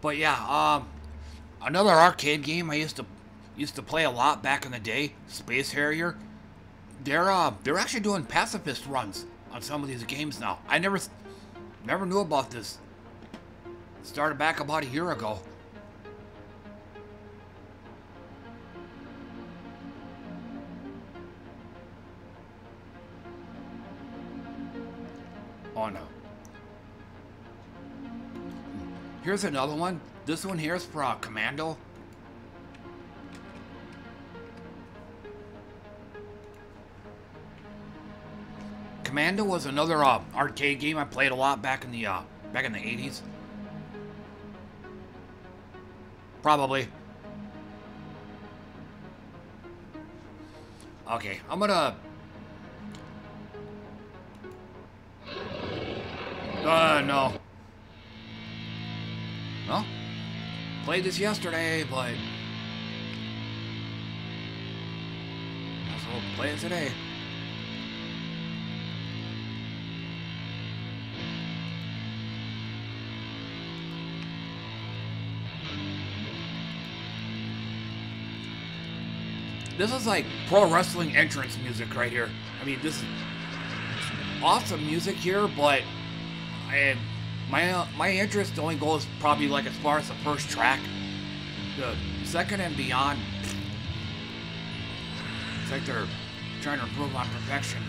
But yeah, um, another arcade game I used to used to play a lot back in the day, Space Harrier. They're uh, they're actually doing pacifist runs on some of these games now. I never never knew about this. Started back about a year ago. Here's another one. This one here is for uh, Commando. Commando was another uh, arcade game I played a lot back in the uh, back in the 80s. Probably. Okay, I'm gonna. Uh, no. Played this yesterday, but also play it today. This is like pro wrestling entrance music right here. I mean, this is awesome music here, but I, my uh, my interest only goes probably like as far as the first track. The second and beyond, it's like they're trying to improve on perfection.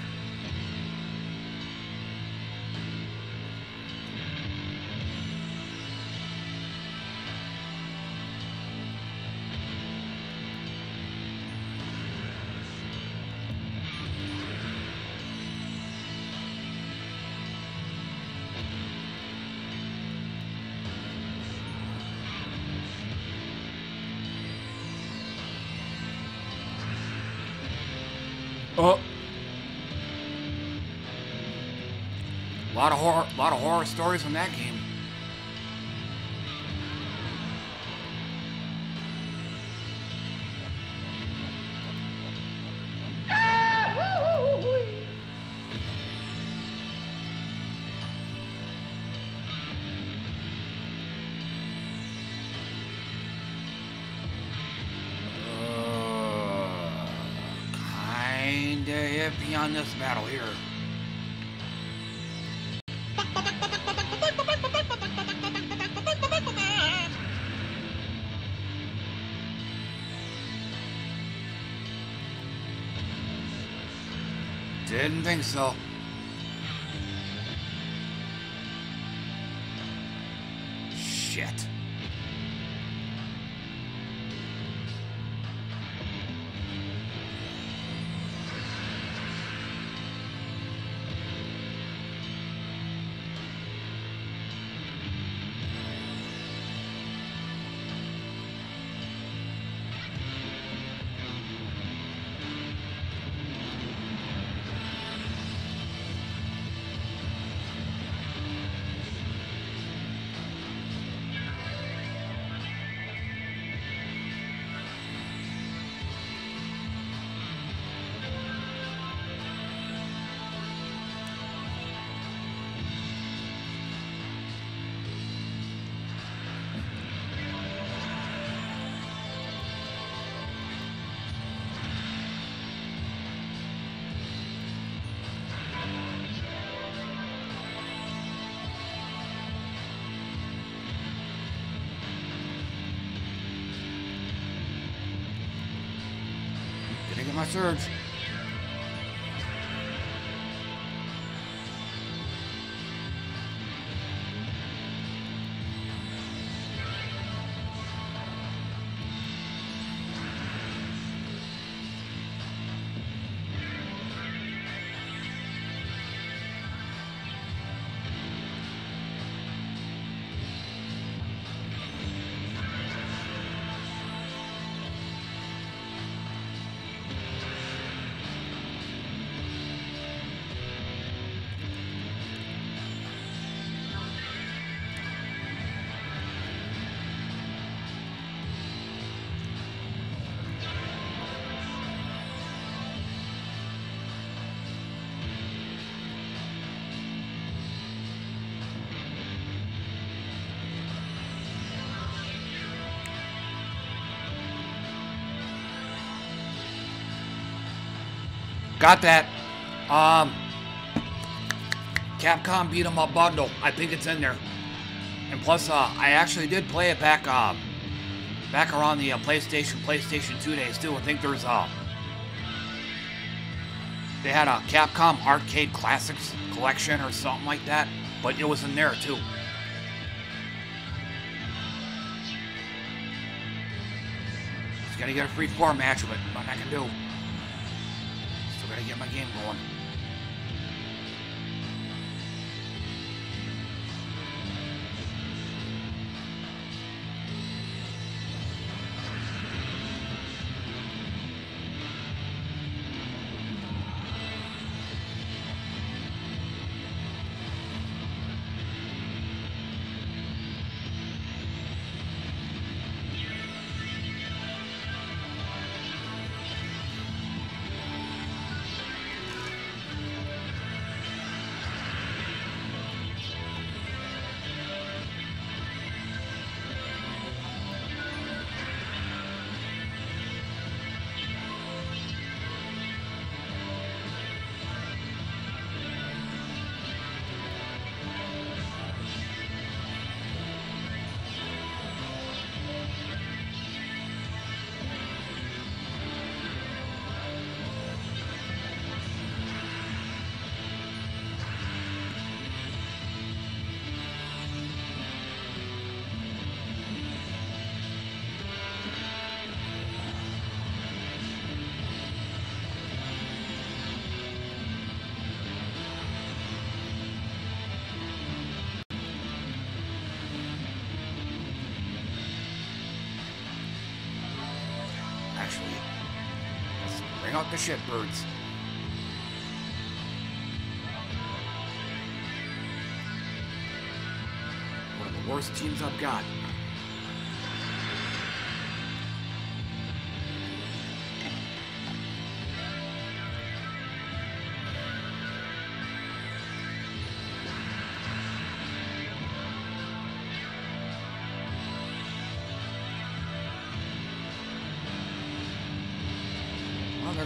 A lot of horror, lot of horror stories from that game. Think so. Surge. Got that. Um, Capcom beat 'em up bundle. I think it's in there. And plus, uh, I actually did play it back, uh, back around the uh, PlayStation, PlayStation 2 days too. I think there's, uh, they had a Capcom Arcade Classics collection or something like that, but it was in there too. Just gotta get a free four match, but nothing I can do. Get my game going. The shitbirds. One of the worst teams I've got.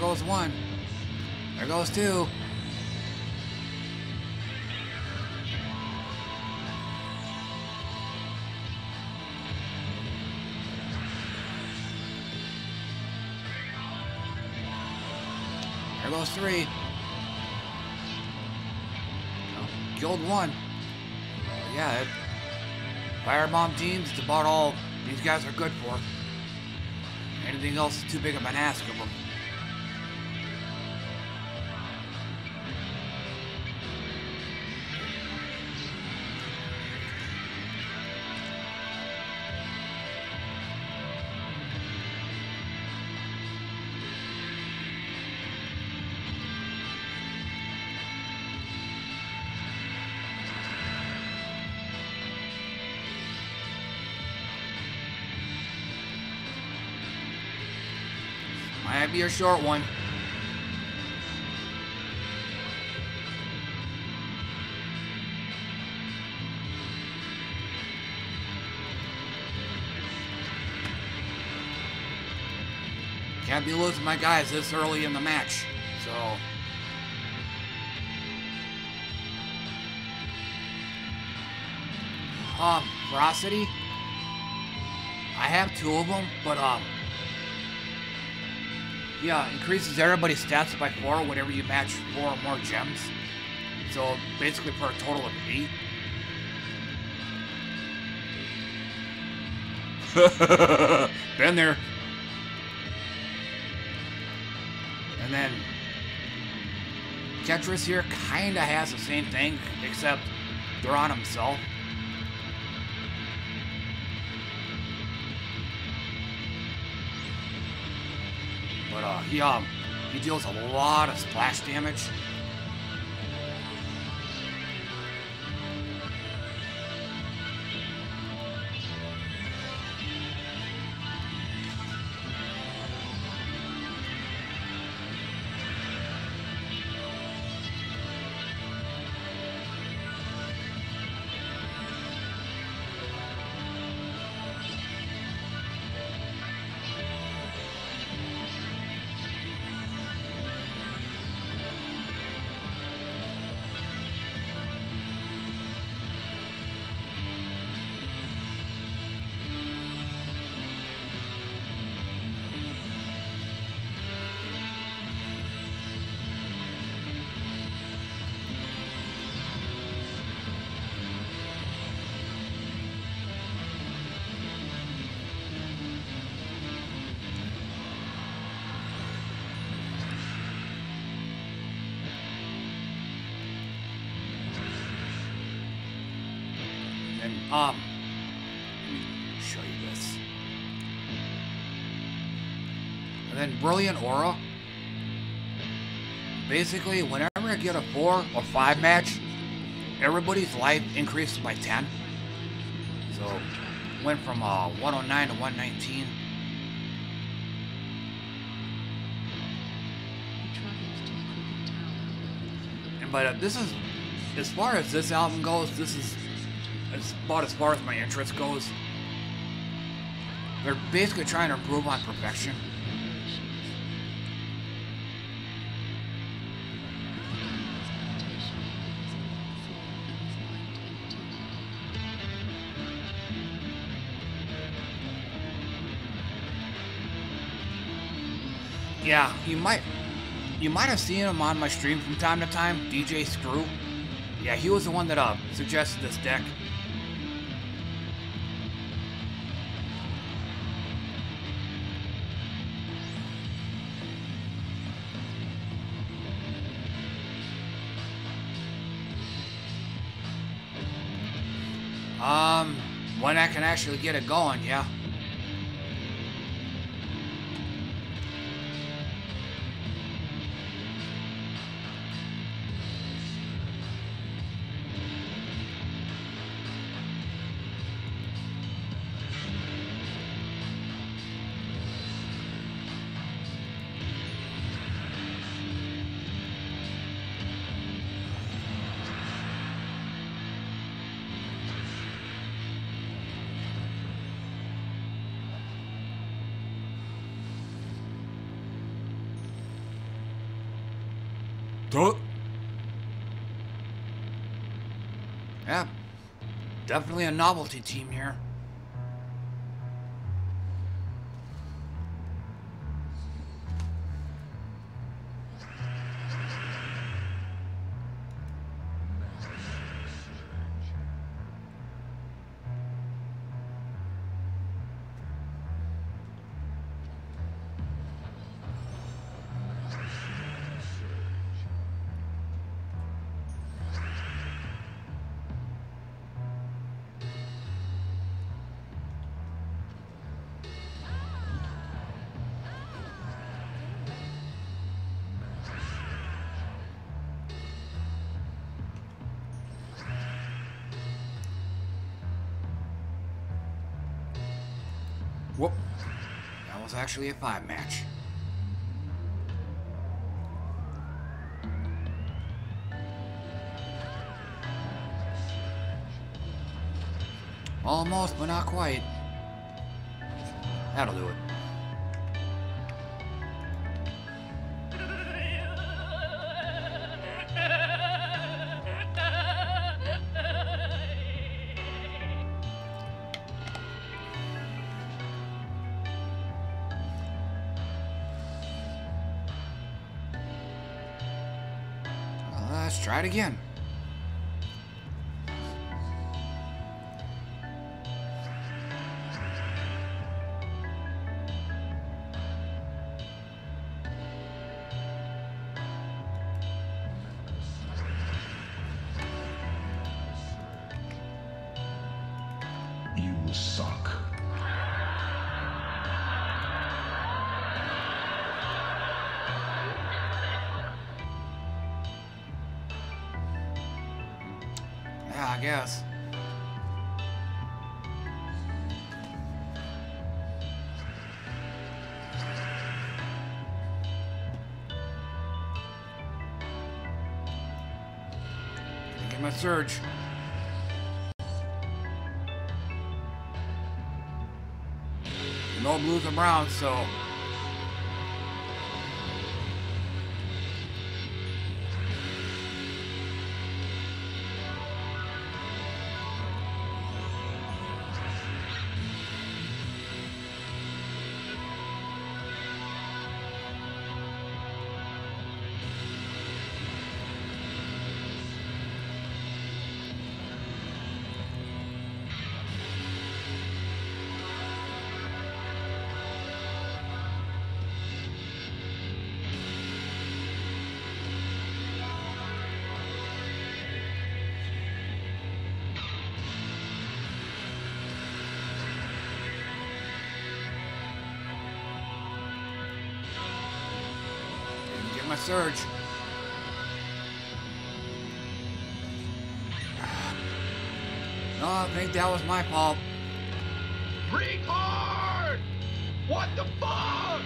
Goes one. There goes two. There goes three. Oh, killed one. Yeah, firebomb teams is about all these guys are good for. Anything else is too big of an ask of them. Be short one. Can't be losing my guys this early in the match, so. Um, Ferocity? I have two of them, but, um, Yeah, increases everybody's stats by four whenever you match four or more gems. So basically for a total of eight. Been there. And then Tetris here kinda has the same thing, except they're on himself. He he deals a lot of splash damage. Um, let me show you this. And then Brilliant Aura. Basically, whenever I get a four or five match, everybody's life increases by 10. So, went from uh, 109 to 119. And but uh, this is, as far as this album goes, this is as about as far as my interest goes. They're basically trying to improve on perfection. Yeah, you might you might have seen him on my stream from time to time, DJ Screw. Yeah, he was the one that uh suggested this deck. Actually get it going, yeah. Definitely a novelty team here. Actually a five match. Almost, but not quite. That'll do it. It again. Browns, so surge. No, I think that was my fault. Retard! What the fuck?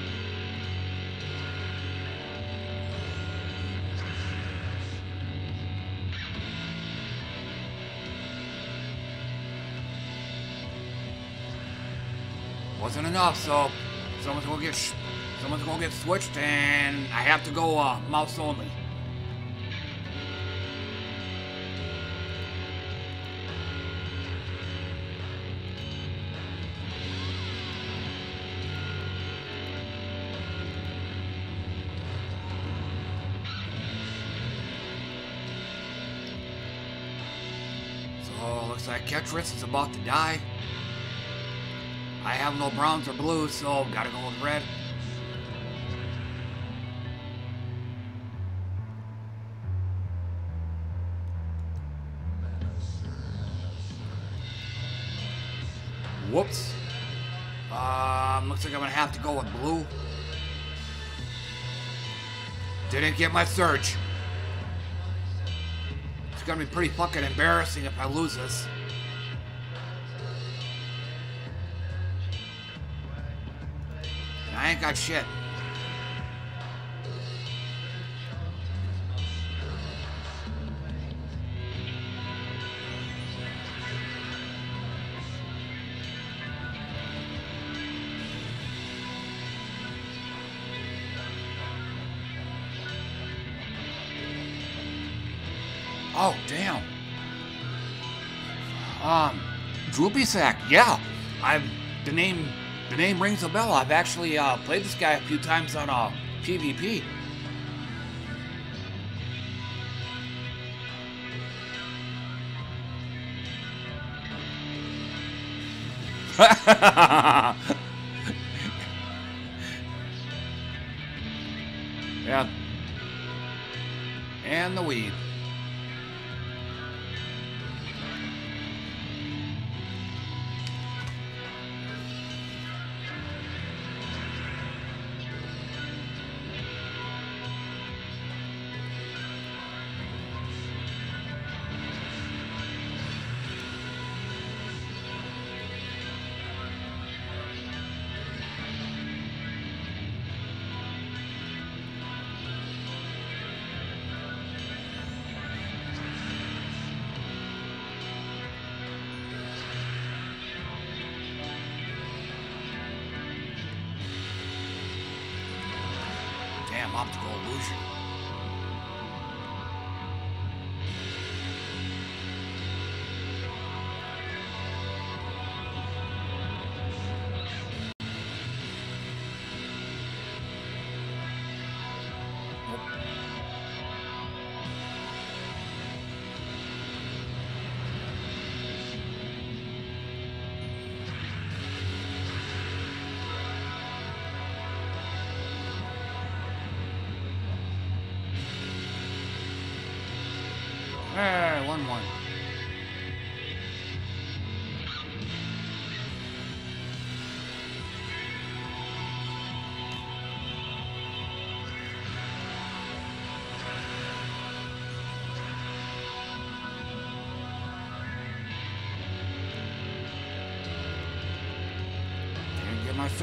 Wasn't enough, so someone's gonna get someone's gonna get switched, and I have to go uh, mouse only. So looks like Ketris is about to die. I have no browns or blues, so gotta go with red. Didn't get my search. It's gonna be pretty fucking embarrassing if I lose this. I ain't got shit. Oh, damn. Um, Droopy Sack, yeah. I've the name the name rings a bell. I've actually uh, played this guy a few times on uh, PvP. yeah.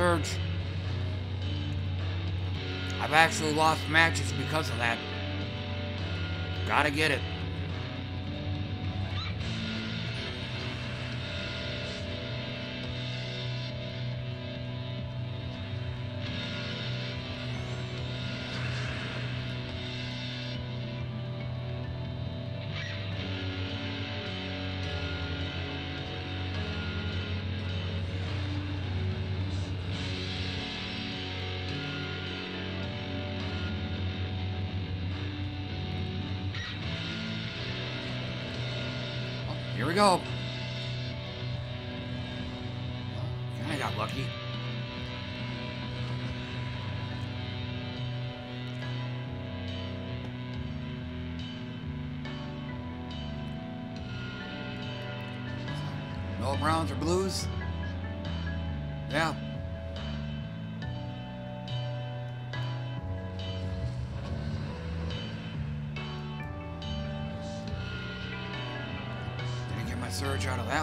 surge. I've actually lost matches because of that. Gotta get it.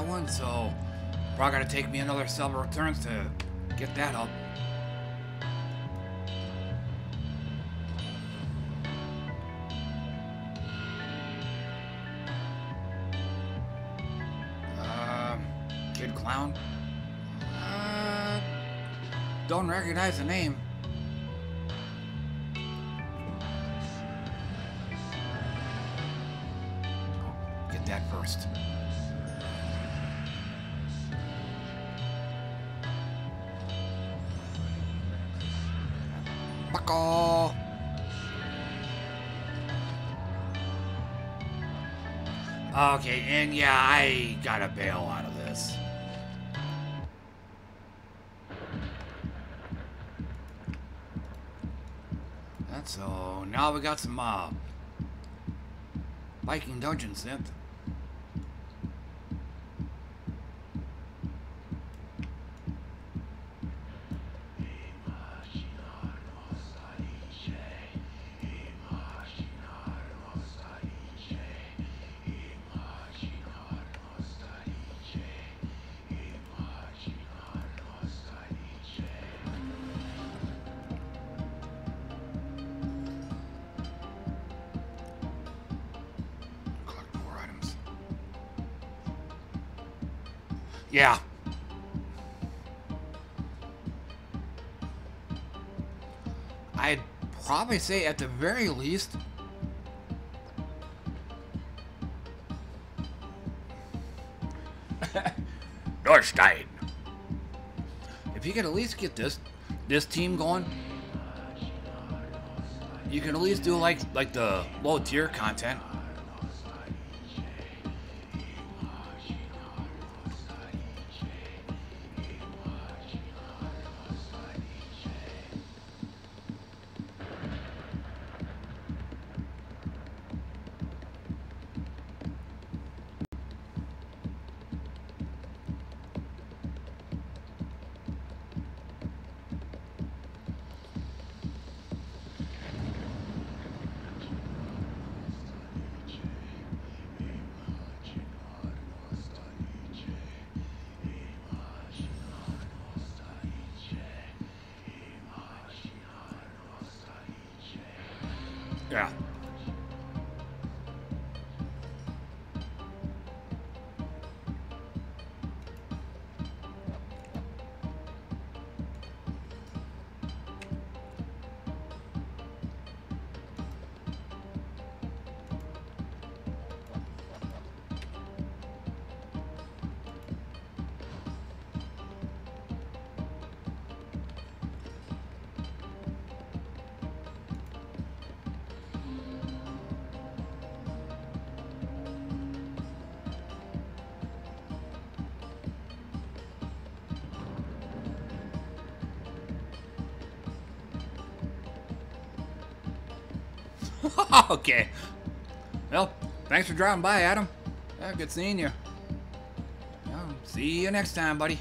One, so probably gotta take me another several turns to get that up. Um, Kid Clown? Uh, don't recognize the name. Yeah, I gotta bail out of this. That's all. Now we got some uh, Viking Dungeon synth. Probably say at the very least. Norstein. If you can at least get this this team going, you can at least do like like the low tier content. okay. Well, thanks for dropping by, Adam. Yeah, good seeing you. See you next time, buddy.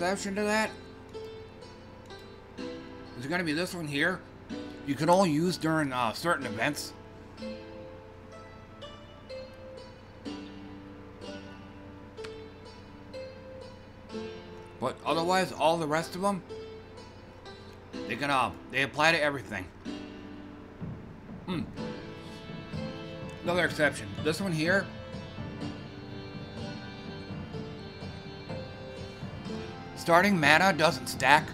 Exception to that is going to be this one here. You can only use during uh, certain events. But otherwise, all the rest of them, they can uh, they apply to everything. Hmm. Another exception. This one here. Starting mana doesn't stack.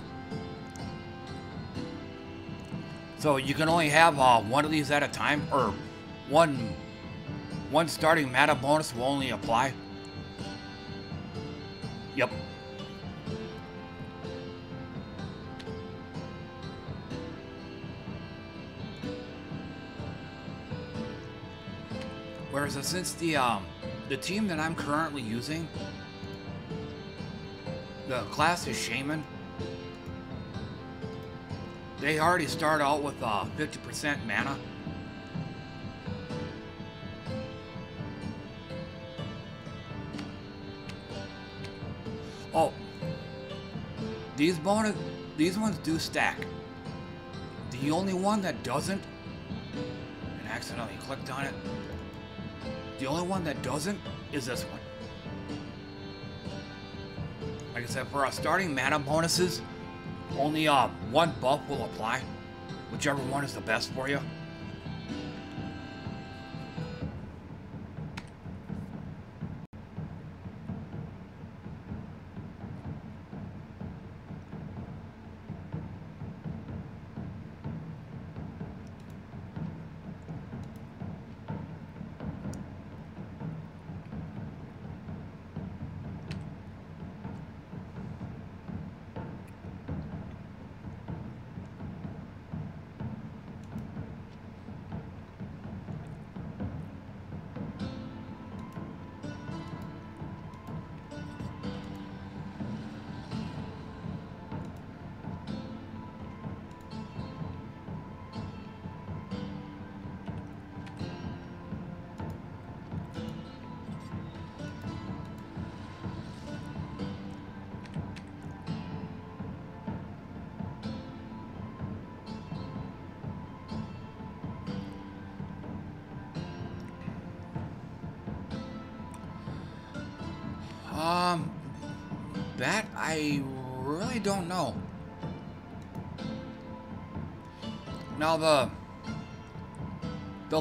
So you can only have uh, one of these at a time, or one one starting mana bonus will only apply. Yep. Whereas uh, since the um, the team that I'm currently using, the class is Shaman. They already start out with uh, 50% mana. Oh, these bonus, these ones do stack. The only one that doesn't, and accidentally clicked on it, the only one that doesn't is this one. Like I said, for our starting mana bonuses, only uh, one buff will apply, whichever one is the best for you.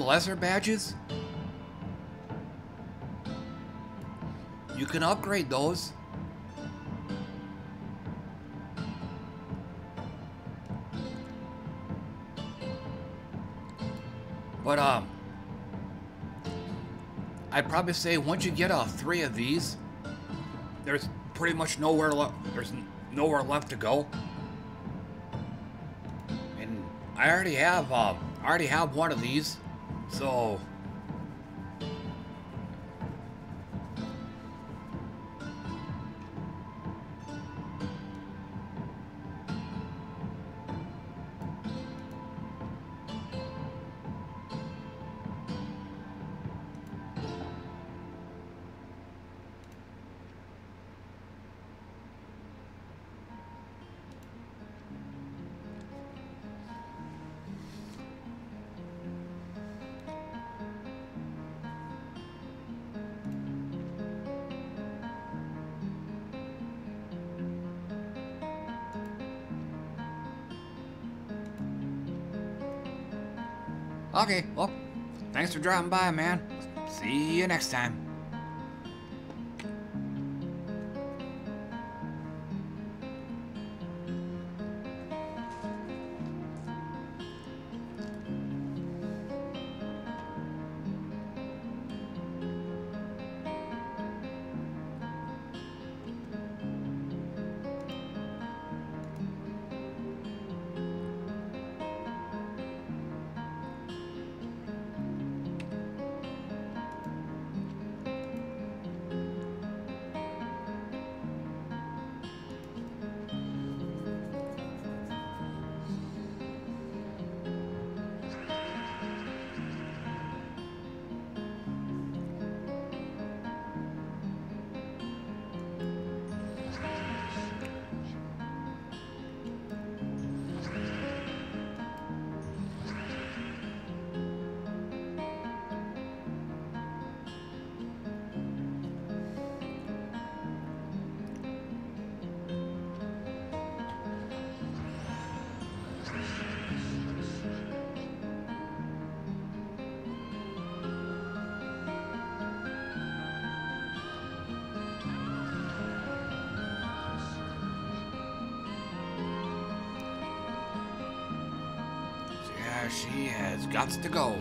Lesser badges, you can upgrade those. But um, I'd probably say once you get uh, three of these, there's pretty much nowhere left. There's nowhere left to go. And I already have, uh, I already have one of these, so. Okay, well, thanks for dropping by, man. See you next time. To go.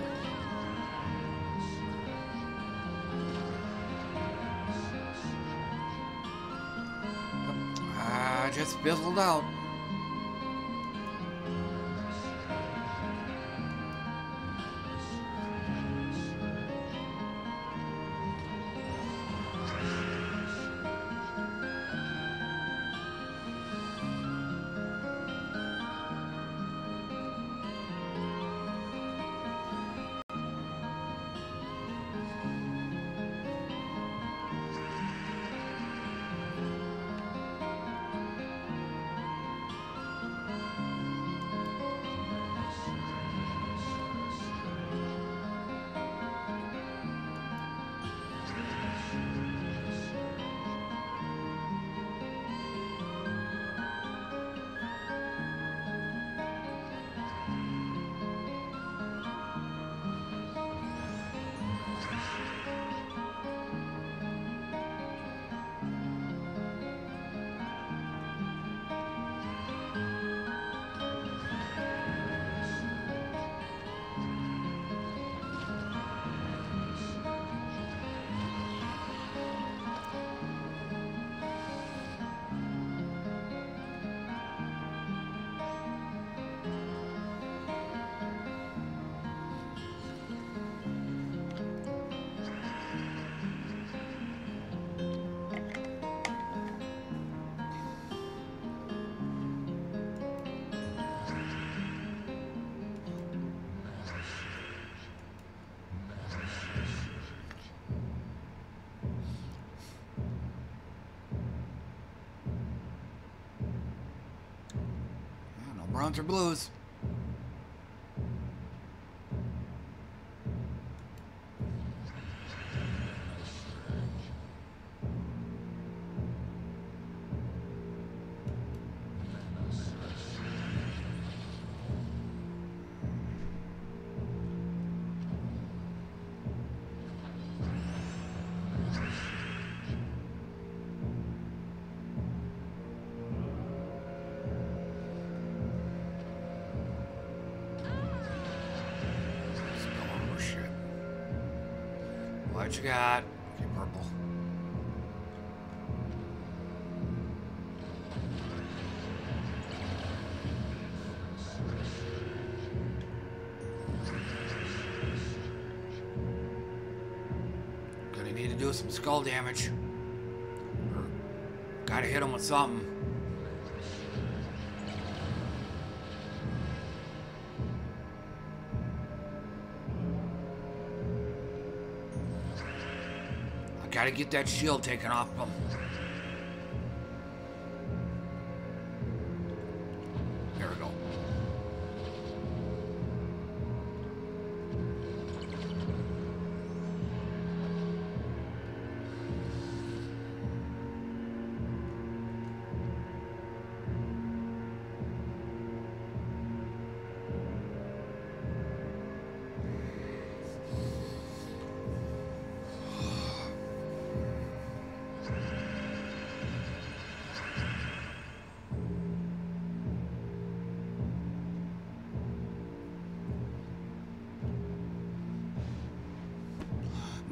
No browns What you got? Okay, purple. Gonna need to do some skull damage. Or gotta hit him with something. Gotta get that shield taken off him.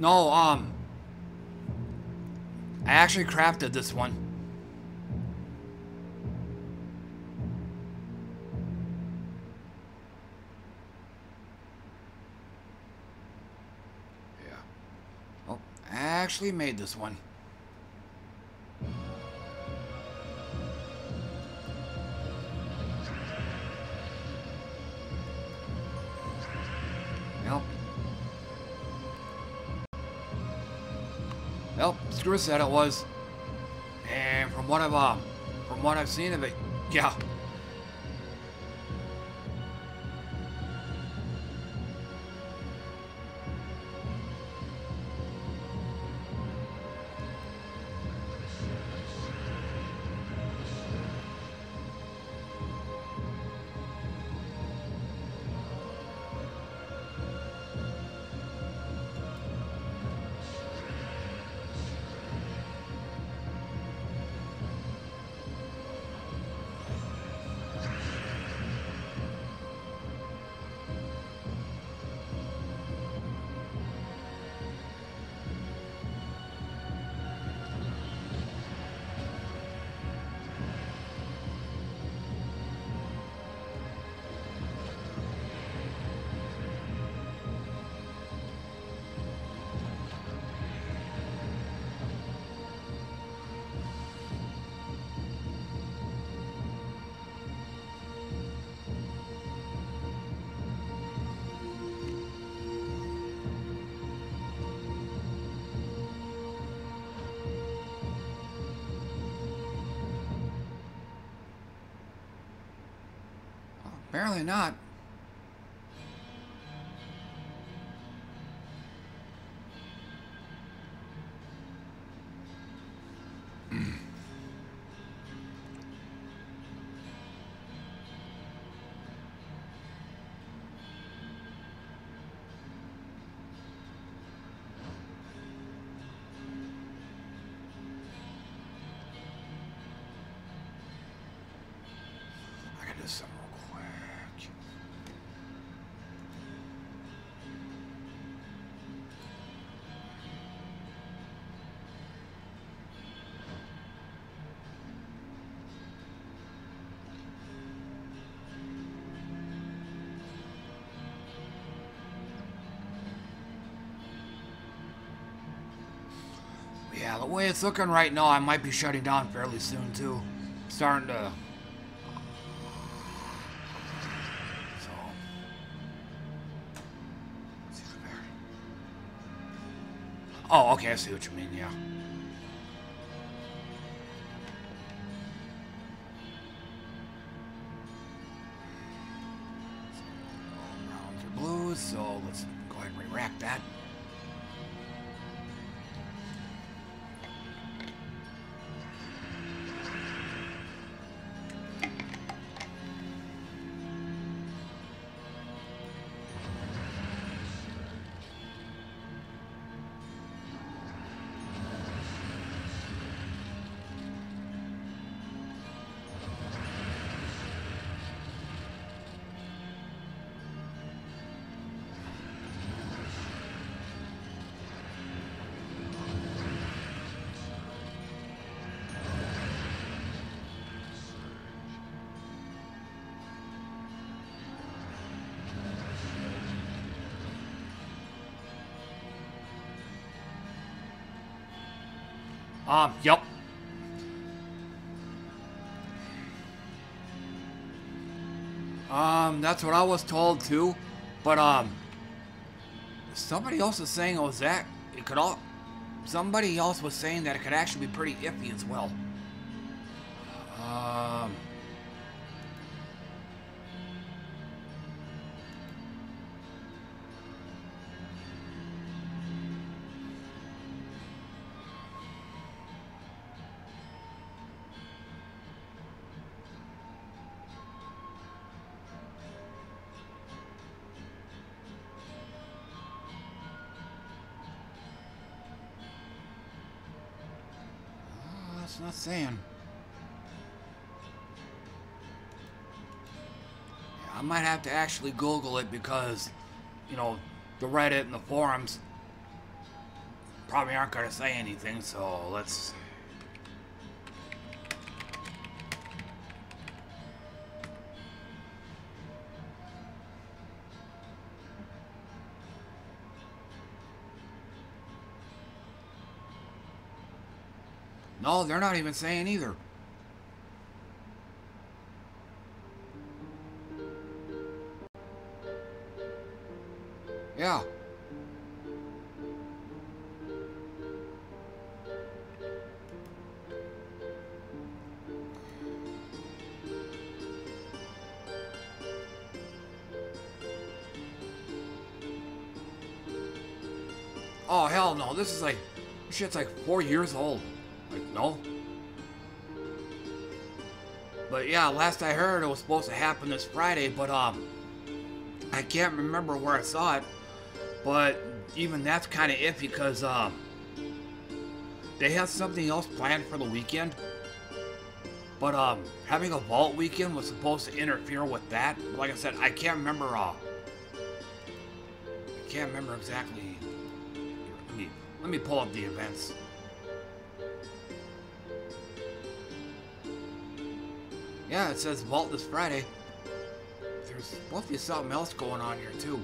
No, um, I actually crafted this one. Yeah. Oh, I actually made this one. Screw said it was. And from what I've um, from what I've seen of it, yeah. Not. Way it's looking right now, I might be shutting down fairly soon too. Starting to. So. Oh, okay, I see what you mean. Yeah. Um, yep. Um, that's what I was told too, but um, somebody else is saying was that it could all. Somebody else was saying that it could actually be pretty iffy as well. Might have to actually Google it because, you know, the Reddit and the forums probably aren't going to say anything, so let's. No, they're not even saying either. This is like, shit's like four years old. Like no. But yeah, last I heard it was supposed to happen this Friday, but um, I can't remember where I saw it. But even that's kind of iffy because um, they have something else planned for the weekend. But um, having a vault weekend was supposed to interfere with that. Like I said, I can't remember. Uh, I can't remember exactly. Let me pull up the events. Yeah, it says vault this Friday. There's to be something else going on here too.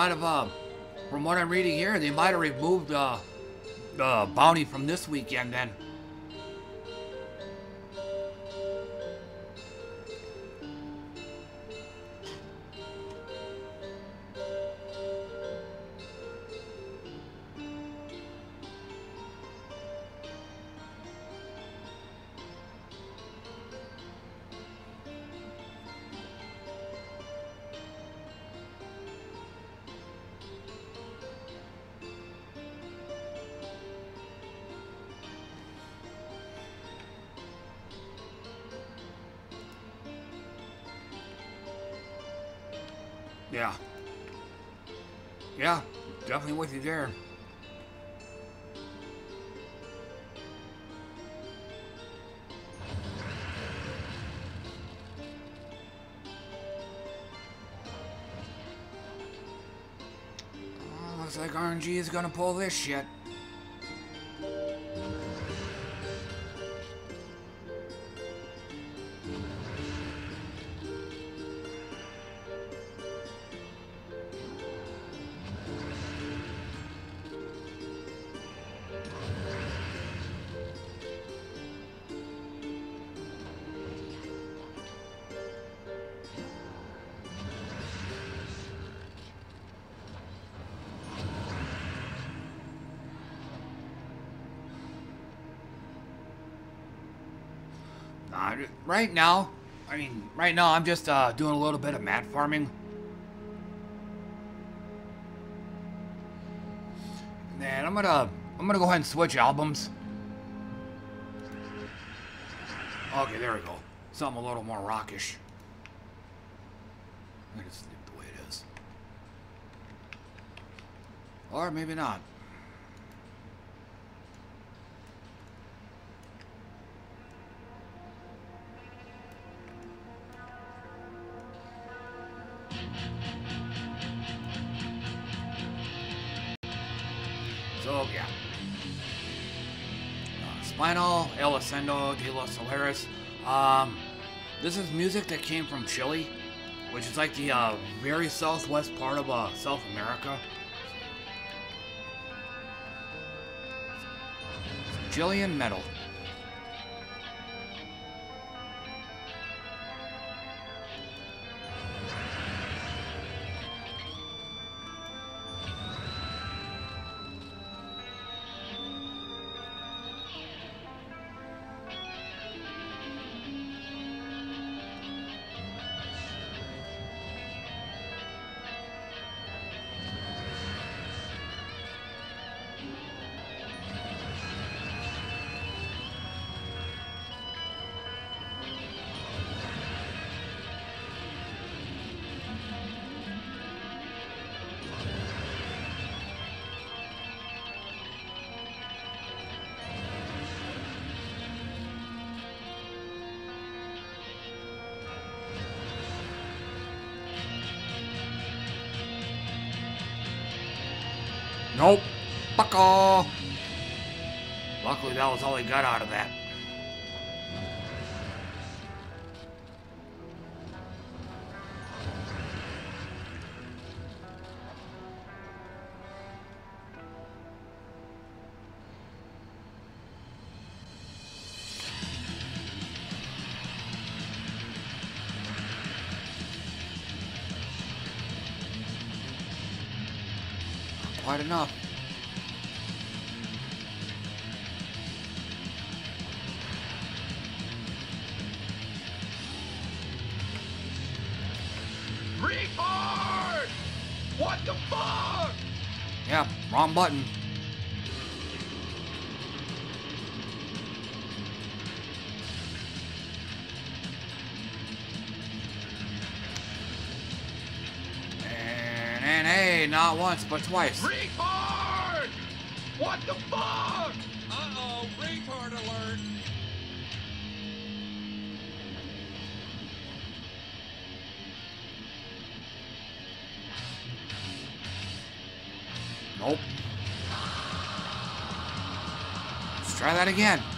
Might have, uh, from what I'm reading here, they might have removed uh, the bounty from this weekend then. There. Oh, looks like RNG is gonna pull this shit. Right now, I mean, right now I'm just uh, doing a little bit of mat farming. And I'm gonna, I'm gonna go ahead and switch albums. Okay, there we go. Something a little more rockish. I just the way it is. Or maybe not. Los. Um, this is music that came from Chile, which is like the uh, very southwest part of uh, South America. Chilean metal. Got out wrong button. And, and hey, not once, but twice. Retard! Again.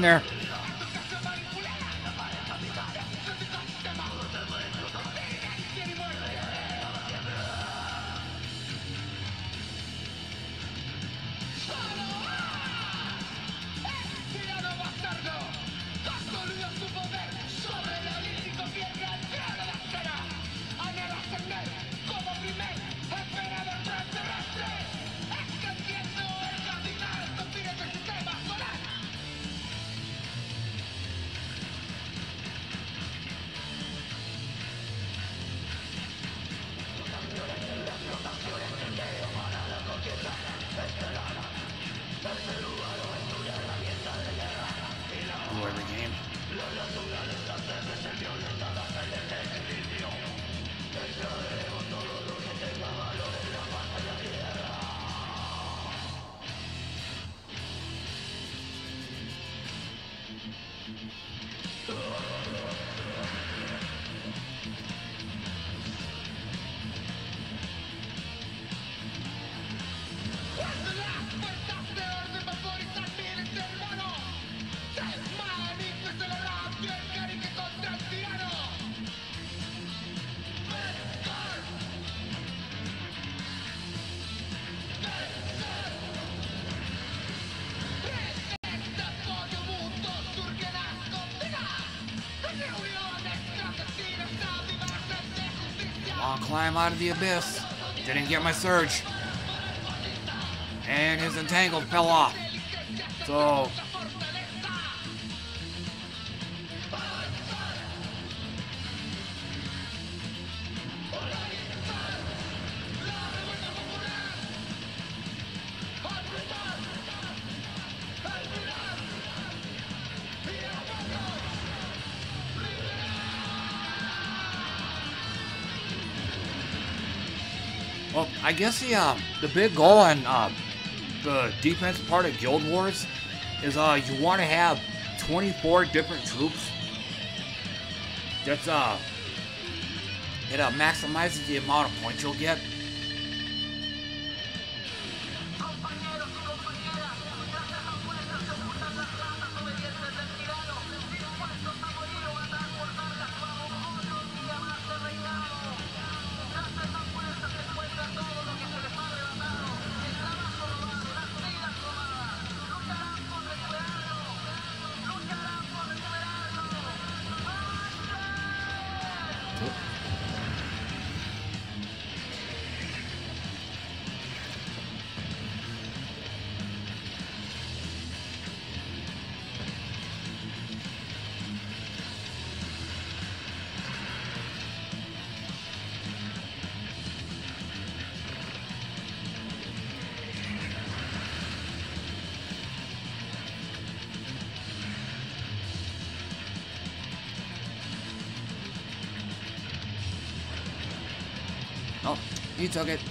In there. Long climb out of the abyss. Didn't get my surge. And his entangled fell off. So I guess the uh, the big goal on uh, the defense part of Guild Wars is uh you want to have 24 different troops. That's uh it uh, maximizes the amount of points you'll get. Took it.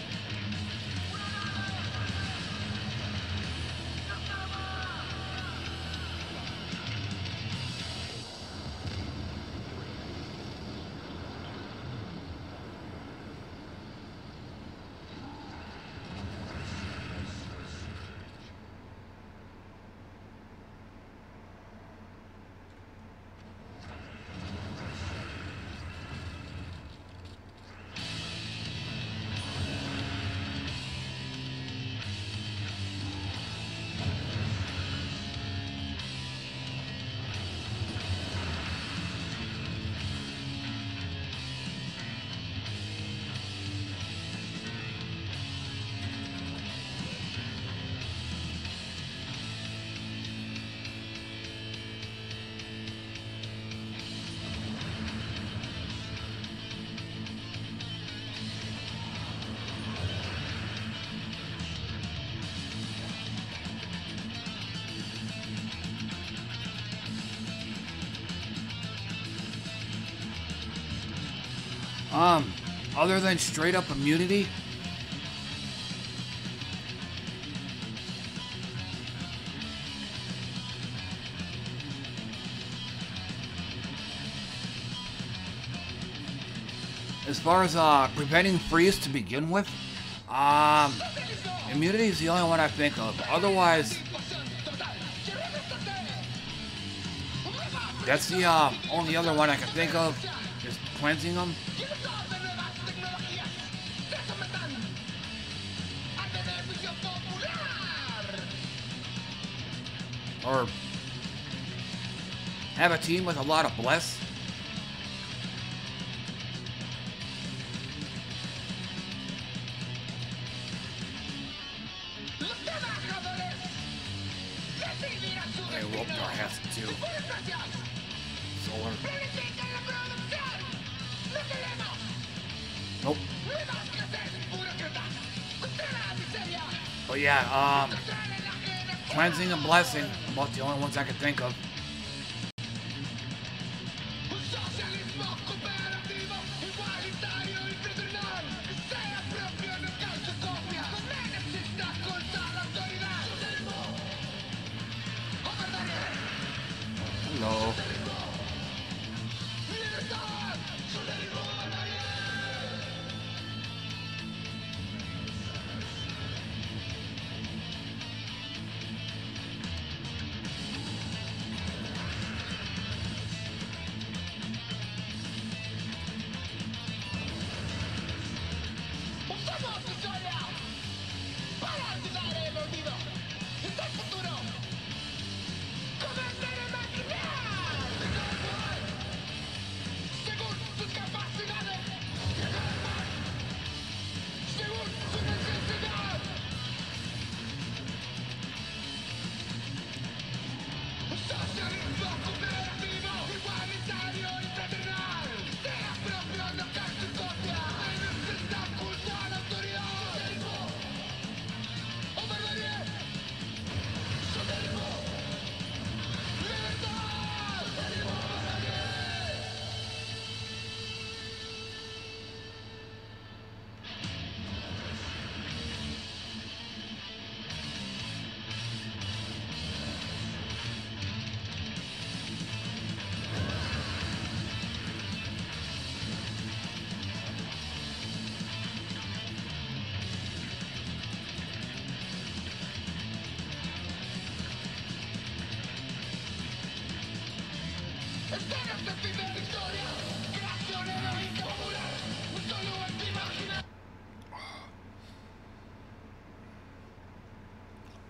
Other than straight up immunity, as far as uh, preventing freeze to begin with, um, immunity is the only one I think of. Otherwise, That's the uh, only other one I can think of. Just cleansing them. Have a team with a lot of bless. Hey, Wopnar has it too. Solar. Nope. But yeah, um, cleansing and blessing, about the only ones I can think of.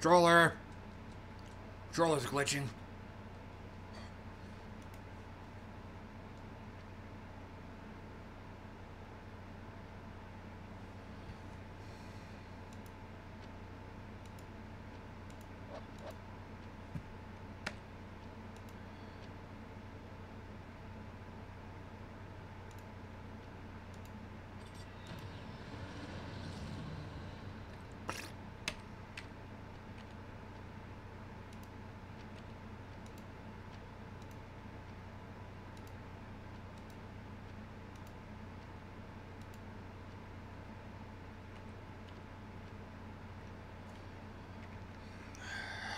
Stroller. Stroller's glitching.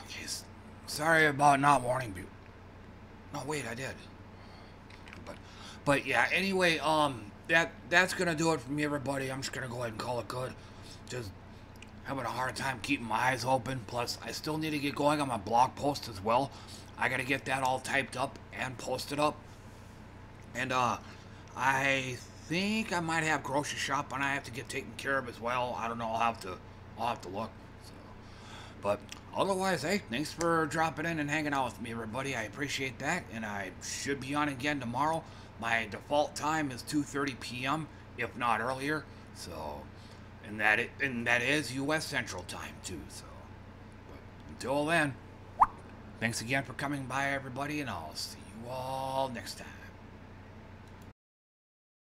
Okay, s- sorry about not warning you. No, wait, I did. But, but yeah. Anyway, um, that that's gonna do it for me, everybody. I'm just gonna go ahead and call it good. Just having a hard time keeping my eyes open. Plus, I still need to get going on my blog post as well. I gotta get that all typed up and posted up. And uh, I think I might have grocery shop and I have to get taken care of as well. I don't know. I'll have to. I'll have to look. Otherwise, hey, thanks for dropping in and hanging out with me, everybody. I appreciate that, and I should be on again tomorrow. My default time is 2:30 p.m., if not earlier. So, and that it, and that is U.S. Central Time too. So, but until then, thanks again for coming by, everybody, and I'll see you all next time.